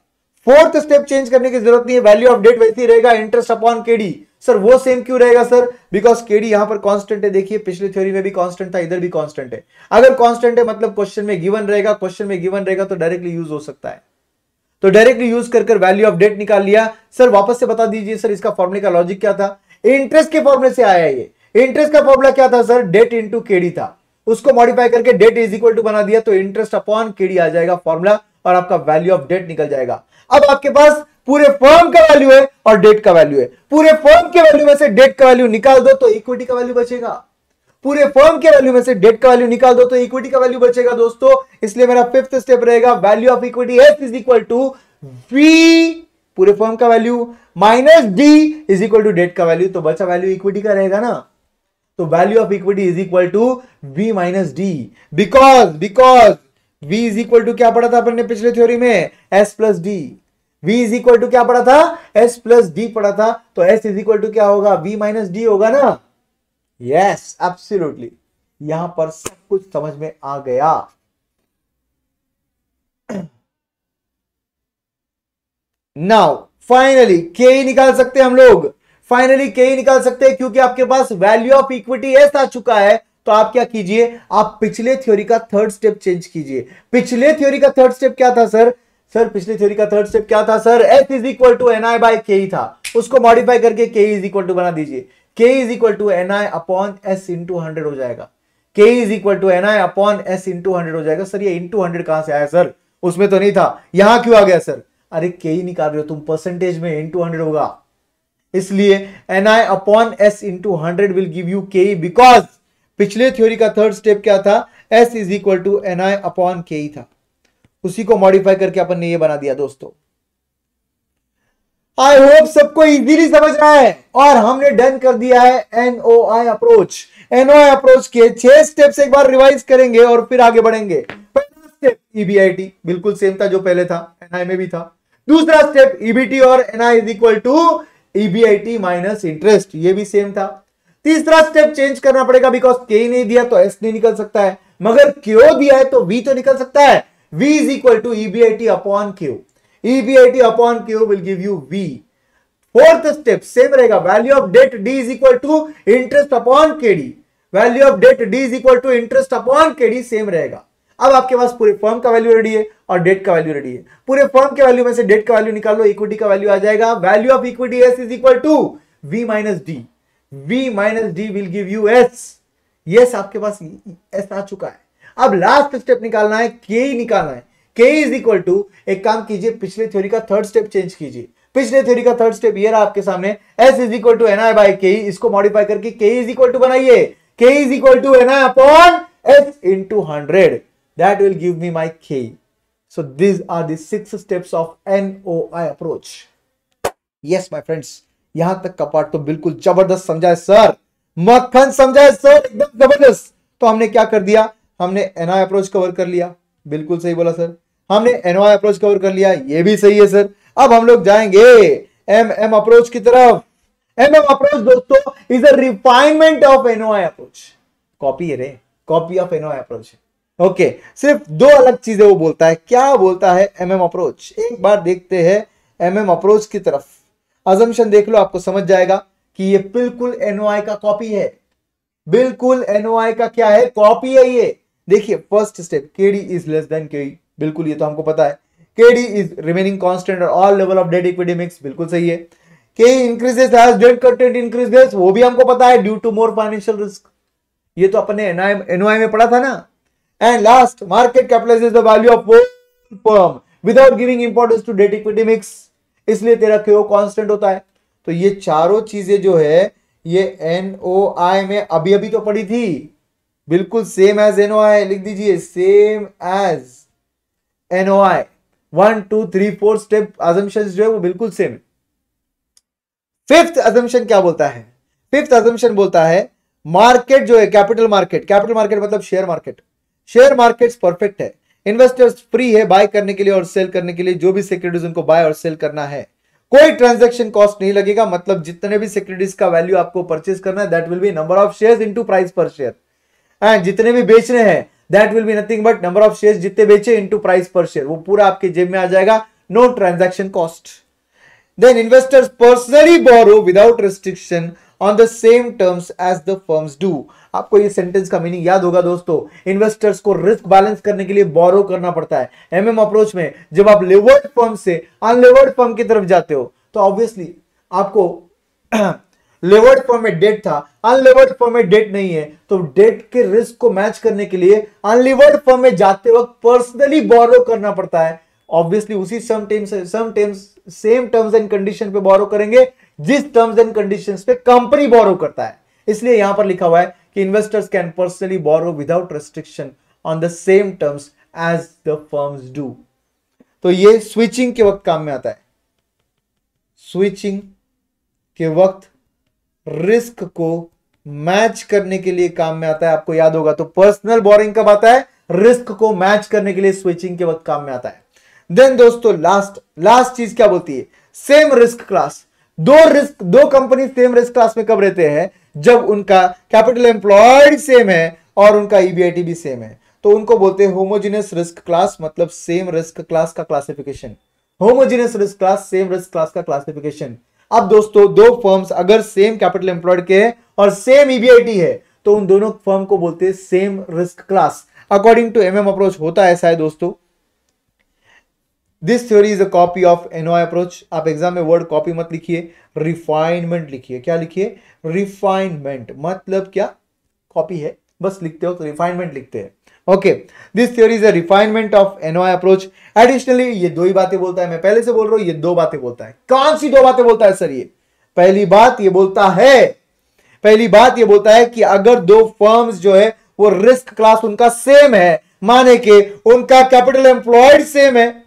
फोर्थ स्टेप चेंज करने की ज़रूरत नहीं है। वैल्यू ऑफ़ डेट वैसी रहेगा इंटरेस्ट अपॉन केडी सर वो सेम क्यों रहेगा सर बिकॉज़ केडी यहाँ पर कांस्टेंट है। देखिए, पिछले थ्योरी में भी कांस्टेंट था, इधर भी कांस्टेंट है। अगर कांस्टेंट है मतलब क्वेश्चन में गिवन रहेगा क्वेश्चन में गिवन रहेगा तो डायरेक्टली यूज़ हो सकता है। तो डायरेक्टली यूज़ कर कर वैल्यू ऑफ़ डेट निकाल लिया। सर वापस से बता दीजिए सर इसका फॉर्मुले का लॉजिक क्या था? इंटरेस्ट के फॉर्मुले से आया ये। इंटरेस्ट का फॉर्मुला क्या था सर डेट इंटू केडी था। उसको मॉडिफाई करके डेट इज़ इक्वल टू बना दिया तो इंटरेस्ट अपॉन केडी आ जाएगा फॉर्मुला और आपका वैल्यू ऑफ़ डेट निकल जाएगा। अब आपके पास पूरे फर्म का वैल्यू है और डेट का वैल्यू है। पूरे फर्म के वैल्यू में से डेट का वैल्यू निकाल दो तो इक्विटी का वैल्यू बचेगा। पूरे फर्म के वैल्यू में से डेट का वैल्यू निकाल दो तो इक्विटी का वैल्यू बचेगा दोस्तों। इसलिए मेरा फिफ्थ स्टेप रहेगा value of equity S is equal to V पूरे फॉर्म का value minus D is equal to debt का वैल्यू तो बचा वैल्यू इक्विटी का रहेगा ना। तो value of equity is equal to V minus D because because V is equal to क्या पढ़ा था अपन ने पिछले थ्योरी में? S plus D V is equal to क्या पढ़ा था? एस प्लस डी पढ़ा था। तो एस इज़ इक्वल टू क्या होगा? वी माइनस डी होगा ना? यस एब्सोल्युटली यहाँ पर सब कुछ समझ में आ गया। नाउ फाइनली के निकाल सकते हैं हम लोग। फाइनली के ही निकाल सकते हैं, क्योंकि आपके पास वैल्यू ऑफ़ इक्विटी एस आ चुका है तो आप क्या कीजिए, आप पिछले थ्योरी का थर्ड स्टेप चेंज कीजिए। पिछले थ्योरी का थर्ड स्टेप क्या था सर सर पिछले थ्योरी का थर्ड स्टेप क्या था sir S is equal to N I by K था। उसको मॉडिफाई करके के इज़ इक्वल टू बना दीजिए। K is equal to N I upon S into hundred हो जाएगा। K is equal to N I upon S into hundred हो जाएगा। सर ये इंटू हंड्रेड कहाँ से आया सर उसमें तो नहीं था। यहाँ क्यों आ गया सर अरे के ही निकाल रहे हो, तुम परसेंटेज में इंटू हंड्रेड होगा। इसलिए N I upon S into hundred will give you K because पिछले थ्योरी का थर्ड स्टेप क्या था? S is equal to N I upon K था। उसी को मॉडिफाई करके अपन ने ये बना दिया दोस्तों। आई होप सबको इजीली समझ रहा है और हमने डन कर दिया है NO I approach NOI approach के छह स्टेप्स एक बार रिवाइज करेंगे और फिर आगे बढ़ेंगे। पहला स्टेप ईबीआईटी बिल्कुल सेम था जो पहले था। एनआई में भी था। दूसरा स्टेप ईबीटी और NI is equal to EBIT minus interest ये भी सेम था। तीसरा स्टेप चेंज करना पड़ेगा बिकॉज़ के नहीं दिया तो एस नहीं निकल सकता है। मगर क्यों दिया है तो वी तो निकल सकता है। V is equal to EBIT upon Q EBIT upon Q will give you V fourth step same रहेगा। Value of debt D is equal to interest upon K D value of debt D is equal to interest upon K D same रहेगा। अब आपके पास पूरे firm का value ready है और date का value ready है। पूरे फर्म के वैल्यू में से डेट का वैल्यू निकाल लो इक्विटी का वैल्यू आ जाएगा। Value of equity S is equal to V minus D V minus D will give you S yes आपके पास एस आ चुका है। अब लास्ट स्टेप निकालना है के निकालना है। के इज़ इक्वल टू एक काम कीजिए, पिछले थ्योरी का थर्ड स्टेप चेंज कीजिए। पिछले थ्योरी का थर्ड स्टेप ये रहा आपके सामने। S is equal to N I by K इसको मॉडिफाई करके के इज़ इक्वल टू बनाइए। K is equal to N I upon S into hundred that will give me my K so this are the six steps of N O I approach yes यहाँ तक का part तो बिल्कुल ज़बरदस्त समझा है sir मक्खन समझा है सर एकदम ज़बरदस्त. तो हमने क्या कर दिया? हमने एनआई अप्रोच कवर कर लिया. बिल्कुल सही बोला सर हमने एनवाई अप्रोच कवर कर लिया. ये भी सही है सर अब हम लोग जाएँगे एम एम अप्रोच की तरफ़. एम एम अप्रोच दोस्तों is a refinement of NOI approach copy है रे copy of NOI approach okay सिर्फ़ दो अलग चीज़ें वो बोलता है। क्या बोलता है? एम एम अप्रोच एक बार देखते हैं एम एम अप्रोच की तरफ़। अजम्पन देख लो, आपको समझ जाएगा कि ये बिल्कुल एनओआई का कॉपी है। बिल्कुल एनओआई का क्या है? कॉपी है ये। देखिए first step KD is less than K बिल्कुल, ये तो हमको पता है। KD इज़ रिमेनिंग कांस्टेंट और all level of debt equity mix बिल्कुल सही है। K increases as debt content increases वो भी हमको पता है due to more financial risk ये तो अपने एनओआई में पढ़ा था ना। And last market capitalizes the value of firm without giving importance to debt equity mix इसलिए तेरा क्यों कांस्टेंट होता है। तो ये चारों चीज़ें जो है, ये एनओआई में अभी अभी तो पढ़ी थी। बिल्कुल सेम एज एनओआई लिख दीजिए same as NOI one two three four step assumption जो है, वो बिल्कुल सेम फिफ्थ अजम्पन क्या बोलता है? फिफ्थ अजम्पन बोलता है मार्केट जो है कैपिटल मार्केट कैपिटल मार्केट मतलब share market share market perfect है। इन्वेस्टर्स फ्री है बाय करने के लिए और सेल करने के लिए। जो भी सिक्योरिटीज उनको बाय और सेल करना है। कोई ट्रांजेक्शन कॉस्ट नहीं लगेगा। मतलब जितने भी सिक्योरिटीज का वैल्यू आपको परचेज करना है that will be number of share into price per share and जितने भी बेचने हैं that will be nothing but number of share जितने बेचे इनटू प्राइस पर शेयर वो पूरा आपके जेब में आ जाएगा। No transaction cost then investors personally borrow without restriction on the same terms as the firms do आपको ये सेंटेंस का मीनिंग याद होगा दोस्तों। इन्वेस्टर्स को रिस्क बैलेंस करने के लिए बोरो करना पड़ता है। एमएम अप्रोच में जब आप लेवर्ड फर्म से अनलेवर्ड फर्म की तरफ़ जाते हो तो ऑब्वियसली आपको लेवर्ड फॉर्म में डेट था। अनलेवर्ड फॉर्म में डेट नहीं है। तो डेट के रिस्क को मैच करने के लिए अनलेवर्ड फॉर्म में जाते वक्त पर्सनली बोरो करना पड़ता है। ऑब्वियसली उसी same terms same terms same terms and condition पे बोरो करेंगे, जिस टर्म्स एंड कंडीशंस पे कंपनी बोरो करता है। इसलिए यहाँ पर लिखा हुआ है कि investors can personally borrow without restriction on the same terms as the firms do तो ये स्विचिंग के वक्त काम में आता है। स्विचिंग के वक्त रिस्क को मैच करने के लिए काम में आता है। आपको याद होगा तो पर्सनल बोरिंग कब आता है? रिस्क को मैच करने के लिए स्विचिंग के वक्त काम में आता है। देन दोस्तों लास्ट लास्ट चीज़ क्या बोलती है? सेम रिस्क क्लास दो रिस्क, दो कंपनी सेम रिस्क क्लास में कब रहते हैं? जब उनका कैपिटल एम्प्लॉयड सेम है और उनका ईबीआईटी भी सेम है। तो उनको बोलते हैं होमोजीनियस रिस्क क्लास मतलब सेम रिस्क क्लास का classification homogeneous risk class same risk class का क्लासिफिकेशन अब दोस्तों, दो फर्म्स अगर सेम कैपिटल एम्प्लॉयड के हैं और सेम ईबीआईटी है तो उन दोनों फर्म को बोलते हैं same risk class according to MM approach होता है ऐसा है दोस्तों। This theory is a copy of NOI approach आप एग्ज़ाम में वर्ड कॉपी मत लिखिए रिफाइनमेंट लिखिए। क्या लिखिए? रिफाइनमेंट मतलब क्या? कॉपी है। बस लिखते हो तो रिफाइनमेंट लिखते हैं। Okay this theory is a refinement of NOI approach additionally ये दो ही बातें बोलता है। मैं पहले से बोल रहा हूँ, ये दो बातें बोलता है। कौन सी दो बातें बोलता है, सर ये? पहली बात ये बोलता है, पहली बात ये बोलता है कि अगर दो फर्म्स जो है, वो रिस्क क्लास उनका सेम है, माने के उनका कैपिटल एम्प्लॉयड सेम है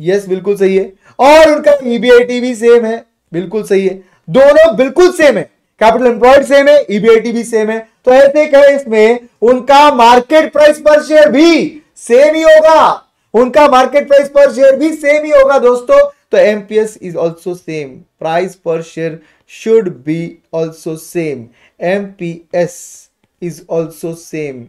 यस बिल्कुल सही है। और उनका ईबीआईटी भी सेम है। बिल्कुल सही है। दोनों बिल्कुल सेम है। कैपिटल एम्प्लॉयड सेम है ईबीआईटी भी सेम है। तो ऐसे केस में उनका मार्केट प्राइस पर शेयर भी सेम ही होगा। उनका मार्केट प्राइस पर शेयर भी सेम ही होगा दोस्तों। तो MPS is also same price per share should be also same MPS is also same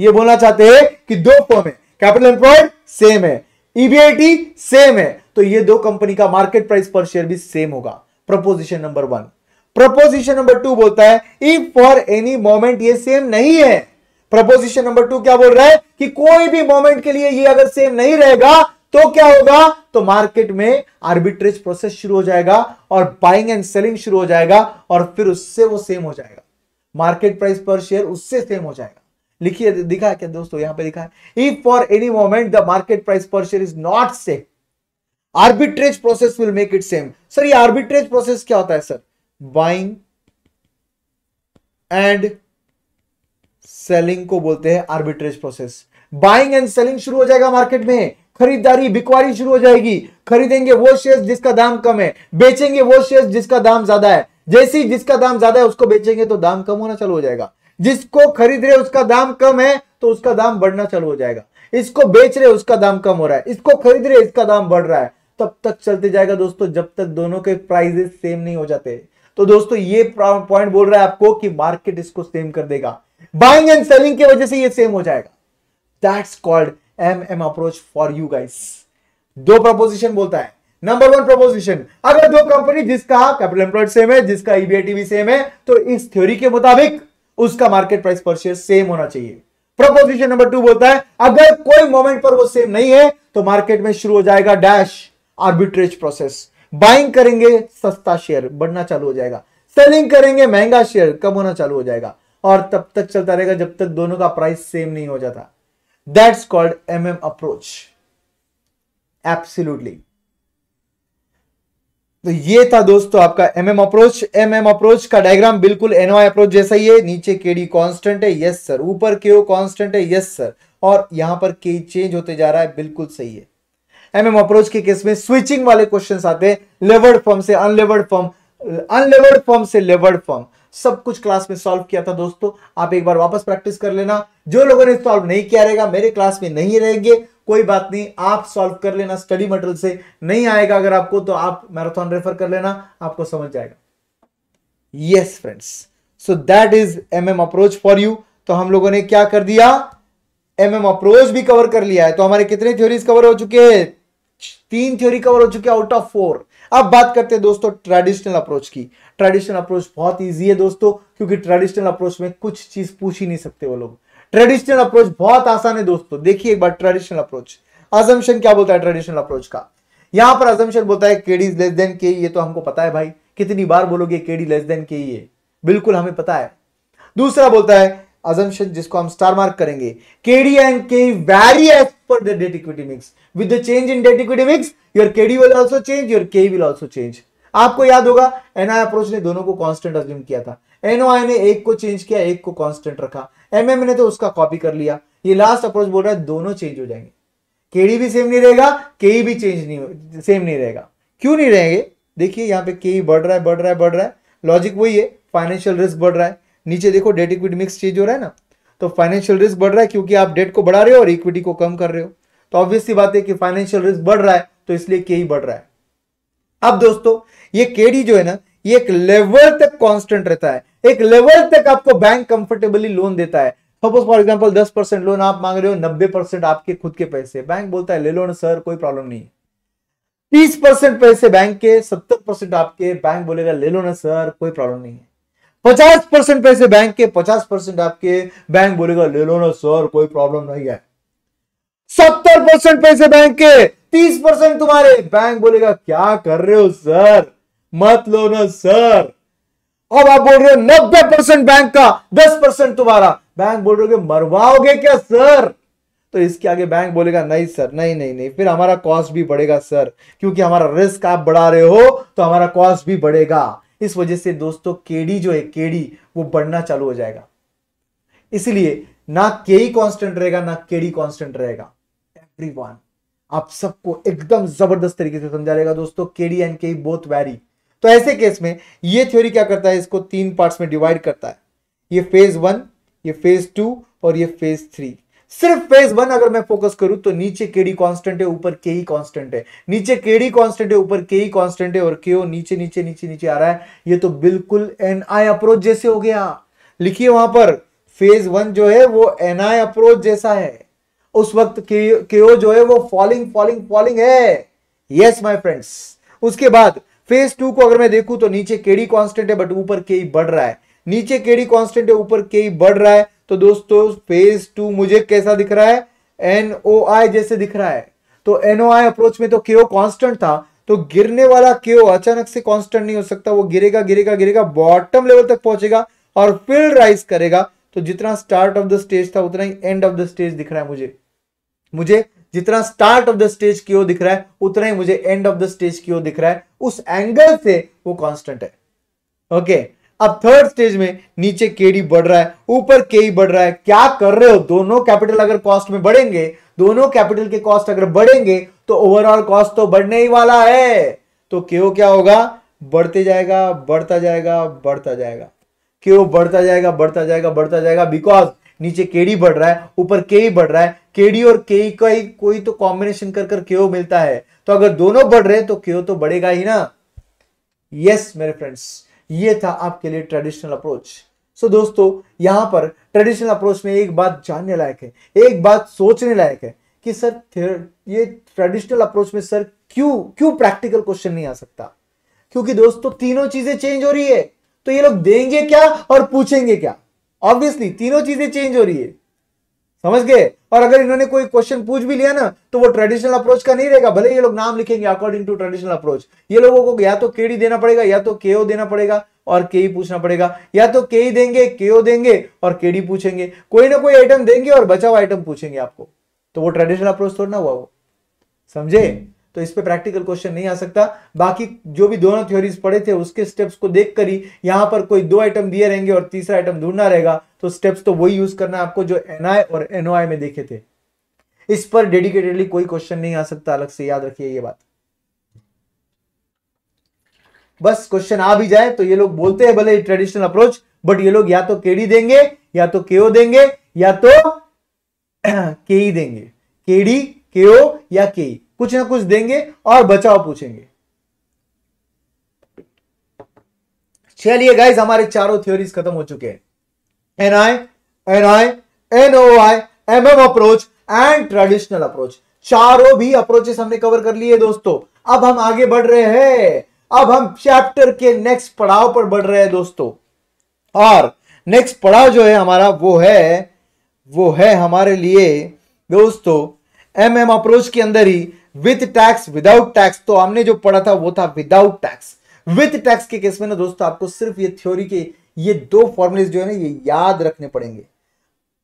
ये बोलना चाहते हैं कि दो फॉर्म है। कैपिटल एम्प्लॉयड सेम है। ईबीआईटी सेम है. तो ये दो कंपनी का मार्केट प्राइस पर शेयर भी सेम होगा. Proposition number one proposition number two बोलता है इफ़ फॉर एनी मोमेंट ये सेम नहीं है. प्रपोजिशन नंबर टू क्या बोल रहा है? कि कोई भी मोमेंट के लिए ये अगर सेम नहीं रहेगा तो क्या होगा? तो मार्केट में आर्बिट्रेज प्रोसेस शुरू हो जाएगा और बाइंग एंड सेलिंग शुरू हो जाएगा और फिर उससे वो सेम हो जाएगा. मार्केट प्राइस पर शेयर उससे सेम हो जाएगा. लिखिए, दिखा क्या दोस्तों, यहाँ पे दिखा है if for any moment the market price per share is not same arbitrage process will make it same sir ये आर्बिट्रेज प्रोसेस क्या होता है सर बाइंग एंड सेलिंग को बोलते हैं arbitrage process buying and selling शुरू हो जाएगा मार्केट में, खरीदारी बिकवारी शुरू हो जाएगी। खरीदेंगे वो शेयर जिसका दाम कम है, बेचेंगे वो शेयर जिसका दाम ज़्यादा है। जैसे ही जिसका दाम ज़्यादा है, उसको बेचेंगे तो दाम कम होना चालू हो जाएगा। जिसको खरीद रहे उसका दाम कम है तो उसका दाम बढ़ना चालू हो जाएगा। इसको बेच रहे उसका दाम कम हो रहा है। इसको खरीद रहे इसका दाम बढ़ रहा है। तब तक चलते जाएगा दोस्तों, जब तक दोनों के प्राइजेस सेम नहीं हो जाते। तो दोस्तों, ये पॉइंट बोल रहा है आपको कि मार्केट इसको सेम कर देगा। बाइंग एंड सेलिंग की वजह से ये सेम हो जाएगा। That's called M M approach for you guys दो प्रपोजिशन बोलता है। नंबर वन प्रपोजिशन अगर दो कंपनी जिसका कैपिटल एम्प्लॉयड सेम है, जिसका ईबीआईटी भी सेम है तो इस थ्योरी के मुताबिक उसका market price per share same होना चाहिए। प्रपोजिशन नंबर टू बोलता है, अगर कोई मोमेंट पर वो सेम नहीं है तो मार्केट में शुरू हो जाएगा डैश आर्बिट्रेज प्रोसेस बाइंग करेंगे सस्ता शेयर बढ़ना चालू हो जाएगा। सेलिंग करेंगे महँगा शेयर कम होना चालू हो जाएगा। और तब तक चलता रहेगा जब तक दोनों का प्राइस सेम नहीं हो जाता। That's called M M approach absolutely तो ये था दोस्तों आपका M M approach M M approach का डायग्राम बिल्कुल एनओआई अप्रोच जैसा ही है। नीचे केडी कांस्टेंट है। यस सर ऊपर के कांस्टेंट है। यस सर और यहाँ पर के चेंज होते जा रहा है। बिल्कुल सही है। एम एम अप्रोच के केस में स्विचिंग वाले क्वेश्चन आते हैं। लेवर्ड फॉर्म से अनलेवर्ड फॉर्म अनलेवर्ड फॉर्म से लेवर्ड फॉर्म सब कुछ क्लास में सॉल्व किया था दोस्तों। आप एक बार वापस प्रैक्टिस कर लेना। जो लोगों ने सॉल्व नहीं किया रहेगा, मेरे क्लास में नहीं रहेंगे। कोई बात नहीं, आप सॉल्व कर लेना स्टडी मटेरियल से। नहीं आएगा अगर आपको तो आप मैराथन रेफर कर लेना, आपको समझ जाएगा। Yes friends so that is M M approach for you तो हम लोगों ने क्या कर दिया? एम एम अप्रोच भी कवर कर लिया है। तो हमारे कितने थ्योरीज कवर हो चुके हैं? तीन थ्योरी कवर हो चुके हैं आउट ऑफ़ फोर अब बात करते हैं दोस्तों ट्रेडिशनल अप्रोच की। ट्रेडिशनल अप्रोच बहुत इजी है दोस्तों, क्योंकि ट्रेडिशनल अप्रोच में कुछ चीज़ पूछ ही नहीं सकते वो लोग। ट्रेडिशनल अप्रोच बहुत आसान है दोस्तों। देखिए एक बार ट्रेडिशनल अप्रोच। अजम्पशन क्या बोलता है ट्रेडिशनल अप्रोच का? यहाँ पर अजम्पशन बोलता है केडी लेस देन के ये तो हमको पता है भाई। कितनी बार बोलोगे केडी लेस देन के ये बिल्कुल हमें पता है। दूसरा बोलता है अजम्पशन जिसको हम स्टार मार्क करेंगे। KD and K vary as per the debt equity mix with the change in debt equity mix your KD will also change your K will also change आपको याद होगा एनआई अप्रोच ने दोनों को constant assume किया था। NOI ने एक को चेंज किया, एक को कांस्टेंट रखा। एमएम ने तो उसका कॉपी कर लिया। ये लास्ट अप्रोच बोल रहा है, दोनों चेंज हो जाएँगे। केडी भी सेम नहीं रहेगा के भी चेंज नहीं सेम नहीं रहेगा। क्यों नहीं रहेंगे? देखिए, यहाँ पे के बढ़ रहा है, बढ़ रहा है, बढ़ रहा है। लॉजिक वही है फाइनेंशियल रिस्क बढ़ रहा है। नीचे देखो डेट इक्विटी मिक्स चेंज हो रहा है ना? तो फाइनेंशियल रिस्क बढ़ रहा है क्योंकि आप डेट को बढ़ा रहे हो और इक्विटी को कम कर रहे हो। तो ऑब्वियसली बात है कि फाइनेंशियल रिस्क बढ़ रहा है तो इसलिए के ही बढ़ रहा है। अब दोस्तों, ये केडी जो है ना, ये एक लेवल तक कांस्टेंट रहता है। एक लेवल तक आपको बैंक कंफर्टेबली लोन देता है। Suppose for example 10 percent loan आप मांग रहे हो 90 परसेंट आपके खुद के पैसे। बैंक बोलता है, ले लो ना सर कोई प्रॉब्लम नहीं। तीस परसेंट पैसे बैंक के, सत्तर परसेंट आपके। बैंक बोलेगा, ले लो ना सर कोई प्रॉब्लम नहीं। है पचास परसेंट पैसे बैंक के, पचास परसेंट आपके। बैंक बोलेगा, ले लो ना सर कोई प्रॉब्लम नहीं है। सत्तर परसेंट पैसे बैंक के, तीस परसेंट तुम्हारे। बैंक बोलेगा, क्या कर रहे हो सर मत लो ना सर अब आप बोल रहे हो नब्बे परसेंट बैंक का, दस परसेंट तुम्हारा। बैंक बोल रहे हो मरवाओगे क्या, सर? तो इसके आगे बैंक बोलेगा, नहीं, सर, नहीं नहीं नहीं। फिर हमारा कॉस्ट भी बढ़ेगा, सर। क्योंकि हमारा रिस्क आप बढ़ा रहे हो तो हमारा कॉस्ट भी बढ़ेगा। इस वजह से दोस्तों केडी जो है केडी वो बढ़ना चालू हो जाएगा। इसलिए ना के ही कांस्टेंट रहेगा, ना केडी कांस्टेंट रहेगा। एवरीवन आप सबको एकदम ज़बरदस्त तरीके से समझा रहेगा दोस्तों KD and K both vary तो ऐसे केस में ये थ्योरी क्या करता है? इसको तीन पार्ट्स में डिवाइड करता है। ये फ़ेज़ वन ये फ़ेज़ टू और ये फ़ेज़ थ्री सिर्फ़ फ़ेज़ वन अगर मैं फोकस करूँ तो नीचे केडी कांस्टेंट है, ऊपर के ही कांस्टेंट है। नीचे केडी कांस्टेंट है, ऊपर के ही कांस्टेंट है और के नीचे नीचे नीचे नीचे आ रहा है। ये तो बिल्कुल एन आई अप्रोच जैसे हो गया। लिखिए वहाँ पर फ़ेज़ वन जो है वो एन आई अप्रोच जैसा है। उस वक्त के जो है वो फॉलिंग फॉलिंग फॉलिंग है। यस माई फ्रेंड्स उसके बाद फ़ेज़ टू को अगर मैं देखूँ तो नीचे केडी कांस्टेंट है बट ऊपर के बढ़ रहा है। नीचे केडी कांस्टेंट है, ऊपर के बढ़ रहा है। तो दोस्तों फ़ेज़ टू मुझे कैसा दिख रहा है? एन ओ आई जैसे दिख रहा है। तो एनओ आई अप्रोच में तो केओ कांस्टेंट था। तो गिरने वाला केओ अचानक से कांस्टेंट नहीं हो सकता। वो गिरेगा गिरेगा गिरेगा बॉटम लेवल तक पहुंचेगा और फिर राइज करेगा। तो जितना स्टार्ट ऑफ़ द स्टेज था, उतना ही एंड ऑफ़ द स्टेज दिख रहा है मुझे। मुझे जितना स्टार्ट ऑफ़ द स्टेज की ओर दिख रहा है, उतना ही मुझे एंड ऑफ़ द स्टेज की ओर दिख रहा है। उस एंगल से वो कांस्टेंट है। ओके अब थर्ड स्टेज में नीचे केडी बढ़ रहा है, ऊपर के ही बढ़ रहा है। क्या कर रहे हो? दोनों कैपिटल अगर कॉस्ट में बढ़ेंगे, दोनों कैपिटल के कॉस्ट अगर बढ़ेंगे तो ओवरऑल कॉस्ट तो बढ़ने ही वाला है। तो क्यों क्या होगा? बढ़ते जाएगा, बढ़ता जाएगा बढ़ता जाएगा। क्यों बढ़ता जाएगा बढ़ता जाएगा बढ़ता जाएगा। बिकॉज़ नीचे केडी बढ़ रहा है, ऊपर के ही बढ़ रहा है केडी और के का ही कोई तो कॉम्बिनेशन कर कर क्यों मिलता है। तो अगर दोनों बढ़ रहे तो क्यों तो बढ़ेगा ही ना। यस मेरे फ्रेंड्स ये था आपके लिए ट्रेडिशनल अप्रोच सो दोस्तों, यहाँ पर ट्रेडिशनल अप्रोच में एक बात जानने लायक है, एक बात सोचने लायक है कि सर ये ट्रेडिशनल अप्रोच में सर क्यों क्यों प्रैक्टिकल क्वेश्चन नहीं आ सकता? क्योंकि दोस्तों, तीनों चीज़ें चेंज हो रही है तो ये लोग देंगे क्या और पूछेंगे क्या? ऑब्वियसली तीनों चीज़ें चेंज हो रही है। समझ गए? और अगर इन्होंने कोई क्वेश्चन पूछ भी लिया ना तो वो ट्रेडिशनल अप्रोच का नहीं रहेगा। भले ये लोग नाम लिखेंगे अकॉर्डिंग टू ट्रेडिशनल अप्रोच ये लोगों को या तो केडी देना पड़ेगा, या तो केओ देना पड़ेगा, और के ही पूछना पड़ेगा। या तो के ही देंगे केओ देंगे, और केडी पूछेंगे। कोई ना कोई आइटम देंगे और बचाव आइटम पूछेंगे आपको। तो वो ट्रेडिशनल अप्रोच थोड़ा ना हुआ वो। समझे? तो इस पे प्रैक्टिकल क्वेश्चन नहीं आ सकता। बाकी जो भी दोनों थ्योरीज पढ़े थे, उसके स्टेप्स को देखकर ही यहाँ पर कोई दो आइटम दिए रहेंगे और तीसरा आइटम ढूंढना रहेगा तो स्टेप्स तो वही यूज़ करना आपको जो एनआई और एनओआई में देखे थे। इस पर डेडिकेटेडली कोई क्वेश्चन नहीं आ सकता, अलग से याद रखिए ये बात। बस क्वेश्चन आ भी जाए तो ये लोग बोलते हैं भले ट्रेडिशनल अप्रोच बट ये लोग या तो केडी देंगे, या तो केओ देंगे, या तो केई देंगे। केडी केओ या केई कुछ ना कुछ देंगे और बचाव पूछेंगे। चलिए गाइज़ हमारे चारों थ्योरीज खत्म हो चुके हैं। N I N I N O I M M approach and traditional approach चारों भी अप्रोचेस हमने कवर कर लिए दोस्तों। अब हम आगे बढ़ रहे हैं। अब हम चैप्टर के नेक्स्ट पड़ाव पर बढ़ रहे हैं दोस्तों। और नेक्स्ट पड़ाव जो है हमारा वो है वो है हमारे लिए दोस्तों एम एम अप्रोच के अंदर ही विथ टैक्स विदाउट टैक्स तो हमने जो पढ़ा था वो था विदाउट टैक्स विथ टैक्स के केस में ना दोस्तों आपको सिर्फ़ ये थ्योरी के ये दो फॉर्मुलेज जो है ना ये याद रखने पड़ेंगे.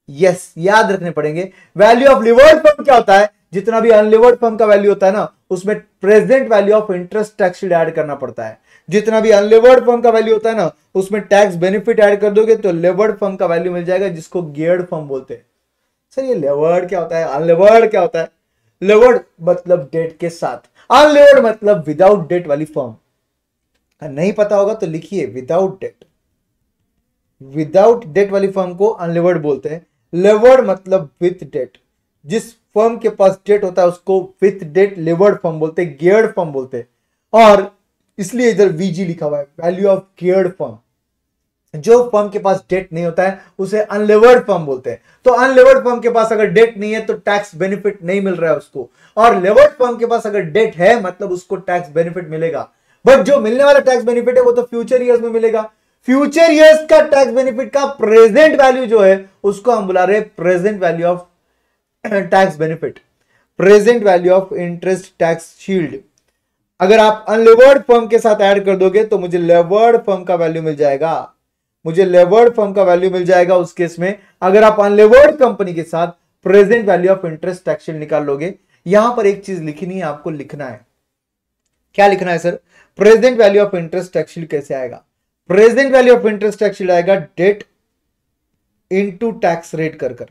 यस yes, याद रखने पड़ेंगे. वैल्यू ऑफ़ लिवर्ड फर्म क्या होता है? जितना भी अनलिवर्ड फर्म का वैल्यू होता है ना उसमें present value of interest tax add करना पड़ता है. जितना भी अनलिवर्ड फर्म का वैल्यू होता है ना उसमें टैक्स बेनिफिट ऐड कर दोगे तो लेवर्ड फर्म का वैल्यू मिल जाएगा जिसको गियर्ड फर्म बोलते हैं. सर ये लेवर्ड क्या होता है? अनलिवर्ड क्या होता है? लेवर्ड मतलब डेट के साथ। अनलेवर्ड मतलब विदाउट डेट वाली फॉर्म नहीं पता होगा तो लिखिए विदाउट डेट विदाउट डेट वाली फॉर्म को अनलेवर्ड बोलते हैं। लेवर्ड मतलब विथ डेट जिस फॉर्म के पास डेट होता है, उसको विथ डेट लेवर्ड फॉर्म बोलते हैं गियर्ड फॉर्म बोलते हैं। और इसलिए इधर वीजी लिखा हुआ है वैल्यू ऑफ़ गियर्ड फॉर्म जो फर्म के पास डेट नहीं होता है, उसे अनलेवर्ड फर्म बोलते हैं। तो अनलेवर्ड फर्म के पास अगर डेट नहीं है तो टैक्स बेनिफिट नहीं मिल रहा है उसको। और लेवर्ड फर्म के पास अगर डेट है मतलब उसको टैक्स बेनिफिट मिलेगा। बट जो मिलने वाला टैक्स बेनिफिट है, वो तो फ्यूचर ईयर्स में मिलेगा। फ्यूचर ईयर्स का टैक्स बेनिफिट का प्रेजेंट वैल्यू जो है, उसको हम बुला रहे present value of tax benefit present value of interest tax shield अगर आप अनलेवर्ड फर्म के साथ ऐड कर दोगे तो मुझे लेवर्ड फर्म का वैल्यू मिल जाएगा। मुझे लेवर्ड फर्म का वैल्यू मिल जाएगा उस केस में। अगर आप अनलेवर्ड कंपनी के साथ present value of interest tax निकाल लोगे यहाँ पर एक चीज़ लिखनी है, आपको लिखना है। क्या लिखना है sir present value of interest tax कैसे आएगा? Present value of interest shield आएगा डेट इनटू टैक्स रेट कर कर।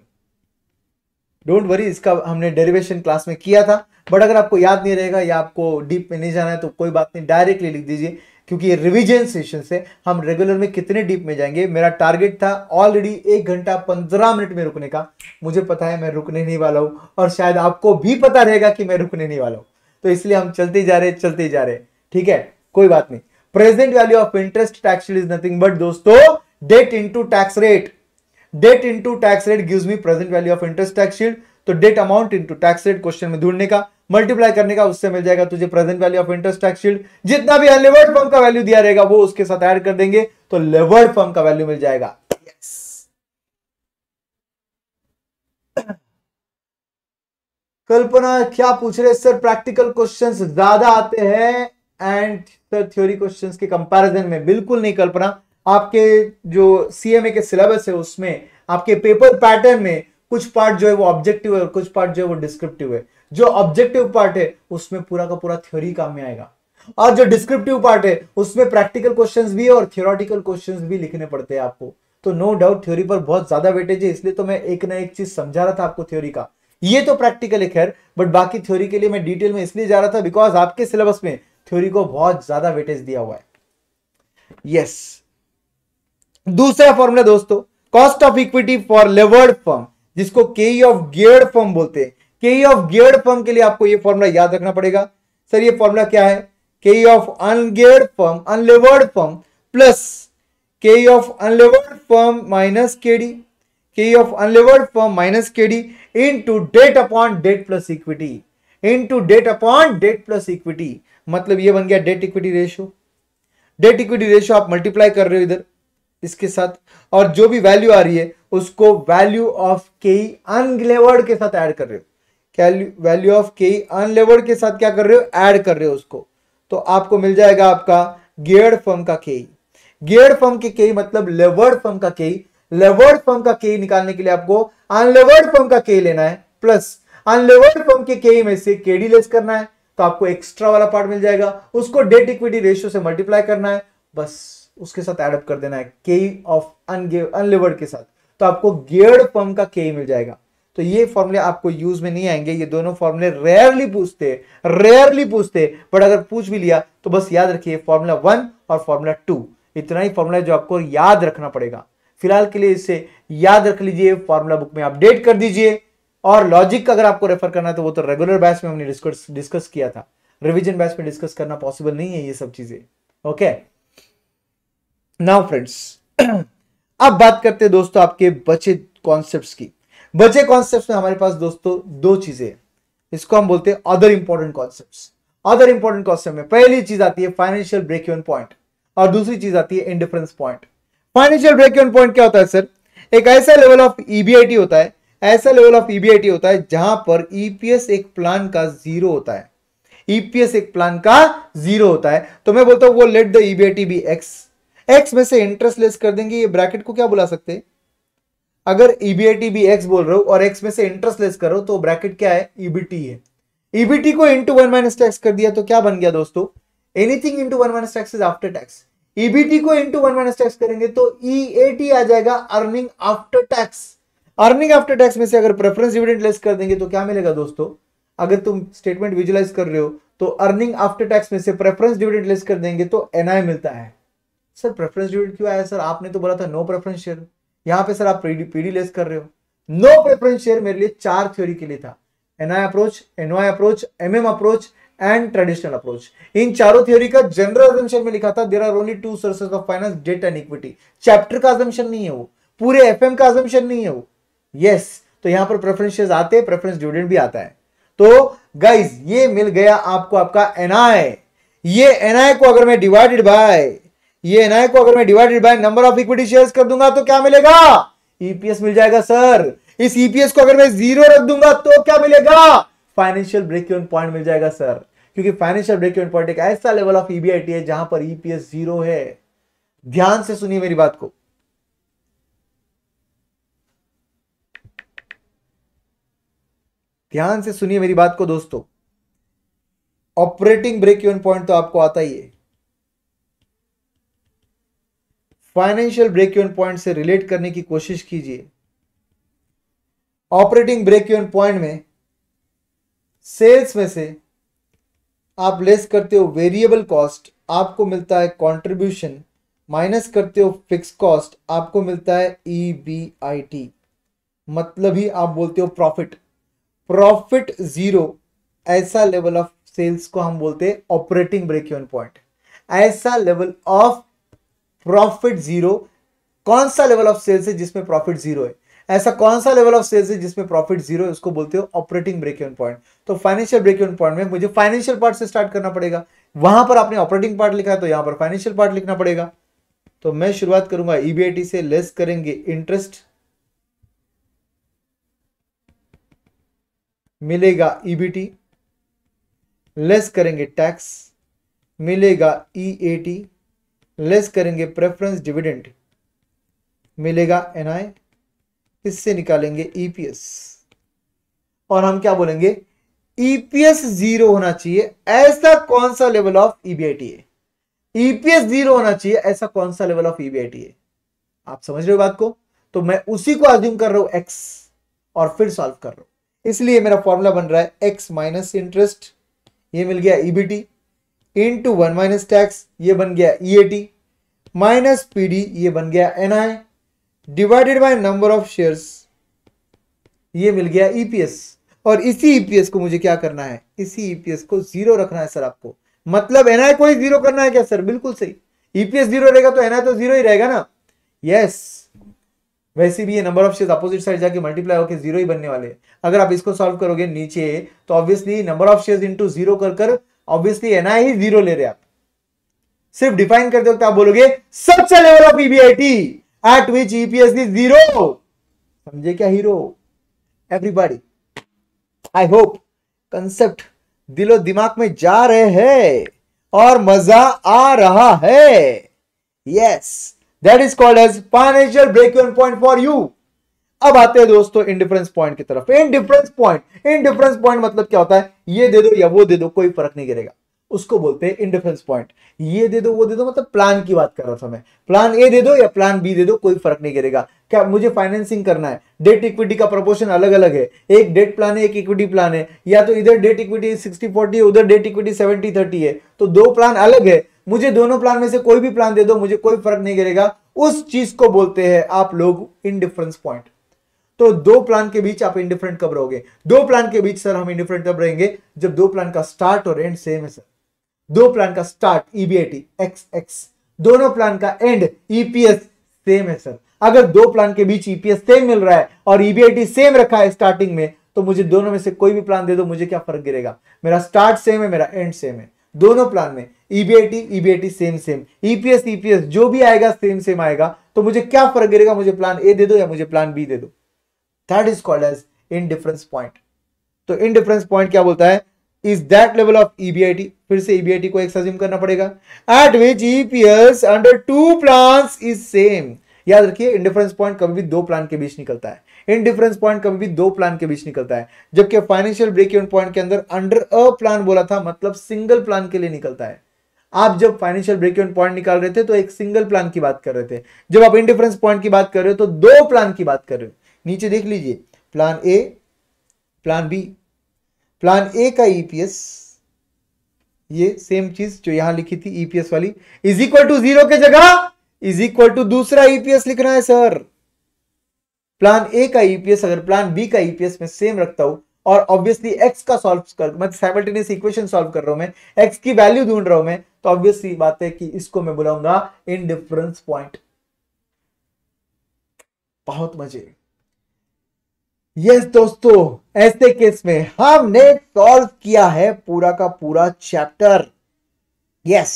डोंट वरी इसका हमने डेरिवेशन क्लास में किया था बट अगर आपको याद नहीं रहेगा या आपको डीप में नहीं जाना है तो कोई बात नहीं डायरेक्टली लिख दीजिए। क्योंकि ये रिवीजन सेशन से हम रेगुलर में कितने डीप में जाएँगे? मेरा टारगेट था ऑलरेडी एक घंटा पंद्रह मिनट में रुकने का। मुझे पता है मैं रुकने नहीं वाला हूँ और शायद आपको भी पता रहेगा कि मैं रुकने नहीं वाला हूँ। तो इसलिए हम चलते जा रहे, चलते जा रहे। ठीक है? कोई बात नहीं। Present value of interest tax is nothing but दोस्तों debt into tax rate debt into tax rate gives me present value of interest tax shield तो debt amount into tax rate question में ढूँढने का। मल्टीप्लाई करने का उससे मिल जाएगा तुझे present value of interest tax shield जितना भी अनलिवर्ड फर्म का वैल्यू दिया रहेगा वो उसके साथ ऐड कर देंगे तो लेवर्ड फर्म का वैल्यू मिल जाएगा। Yes. कल्पना क्या पूछ रहे सर प्रैक्टिकल क्वेश्चंस ज़्यादा आते हैं एंड सर थ्योरी क्वेश्चंस के कंपैरिजन में बिल्कुल नहीं कल्पना। आपके जो सीएमए के सिलेबस है उसमें आपके पेपर पैटर्न में कुछ पार्ट जो है वो ऑब्जेक्टिव है और कुछ पार्ट जो है वो डिस्क्रिप्टिव है। जो ऑब्जेक्टिव पार्ट है, उसमें पूरा का पूरा थ्योरी काम में आएगा। और जो डिस्क्रिप्टिव पार्ट है, उसमें प्रैक्टिकल क्वेश्चंस भी और थियोरटिकल क्वेश्चंस भी लिखने पड़ते हैं आपको। तो नो डाउट थ्योरी पर बहुत ज़्यादा वेटेज है, इसलिए तो मैं एक ना एक चीज़ समझा रहा था आपको थ्योरी का। ये तो प्रैक्टिकल है खैर बट बाकी थ्योरी के लिए मैं डिटेल में इसलिए जा रहा था बिकॉज़ आपके सिलेबस में थ्योरी को बहुत ज़्यादा वेटेज दिया हुआ है। यस दूसरा फॉर्मूला दोस्तों cost of equity for levered firm जिसको के ऑफ़ गियर्ड फर्म बोलते हैं। के ऑफ़ गियर्ड फर्म के लिए आपको ये फॉर्मूला याद रखना पड़ेगा। सर ये फॉर्मूला क्या है? K of ungeared firm unlevered firm plus K of unlevered firm minus KD K of unlevered firm minus KD into debt upon debt plus equity into debt upon debt plus equity मतलब ये बन गया debt equity ratio debt equity ratio आप multiply कर रहे हो इधर, इसके साथ। और जो भी वैल्यू आ रही है, उसको वैल्यू ऑफ़ के अनलेवर्ड के साथ ऐड कर रहे हो। वैल्यू ऑफ़ के अनलेवर्ड के साथ क्या कर रहे हो? ऐड कर रहे हो उसको। तो आपको मिल जाएगा आपका गियर्ड फर्म का के गियर्ड फर्म के के मतलब लेवर्ड फर्म का के लेवर्ड फर्म का के निकालने के लिए आपको अनलेवर्ड फर्म का के लेना है प्लस अनलेवर्ड फर्म के के में से केडी लेस करना है तो आपको एक्स्ट्रा वाला पार्ट मिल जाएगा। उसको डेट इक्विटी रेशियो से मल्टीप्लाई करना है, बस उसके साथ एडअप कर देना है के ऑफ़ अनलेवर्ड के साथ। तो आपको गियर्ड फर्म का के मिल जाएगा। तो ये फॉर्मूले आपको यूज़ में नहीं आएँगे, ये दोनों फॉर्मूले रेयरली पूछते रेयरली पूछते बट अगर पूछ भी लिया तो बस याद रखिए फॉर्मूला वन और फॉर्मूला टू इतना ही फॉर्मूला जो आपको याद रखना पड़ेगा। फ़िलहाल के लिए इसे याद रख लीजिए फॉर्मूला बुक में अपडेट कर दीजिए। और लॉजिक अगर आपको रेफर करना है तो वो तो रेगुलर बैच में हमने डिस्कस डिस्कस किया था। रिविजन बैच में डिस्कस करना पॉसिबल नहीं है ये सब चीज़ें। ओके नाउ फ्रेंड्स अब बात करते हैं दोस्तों आपके बचे कॉन्सेप्ट्स की। बचे कॉन्सेप्ट में हमारे पास दोस्तों दो चीज़ें इसको हम बोलते हैं other important concept other important concept में पहली चीज़ आती है फाइनेंशियल ब्रेक इवन पॉइंट और दूसरी चीज़ आती है indifference point financial break even point क्या होता है सर एक ऐसा लेवल ऑफ़ ईबीआईटी होता है, ऐसा लेवल ऑफ़ ईबीआईटी होता है जहाँ पर ईपीएस एक प्लान का ज़ीरो होता है। ईपीएस एक प्लान का ज़ीरो होता है। तो मैं बोलता हूँ, वो let the EBIT be X X में से इंटरेस्ट लेस कर देंगे, ये ब्रैकेट को क्या बुला सकते हैं? अगर ईबीआईटी भी एक्स बोल रहे हो और एक्स में से इंटरेस्ट लेस करो तो ब्रैकेट क्या है? ईबीटी है। ईबीटी को इंटू वन माइनस टैक्स कर दिया तो क्या बन गया दोस्तों? Anything into one minus tax is after tax EBT को इंटू वन माइनस टैक्स करेंगे तो ई e आ जाएगा earning after tax earning after tax में से अगर प्रेफरेंस डिविडेंड लेस कर देंगे तो क्या मिलेगा दोस्तों? अगर तुम स्टेटमेंट विजुलाइज कर रहे हो तो अर्निंग आफ्टर टैक्स में से प्रेफरेंस डिविडेंड लेस कर देंगे तो एनआई मिलता है। सर प्रेफरेंस डिविडेंड क्यों आया? सर, आपने तो बोला था नो प्रेफरेंस शेयर यहाँ पे सर आप पीडी लेस कर रहे हो। नो प्रेफरेंस शेयर मेरे लिए चार थ्योरी के लिए था। NI approach NY approach MM approach and traditional approach इन चारों थ्योरी का जनरल अजम्पशन में लिखा था there are only two sources of finance debt and equity chapter का अजम्पशन नहीं है वो। पूरे एफएम का अजम्पशन नहीं है वो। यस yes, तो यहाँ पर प्रेफरेंस शेयर आते हैं प्रेफरेंस डिविडेंड भी आता है। तो गाइज़ ये मिल गया आपको आपका एनआई ये एनआई को अगर मैं डिवाइडेड बाय ये एनआई को अगर मैं divided by number of equity shares कर दूँगा तो क्या मिलेगा? ईपीएस मिल जाएगा सर इस ईपीएस को अगर मैं ज़ीरो रख दूँगा तो क्या मिलेगा? फाइनेंशियल ब्रेक इवन पॉइंट मिल जाएगा सर क्योंकि फाइनेंशियल ब्रेक इवन पॉइंट एक ऐसा लेवल ऑफ़ ईबीआईटी है जहाँ पर ईपीएस ज़ीरो है। ध्यान से सुनिए मेरी बात को। ध्यान से सुनिए मेरी बात को दोस्तों। ऑपरेटिंग ब्रेक इवन पॉइंट तो आपको आता ही है। फाइनेंशियल ब्रेक इवन पॉइंट से रिलेट करने की कोशिश कीजिए। ऑपरेटिंग ब्रेक इवन पॉइंट में सेल्स में से आप लेस करते हो वेरिएबल कॉस्ट आपको मिलता है कंट्रीब्यूशन माइनस करते हो फिक्स कॉस्ट आपको मिलता है ई बी आई टी मतलब ही आप बोलते हो प्रॉफिट प्रॉफिट ज़ीरो ऐसा लेवल ऑफ़ सेल्स को हम बोलते हैं ऑपरेटिंग ब्रेक इवन पॉइंट ऐसा लेवल ऑफ़ प्रॉफिट ज़ीरो कौन सा लेवल ऑफ़ सेल्स है जिसमें प्रॉफिट ज़ीरो है? ऐसा कौन सा लेवल ऑफ़ सेल्स है जिसमें प्रॉफिट ज़ीरो है? उसको बोलते हो ऑपरेटिंग ब्रेक इवन पॉइंट तो फाइनेंशियल ब्रेक इवन पॉइंट में मुझे फाइनेंशियल पार्ट से स्टार्ट करना पड़ेगा। वहाँ पर आपने ऑपरेटिंग पार्ट लिखा है तो यहाँ पर फाइनेंशियल पार्ट लिखना पड़ेगा। तो मैं शुरुआत करूँगा। ईबीआईटी से लेस करेंगे इंटरेस्ट मिलेगा ईबीटी लेस करेंगे टैक्स मिलेगा ईएटी लेस करेंगे प्रेफरेंस डिविडेंड मिलेगा एनआई इससे निकालेंगे ईपीएस और हम क्या बोलेंगे? ईपीएस ज़ीरो होना चाहिए, ऐसा कौन सा लेवल ऑफ़ ईबीआईटी है? ईपीएस ज़ीरो होना चाहिए, ऐसा कौन सा लेवल ऑफ़ ईबीआईटी है? आप समझ रहे हो बात को? तो मैं उसी को अज्यूम कर रहा हूँ एक्स और फिर सॉल्व कर रहा हूँ। इसलिए मेरा फॉर्मूला बन रहा है एक्स माइनस इंटरेस्ट ये मिल गया EBT into one minus tax ये बन गया E A T minus PD ये बन गया N I divided by number of shares ये मिल गया ईपीएस और इसी ईपीएस को मुझे क्या करना है? इसी ईपीएस को ज़ीरो रखना है सर आपको। मतलब एनआई को ही ज़ीरो करना है क्या सर बिल्कुल सही। ईपीएस ज़ीरो रहेगा तो एनआई तो ज़ीरो ही रहेगा ना? यस वैसे भी ये number of shares opposite side जाके मल्टीप्लाई होकर ज़ीरो ही बनने वाले अगर आप इसको सॉल्व करोगे नीचे तो obviously number of shares into zero कर कर ऑब्वियसली एनआई ही ज़ीरो ले रहे आप। सिर्फ़ डिफाइन करते वक्त आप बोलोगे such level of EBIT at which EPS zero समझे क्या hero everybody I hope concept दिलो दिमाग में जा रहे हैं और मज़ा आ रहा है। Yes that is called as financial break point for you अब आते हैं दोस्तों इंडिफरेंस पॉइंट की तरफ़। इंडिफरेंस पॉइंट इंडिफरेंस पॉइंट मतलब क्या होता है? ये दे दो या वो दे दो, कोई फ़र्क नहीं करेगा। उसको बोलते हैं इंडिफरेंस पॉइंट ये दे दो, वो दे दो मतलब प्लान की बात कर रहा था मैं। प्लान ए दे दो या प्लान बी दे दो, कोई फ़र्क नहीं करेगा। क्या मुझे फाइनेंसिंग करना है? डेट इक्विटी का प्रोपोर्शन अलग अलग है। एक डेट प्लान है, एक इक्विटी प्लान है। या तो इधर डेट इक्विटी सिक्सटी फोर्टी उधर डेट इक्विटी सेवेंटी थर्टी है। तो दो प्लान अलग है। मुझे दोनों प्लान में से कोई भी प्लान दे दो, मुझे कोई फ़र्क नहीं करेगा। उस चीज़ को बोलते हैं आप लोग इंडिफरेंस पॉइंट तो दो प्लान के बीच आप इंडिफरेंट कब रहोगे? दो प्लान के बीच सर हम इंडिफरेंट कब रहेंगे जब दो प्लान का स्टार्ट और एंड सेम है सर दो प्लान का स्टार्ट ईबीआईटी एक्स एक्स दोनों प्लान का एंड ईपीएस सेम है सर अगर दो प्लान के बीच ईपीएस सेम मिल रहा है और ईबीआईटी सेम रखा है स्टार्टिंग में तो मुझे दोनों में से कोई भी प्लान दे दो, मुझे क्या फ़र्क गिरेगा? मेरा स्टार्ट सेम है, मेरा एंड सेम है. दोनों प्लान में EBIT EBIT same same EPS EPS जो भी आएगा सेम सेम आएगा. तो मुझे क्या फ़र्क गिरेगा? मुझे प्लान ए दे दो या मुझे प्लान बी दे दो? That is called as indifference point तो इन डिफरेंस पॉइंट क्या बोलता है? Is that level of EBIT फिर से ईबीआईटी को एक सजिम करना पड़ेगा। At which EPS under two plan is same याद रखिए इंडिफरेंस पॉइंट कभी भी दो प्लान के बीच निकलता है। इंडिफरेंस पॉइंट कभी भी दो प्लान के बीच निकलता है। जबकि फाइनेंशियल ब्रेक इवन पॉइंट के अंदर अंडर अ प्लान बोला था मतलब सिंगल प्लान के लिए निकलता है। आप जब फाइनेंशियल ब्रेक इवन पॉइंट निकाल रहे थे तो एक सिंगल प्लान की बात कर रहे थे। जब आप इंडिफरेंस पॉइंट की बात कर रहे हो तो दो प्लान की बात कर रहे हो। नीचे देख लीजिए। Plan A plan B plan A का ईपीएस ये सेम चीज़ जो यहाँ लिखी थी ईपीएस वाली। इज़ इक्वल टू ज़ीरो के जगह इज़ इक्वल टू दूसरा ईपीएस लिखना है सर प्लान ए का ईपीएस अगर प्लान बी का ईपीएस में सेम रखता हूँ, और ऑब्वियसली एक्स का सॉल्व कर, मैं साइमल्टेनियस इक्वेशन सॉल्व कर रहा हूँ, मैं एक्स की वैल्यू ढूंढ रहा हूँ, मैं तो ऑब्वियसली बात है कि इसको मैं बुलाऊँगा इन डिफरेंस पॉइंट बहुत मज़े। यस दोस्तों, ऐसे केस में हमने सॉल्व किया है पूरा का पूरा चैप्टर यस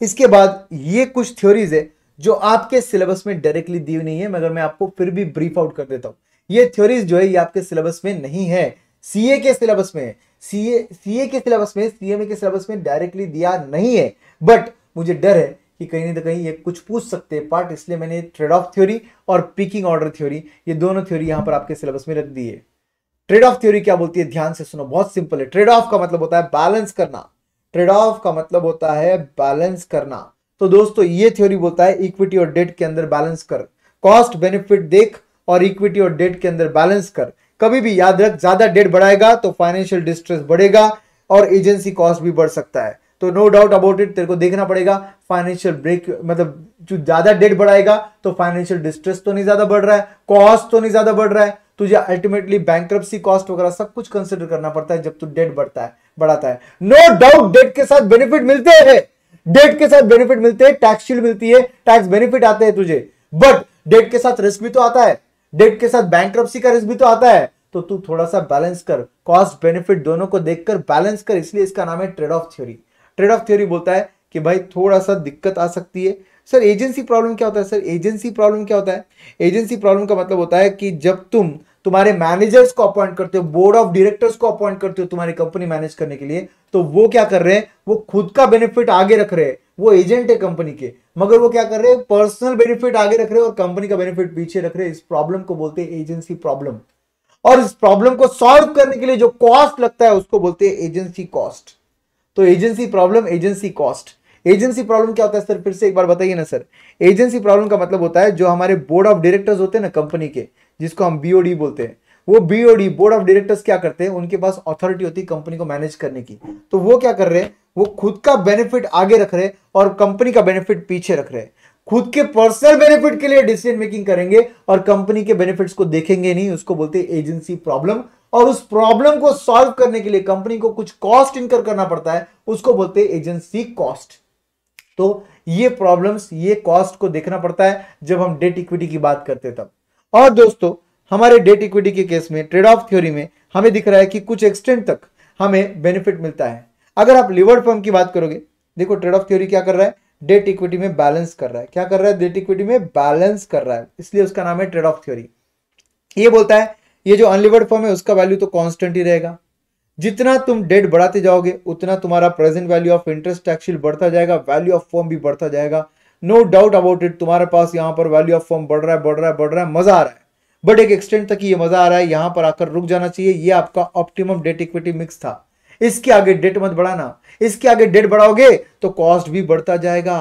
इसके बाद ये कुछ थ्योरीज है जो आपके सिलेबस में डायरेक्टली दी नहीं है, मगर मैं आपको फिर भी ब्रीफ आउट कर देता हूँ। ये थ्योरीज जो है, ये आपके सिलेबस में नहीं है। सीए के सिलेबस में सीए सीए के सिलेबस में सीएमए के सिलेबस में डायरेक्टली दिया नहीं है। बट मुझे डर है कि कहीं ना कहीं ये कुछ पूछ सकते हैं पार्ट इसलिए मैंने ट्रेड ऑफ़ थ्योरी और पिकिंग ऑर्डर थ्योरी ये दोनों थ्योरी यहाँ पर आपके सिलेबस में रख दी है ट्रेड ऑफ़ थ्योरी क्या बोलती है? ध्यान से सुनो, बहुत सिंपल है। ट्रेड ऑफ़ का मतलब होता है बैलेंस करना। ट्रेड ऑफ़ का मतलब होता है बैलेंस करना। तो दोस्तों, ये थ्योरी बोलता है इक्विटी और डेट के अंदर बैलेंस कर। कॉस्ट बेनिफिट देख और इक्विटी और डेट के अंदर बैलेंस कर। कभी भी याद रख, ज़्यादा डेट बढ़ाएगा तो फाइनेंशियल डिस्ट्रेस बढ़ेगा और एजेंसी कॉस्ट भी बढ़ सकता है। तो नो डाउट अबाउट इट तेरे को देखना पड़ेगा फाइनेंशियल ब्रेक मतलब जो ज़्यादा डेट बढ़ाएगा तो फाइनेंशियल डिस्ट्रेस तो नहीं ज़्यादा बढ़ रहा है कॉस्ट तो नहीं ज़्यादा बढ़ रहा है, तुझे अल्टीमेटली बैंक कॉस्ट वगैरह सब कुछ कंसिडर करना पड़ता है जब तू डेट बढ़ता है, बढ़ाता है। नो डाउट डेट के साथ बेनिफिट मिलते हैं। डेट के साथ बेनिफिट मिलते हैं टैक्स शील्ड मिलती है टैक्स बेनिफिट आते हैं तुझे। बट डेट के साथ रिस्क भी तो आता है। डेट के साथ बैंक का रिस्क भी तो आता है। तो तू थोड़ा सा बैलेंस कर। कॉस्ट बेनिफिट दोनों को देखकर बैलेंस कर, इसलिए इसका नाम है trade off theory trade off theory बोलता है कि भाई थोड़ा सा दिक्कत आ सकती है। सर एजेंसी प्रॉब्लम क्या होता है? सर एजेंसी प्रॉब्लम क्या होता है? एजेंसी प्रॉब्लम का मतलब होता है कि जब तुम तुम्हारे मैनेजर्स को अपॉइंट करते हो बोर्ड ऑफ़ डायरेक्टर्स को अपॉइंट करते हो तुम्हारी कंपनी मैनेज करने के लिए तो वो क्या कर रहे हैं? वो खुद का बेनिफिट आगे रख रहे हैं। वो एजेंट है कंपनी के। मगर वो क्या कर रहे हैं? पर्सनल बेनिफिट आगे रख रहे हैं और कंपनी का बेनिफिट पीछे रख रहे हैं। इस प्रॉब्लम को बोलते हैं एजेंसी प्रॉब्लम और इस प्रॉब्लम को सॉल्व करने के लिए जो कॉस्ट लगता है, उसको बोलते हैं एजेंसी कॉस्ट तो agency problem agency cost agency problem क्या होता है सर फिर से एक बार बताइए ना सर एजेंसी प्रॉब्लम का मतलब होता है जो हमारे बोर्ड ऑफ़ डायरेक्टर्स होते हैं ना कंपनी के, जिसको हम बीओडी बोलते हैं। वो बीओडी बोर्ड ऑफ़ डायरेक्टर्स क्या करते हैं? उनके पास अथॉरिटी होती है कंपनी को मैनेज करने की। तो वो क्या कर रहे हैं? वो खुद का बेनिफिट आगे रख रहे हैं और कंपनी का बेनिफिट पीछे रख रहे हैं। खुद के पर्सनल बेनिफिट के लिए डिसीज़न मेकिंग करेंगे और कंपनी के बेनिफिट्स को देखेंगे नहीं, उसको बोलते एजेंसी प्रॉब्लम और उस प्रॉब्लम को सॉल्व करने के लिए कंपनी को कुछ कॉस्ट इनकर करना पड़ता है, उसको बोलते हैं एजेंसी कॉस्ट तो ये प्रॉब्लम्स ये कॉस्ट को देखना पड़ता है जब हम डेट इक्विटी की बात करते तब। और दोस्तों, हमारे डेट इक्विटी के केस में ट्रेड ऑफ़ थ्योरी में हमें दिख रहा है कि कुछ एक्सटेंट तक हमें बेनिफिट मिलता है। अगर आप लिवर्ड फर्म की बात करोगे, देखो ट्रेड ऑफ़ थ्योरी क्या कर रहा है? डेट इक्विटी में बैलेंस कर रहा है। क्या कर रहा है? डेट इक्विटी में बैलेंस कर रहा है। इसलिए उसका नाम है ट्रेड ऑफ़ थ्योरी ये बोलता है ये जो अनलिवर्ड फॉर्म है, उसका वैल्यू तो कांस्टेंट ही रहेगा। जितना तुम डेट बढ़ाते जाओगे, उतना तुम्हारा present value of interest tax बढ़ता जाएगा वैल्यू ऑफ़ फॉर्म भी बढ़ता जाएगा। नो डाउट अबाउट इट तुम्हारे पास यहाँ पर वैल्यू ऑफ़ फॉर्म बढ़ रहा है, बढ़ रहा है, बढ़ रहा है, मज़ा आ रहा है। बट एक एक्सटेंड तक ये मज़ा आ रहा है, यहाँ पर आकर रुक जाना चाहिए, ये आपका ऑप्टिमम डेट इक्विटी मिक्स था। इसके आगे डेट मत बढ़ाना। इसके आगे डेट बढ़ाओगे तो कॉस्ट भी बढ़ता जाएगा।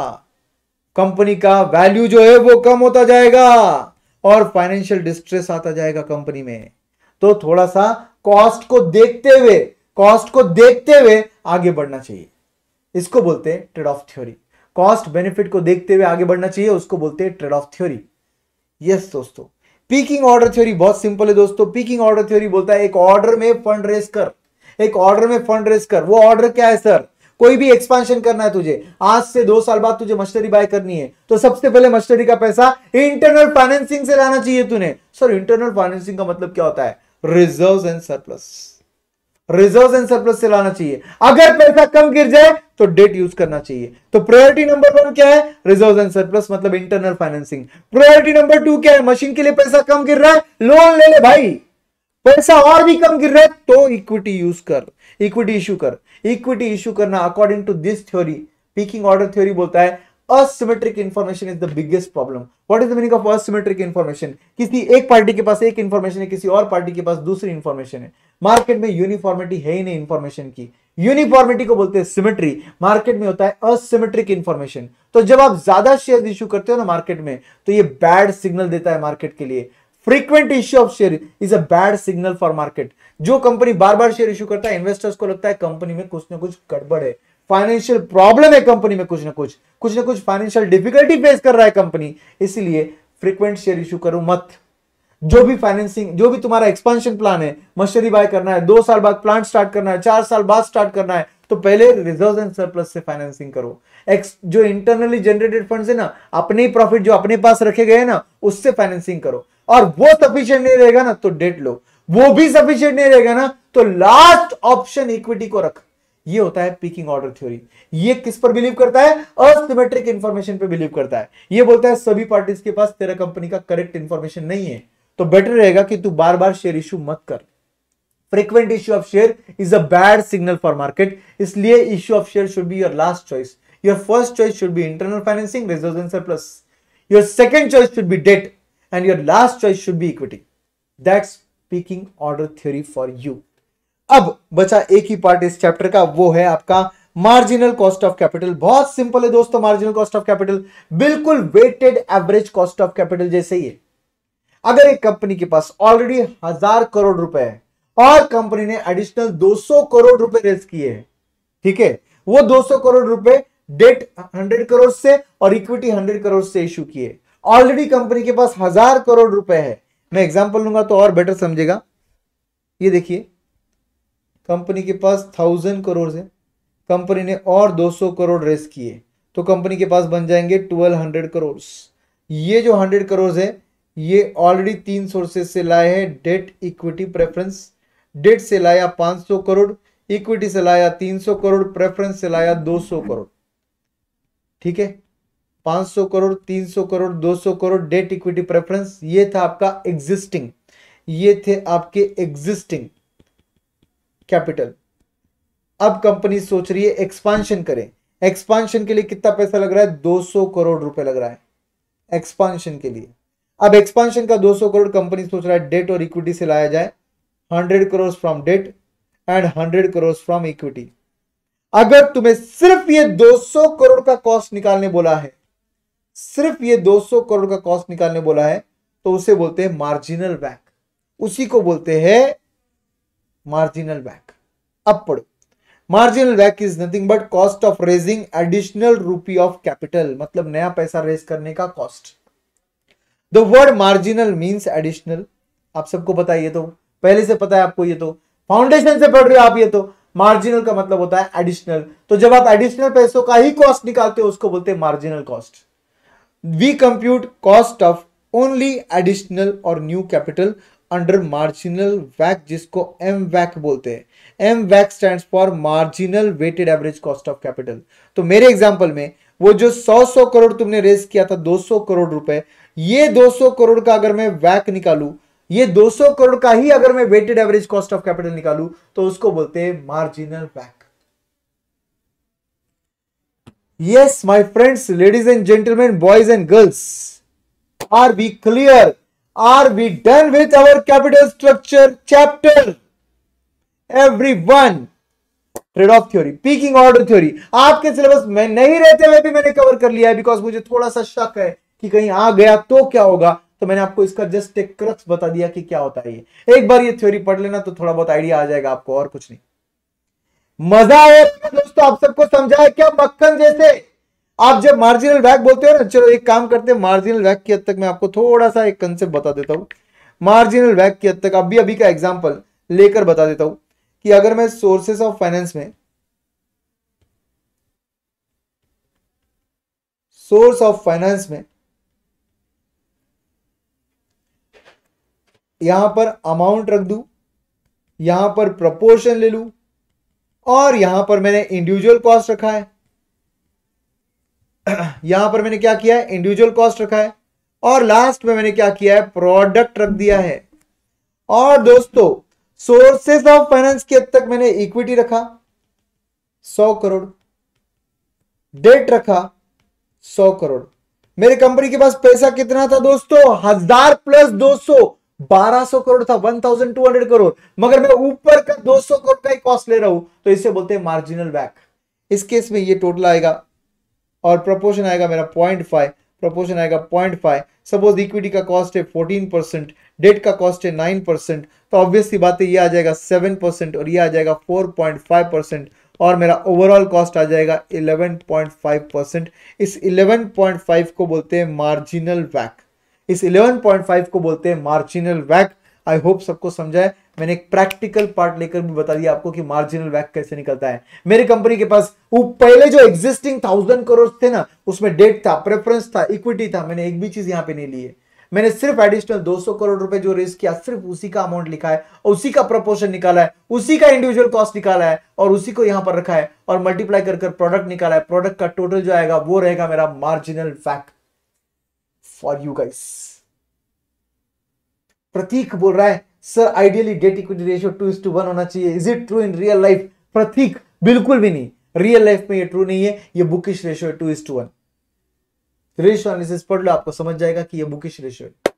कंपनी का वैल्यू जो है, वो कम होता जाएगा। और फाइनेंशियल डिस्ट्रेस आता जाएगा कंपनी में। तो थोड़ा सा कॉस्ट को देखते हुए कॉस्ट को देखते हुए आगे बढ़ना चाहिए। इसको बोलते हैं trade off theory cost benefit को देखते हुए आगे बढ़ना चाहिए, उसको बोलते हैं ट्रेड ऑफ़ थ्योरी यस दोस्तों। पीकिंग ऑर्डर थ्योरी बहुत सिंपल है दोस्तों। पीकिंग ऑर्डर थ्योरी बोलता है, एक ऑर्डर में फंड रेस कर। एक ऑर्डर में फंड रेस कर। वो ऑर्डर क्या है सर कोई भी एक्सपांशन करना है तुझे। आज से दो साल बाद तुझे मस्टरी बाय करनी है। तो सबसे पहले मस्टरी का पैसा इंटरनल फाइनेंसिंग से लाना चाहिए तूने। सर इंटरनल फाइनेंसिंग का मतलब क्या होता है? Reserve and surplus reserve and surplus से लाना चाहिए। अगर पैसा कम गिर जाए तो डेट यूज़ करना चाहिए। तो प्रायोरिटी नंबर वन क्या है? रिज़र्व एंड सरप्लस मतलब internal financing priority number two क्या है? मशीन के लिए पैसा कम गिर रहा है लोन ले ले भाई। पैसा और भी कम गिर रहा है तो इक्विटी यूज़ कर। इक्विटी इश्यू कर। इक्विटी इश्यू करना according to this theory pecking order theory बोलता है, asymmetric information is the biggest problem. What is the meaning of asymmetric information? किसी एक पार्टी के पास एक इंफॉर्मेशन है, किसी और पार्टी के पास दूसरी इंफॉर्मेशन है। मार्केट में यूनिफॉर्मिटी है ही नहीं इंफॉर्मेशन की। यूनिफॉर्मिटी को बोलते हैं सिमेट्री मार्केट में होता है असिमेट्रिक इन्फॉर्मेशन तो जब आप ज़्यादा शेयर इश्यू करते हो ना मार्केट में तो ये बैड सिग्नल देता है मार्केट के लिए। Frequent issue of share is a bad signal for market जो कंपनी बार बार शेयर इश्यू करता है इन्वेस्टर्स को लगता है कंपनी में कुछ ना कुछ गड़बड़ है। फाइनेंशियल प्रॉब्लम है कंपनी में कुछ ना कुछ। कुछ ना कुछ फाइनेंशियल डिफिकल्टी फेस कर रहा है कंपनी इसलिए फ्रीक्वेंट शेयर इश्यू करो मत। जो भी फाइनेंसिंग जो भी तुम्हारा एक्सपांशन प्लान है मशरी बाय करना है, दो साल बाद प्लांट स्टार्ट करना है, चार साल बाद स्टार्ट करना है तो पहले रिज़र्व एंड सरप्लस से फाइनेंसिंग करो। एक्स जो इंटरनली जनरेटेड फंड्स है ना, अपने ही प्रॉफिट जो अपने पास रखे गए ना, उससे फाइनेंसिंग करो। और वो सफिशियंट नहीं रहेगा ना तो डेट लो वो भी सफिशियंट नहीं रहेगा ना तो लास्ट ऑप्शन इक्विटी को रख। ये होता है पीकिंग ऑर्डर थ्योरी ये किस पर बिलीव करता है? असिमेट्रिक इंफॉर्मेशन पे बिलीव करता है। ये बोलता है, सभी पार्टीज़ के पास तेरा कंपनी का करेक्ट इंफॉर्मेशन नहीं है। तो बेटर रहेगा कि तू बार बार शेयर इश्यू मत कर। Frequent issue of share is a bad signal for market इसलिए issue of share should be your last choice your first choice should be internal financing reserve surplus your second choice should be debt and your last choice should be equity that's pecking order theory for you अब बचा एक ही part इस chapter का, वो है आपका marginal cost of capital बहुत simple है दोस्तों मार्जिनल कॉस्ट ऑफ़ कैपिटल बिल्कुल weighted average cost of capital जैसे ही है। अगर एक कंपनी के पास ऑलरेडी हज़ार करोड़ रुपए है और कंपनी ने एडिशनल 200 करोड़ रुपए रेज किए हैं, ठीक है? वो 200 करोड़ रुपए डेट 100 करोड़ से और इक्विटी 100 करोड़ से इशू किए ऑलरेडी कंपनी के पास हज़ार करोड़ रुपए है। मैं एग्जांपल लूँगा तो और बेटर समझेगा। ये देखिए कंपनी के पास थाउज़ेंड करोड़ है। कंपनी ने और 200 करोड़ रेस किए। तो कंपनी के पास बन जाएँगे 1200 करोड़ ये जो 100 करोड़ है, ये ऑलरेडी तीन सोर्सेस से लाए हैं। डेट इक्विटी प्रेफरेंस डेट से लाया 500 करोड़। इक्विटी से लाया 300 करोड़। प्रेफरेंस से लाया 200 करोड़। ठीक है? 500 crore 300 crore 200 crore debt equity preference ये था आपका एग्जिस्टिंग ये थे आपके एग्जिस्टिंग कैपिटल अब कंपनी सोच रही है एक्सपांशन करें। एक्सपांशन के लिए कितना पैसा लग रहा है? 200 करोड़ रुपए लग रहा है। एक्सपांशन के लिए। अब एक्सपांशन का 200 करोड़ कंपनी सोच रहा है डेट और इक्विटी से लाया जाए। 100 crore from debt and 100 crore from equity अगर तुम्हें सिर्फ़ ये 200 करोड़ का कॉस्ट निकालने बोला है सिर्फ़ ये 200 करोड़ का कॉस्ट निकालने बोला है तो उसे बोलते हैं मार्जिनल बैक उसी को बोलते हैं मार्जिनल बैक अब पढ़ो. Marginal back is nothing but cost of raising additional rupee of capital मतलब नया पैसा रेज करने का cost the word marginal means additional आप सबको पता है ये तो? पहले से पता है आपको ये तो? फाउंडेशन से पढ़ रहे हो आप ये तो? मार्जिनल का मतलब होता है एडिशनल तो जब आप एडिशनल पैसों का ही कॉस्ट निकालते हो, उसको बोलते हैं marginal cost we compute cost of only additional और न्यू कैपिटल अंडर मार्जिनल वैक जिसको एम वैक बोलते हैं। M वैक stand for marginal weighted average cost of capital तो मेरे एग्ज़ाम्पल में वो जो 100 100 करोड़ तुमने रेस किया था 200 करोड़ रुपए, ये 200 करोड़ का अगर मैं वैक निकालू, ये 200 करोड़ का ही अगर मैं weighted average cost of capital निकालू तो उसको बोलते हैं मार्जिनल वैक yes, my friends, ladies and gentlemen, boys and girls, are we clear? Are we done with our capital structure? Chapter. Everyone trade off theory pecking order theory आपके syllabus में नहीं रहते हुए भी मैंने कवर कर लिया है बिकॉज़ मुझे थोड़ा सा शक है कि कहीं आ गया तो क्या होगा। तो मैंने आपको इसका जस्ट एक क्रक्स बता दिया कि क्या होता है ये। एक बार ये थ्योरी पढ़ लेना तो थोड़ा बहुत आइडिया आ जाएगा आपको और कुछ नहीं। मज़ा आया दोस्तों, आप सबको समझाया क्या? मक्खन जैसे। आप जब मार्जिनल वैक बोलते हो ना, चलो एक काम करते हैं मार्जिनल वैक की हद तक मैं आपको थोड़ा सा एक कंसेप्ट बता देता हूँ। मार्जिनल वैक की हद तक, अभी अभी का एग्ज़ाम्पल लेकर बता देता हूँ कि अगर मैं सोर्सेस ऑफ़ फाइनेंस में सोर्स ऑफ़ फाइनेंस में यहाँ पर अमाउंट रख दू, यहाँ पर प्रपोर्शन ले लू और यहाँ पर मैंने इंडिविजुअल कॉस्ट रखा है। यहाँ पर मैंने क्या किया है? इंडिविजुअल कॉस्ट रखा है। और लास्ट में मैंने क्या किया है? प्रोडक्ट रख दिया है। और दोस्तों सोर्सेस ऑफ़ फाइनेंस की हद तक मैंने इक्विटी रखा, सौ करोड़। डेट रखा, सौ करोड़। मेरे कंपनी के पास पैसा कितना था दोस्तों? हज़ार प्लस दो सौ। बारह सौ करोड़ था one thousand two hundred crore. मगर मैं ऊपर का दो सौ करोड़ का ही कॉस्ट ले रहा हूँ। तो इसे बोलते हैं मार्जिनल बैक इस केस में ये टोटल आएगा और प्रपोर्शन आएगा मेरा पॉइंट फाइव प्रपोर्शन आएगा पॉइंट फाइव सपोज़ इक्विटी का कॉस्ट है फोर्टीन परसेंट डेट का कॉस्ट है नाइन परसेंट तो ऑब्वियसली बात है, ये आ जाएगा सेवन परसेंट और ये आ जाएगा फोर पॉइंट फाइव परसेंट और मेरा ओवरऑल कॉस्ट आ जाएगा इलेवन पॉइंट फाइव परसेंट इस इलेवन पॉइंट फाइव को बोलते हैं मार्जिनल वैक इस 11.5 को बोलते हैं मार्जिनल वैक। आई होप सबको समझा है। मैंने एक प्रैक्टिकल पार्ट लेकर भी बता दिया आपको कि मार्जिनल वैक कैसे निकलता है। मेरी कंपनी के पास वो पहले जो एग्जिस्टिंग थाउज़ेंड करोड़ थे ना, उसमें डेट था प्रेफरेंस था इक्विटी था, मैंने एक भी चीज़ यहाँ पे नहीं ली है। मैंने सिर्फ़ एडिशनल 200 करोड़ रुपए जो रेस किया, सिर्फ़ उसी का अमाउंट लिखा है उसी का प्रपोर्शन निकाला है, उसी का इंडिविजुअल कॉस्ट निकाला है और उसी को यहाँ पर रखा है और मल्टीप्लाई कर प्रोडक्ट निकाला है। प्रोडक्ट का टोटल जो आएगा, वो रहेगा मेरा marginal fact for you guys Pratik बोल रहा है sir ideally debt equity ratio two is to one होना चाहिए. Is it true in real life Pratik, बिल्कुल भी नहीं। रियल लाइफ में ये ट्रू नहीं है, ये bookish ratio two is to one ratio analysis पढ़ लो, आपको समझ जाएगा कि ये बुकिश रेशियो है।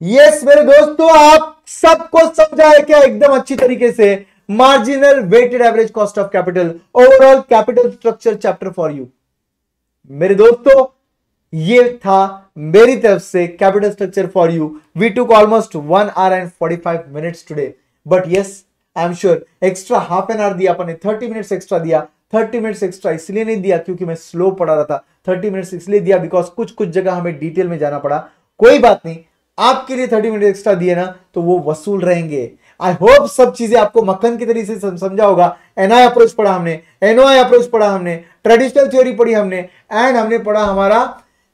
यस मेरे दोस्तों, आप सबको समझा है क्या? एकदम अच्छी तरीके से। Marginal weighted average cost of capital overall capital structure chapter for you मेरे दोस्तों ये था मेरी तरफ़ से capital structure for you we took almost one hour and forty five minutes today but yes I am sure extra half an hour दिया, अपने thirty minutes extra दिया। थर्टी मिनट्स एक्स्ट्रा इसलिए नहीं दिया क्योंकि मैं स्लो पढ़ा रहा था। थर्टी मिनट्स इसलिए दिया बिकॉज़ कुछ कुछ जगह हमें डिटेल में जाना पड़ा। कोई बात नहीं, आपके लिए थर्टी मिनट एक्स्ट्रा दिए ना तो वो वसूल रहेंगे। आई होप सब चीज़ें आपको मक्खन की तरीके से समझा होगा। एनआई अप्रोच पढ़ा हमने एनओआई अप्रोच पढ़ा हमने ट्रेडिशनल थ्योरी पढ़ी हमने एंड हमने पढ़ा हमारा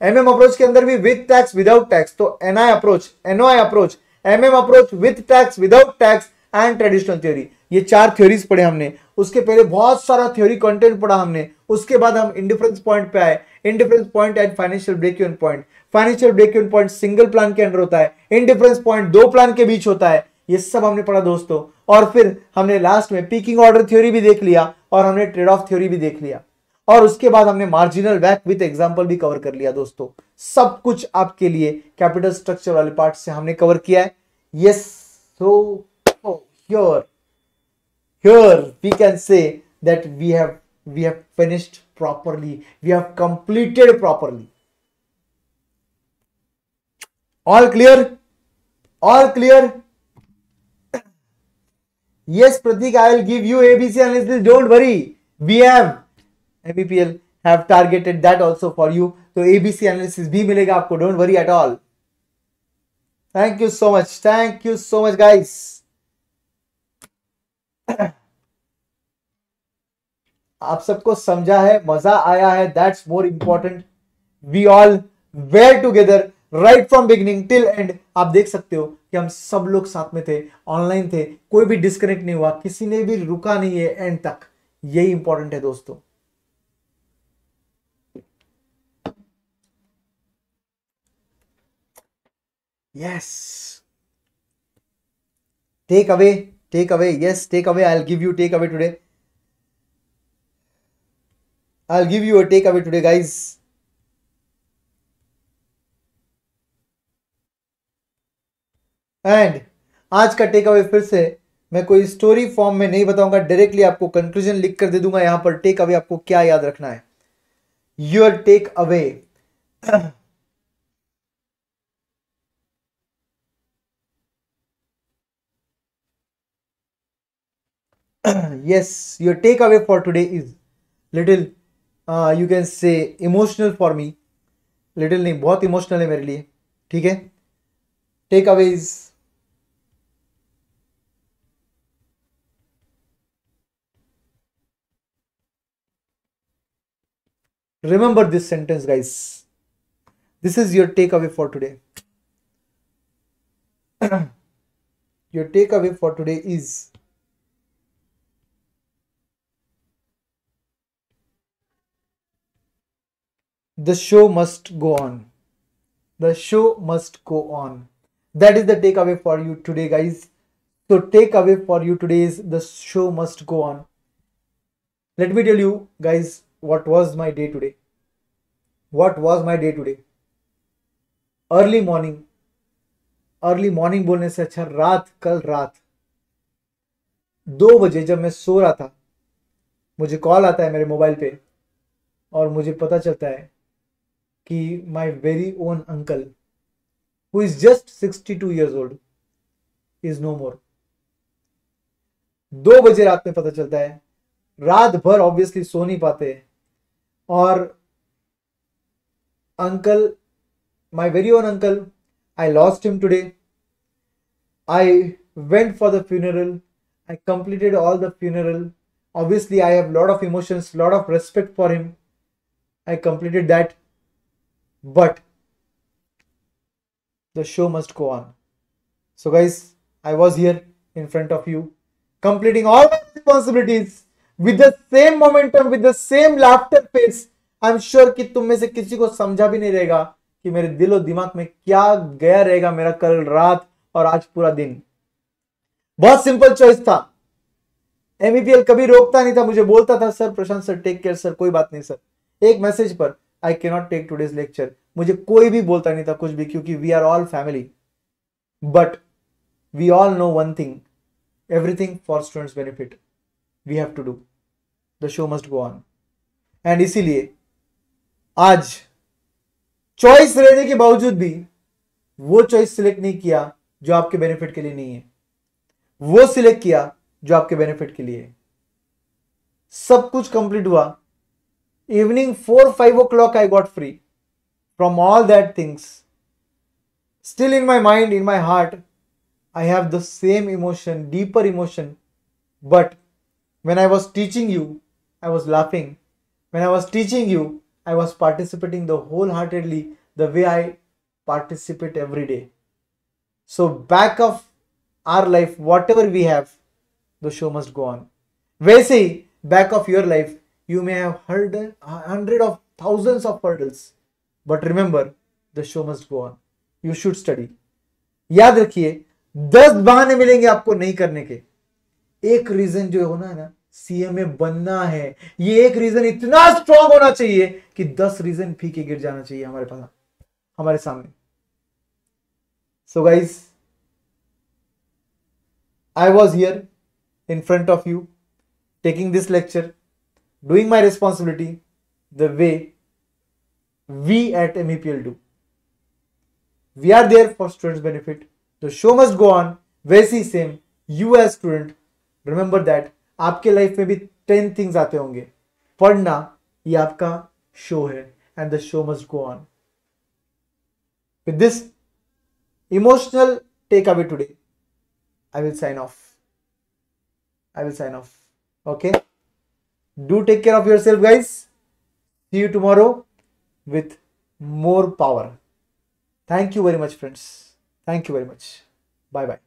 एमएम अप्रोच के अंदर भी विद टैक्स विदाउट टैक्स तो NI approach NOI approach MM approach with tax without tax and traditional theory ये चार थ्योरीज पढ़े हमने। उसके पहले बहुत सारा थ्योरी कंटेंट पढ़ा हमने। उसके बाद हम इंडिफरेंस पॉइंट पे आए। Indifference point and financial break even point financial break even point single plan के अंडर होता है। इंडिफरेंस पॉइंट दो प्लान के बीच होता है। ये सब हमने पढ़ा दोस्तों। और फिर हमने लास्ट में पीकिंग ऑर्डर थ्योरी भी देख लिया और हमने ट्रेड ऑफ़ थ्योरी भी देख लिया। और उसके बाद हमने मार्जिनल वैक विथ एग्ज़ाम्पल भी कवर कर लिया दोस्तों। सब कुछ आपके लिए कैपिटल स्ट्रक्चर वाले पार्ट से हमने कवर किया है। Yes so here here we can say that we have we have finished properly. We have completed properly. All clear? All clear? Yes, pratik, i will give you abc analysis. Don't worry. We mbpl have targeted that also for you. so abc analysis bhi milega aapko don't worry at all. Thank you so much, thank you so much, guys. आप सबको समझा है, मज़ा आया है that's more important we all were together right from beginning till end आप देख सकते हो कि हम सब लोग साथ में थे ऑनलाइन थे, कोई भी डिस्कनेक्ट नहीं हुआ, किसी ने भी रुका नहीं है एंड तक. यही इंपॉर्टेंट है दोस्तों. Yes takeaway takeaway yes takeaway I give you takeaway today I'll give you a takeaway today, guys. And आज का टेक अवे फिर से मैं कोई स्टोरी फॉर्म में नहीं बताऊँगा. डायरेक्टली आपको कंक्लूजन लिख कर दे दूँगा. यहाँ पर टेक अवे आपको क्या याद रखना है? Your takeaway yes your takeaway for today is little you can say emotional for me little नहीं बहुत इमोशनल है मेरे लिए ठीक है take away is remember this sentence guys this is your takeaway for today your takeaway for today is the show must go on. The show must go on. That is the takeaway for you today, guys. So, takeaway for you today is the show must go on. Let me tell you, guys, what was my day today. What was my day today? Early morning early morning बोलने से अच्छा रात कल रात दो बजे जब मैं सो रहा था मुझे कॉल आता है मेरे मोबाइल पे और मुझे पता चलता है कि my very own uncle who is just sixty two years old is no more दो बजे रात में पता चलता है रात भर ऑब्वियसली सो नहीं पाते और uncle my very own uncle I lost him today I went for the funeral I completed all the funeral obviously i have lot of emotions lot of respect for him i completed that But the show must go on. So, guys, I was here in front of you, completing all my responsibilities with the same momentum, with the same laughter face. I'm sure कि तुम में से किसी को समझा भी नहीं रहेगा कि मेरे दिल और दिमाग में क्या गया रहेगा मेरा कल रात और आज पूरा दिन बहुत सिंपल चॉइस एमईपीएल कभी रोकता नहीं था मुझे बोलता था sir Prashant sir take care sir कोई बात नहीं सर एक मैसेज पर आई के नॉट टेक टूडेज लेक्चर मुझे कोई भी बोलता नहीं था कुछ भी, क्योंकि we are all family but we all know one thing everything for students benefit we have to do the show must go on and इसीलिए आज चॉइस रहने के बावजूद भी वो चॉइस सिलेक्ट नहीं किया जो आपके बेनिफिट के लिए नहीं है। वो सिलेक्ट किया जो आपके बेनिफिट के लिए है। सब कुछ कंप्लीट हुआ। Evening 4 5 o'clock, I got free from all that things. Still in my mind, in my heart, I have the same emotion, deeper emotion. But when I was teaching you, I was laughing. When I was teaching you, I was participating the wholeheartedly the way I participate every day. So back of our life, whatever we have, the show must go on. Vaisi, back of your life, you may have heard a hundred of thousands of hurdles, but remember, the show must go on. You should study. याद रखिए दस बहाने मिलेंगे आपको नहीं करने के एक रीजन जो होना है ना सीएमए बनना है ये एक रीजन इतना स्ट्रांग होना चाहिए कि दस रीजन फीके गिर जाना चाहिए हमारे पास हमारे सामने so guys I was here in front of you, taking this lecture, doing my responsibility the way we at MEPL do. We are there for students' benefit. The show must go on. वैसी same you as student remember that आपके life में भी ten things आते होंगे पढ़ना ये आपका show है and the show must go on with this emotional takeaway today i will sign off I will sign off. Okay. Do take care of yourself, guys. See you tomorrow with more power. Thank you very much, friends. Thank you very much. Bye bye.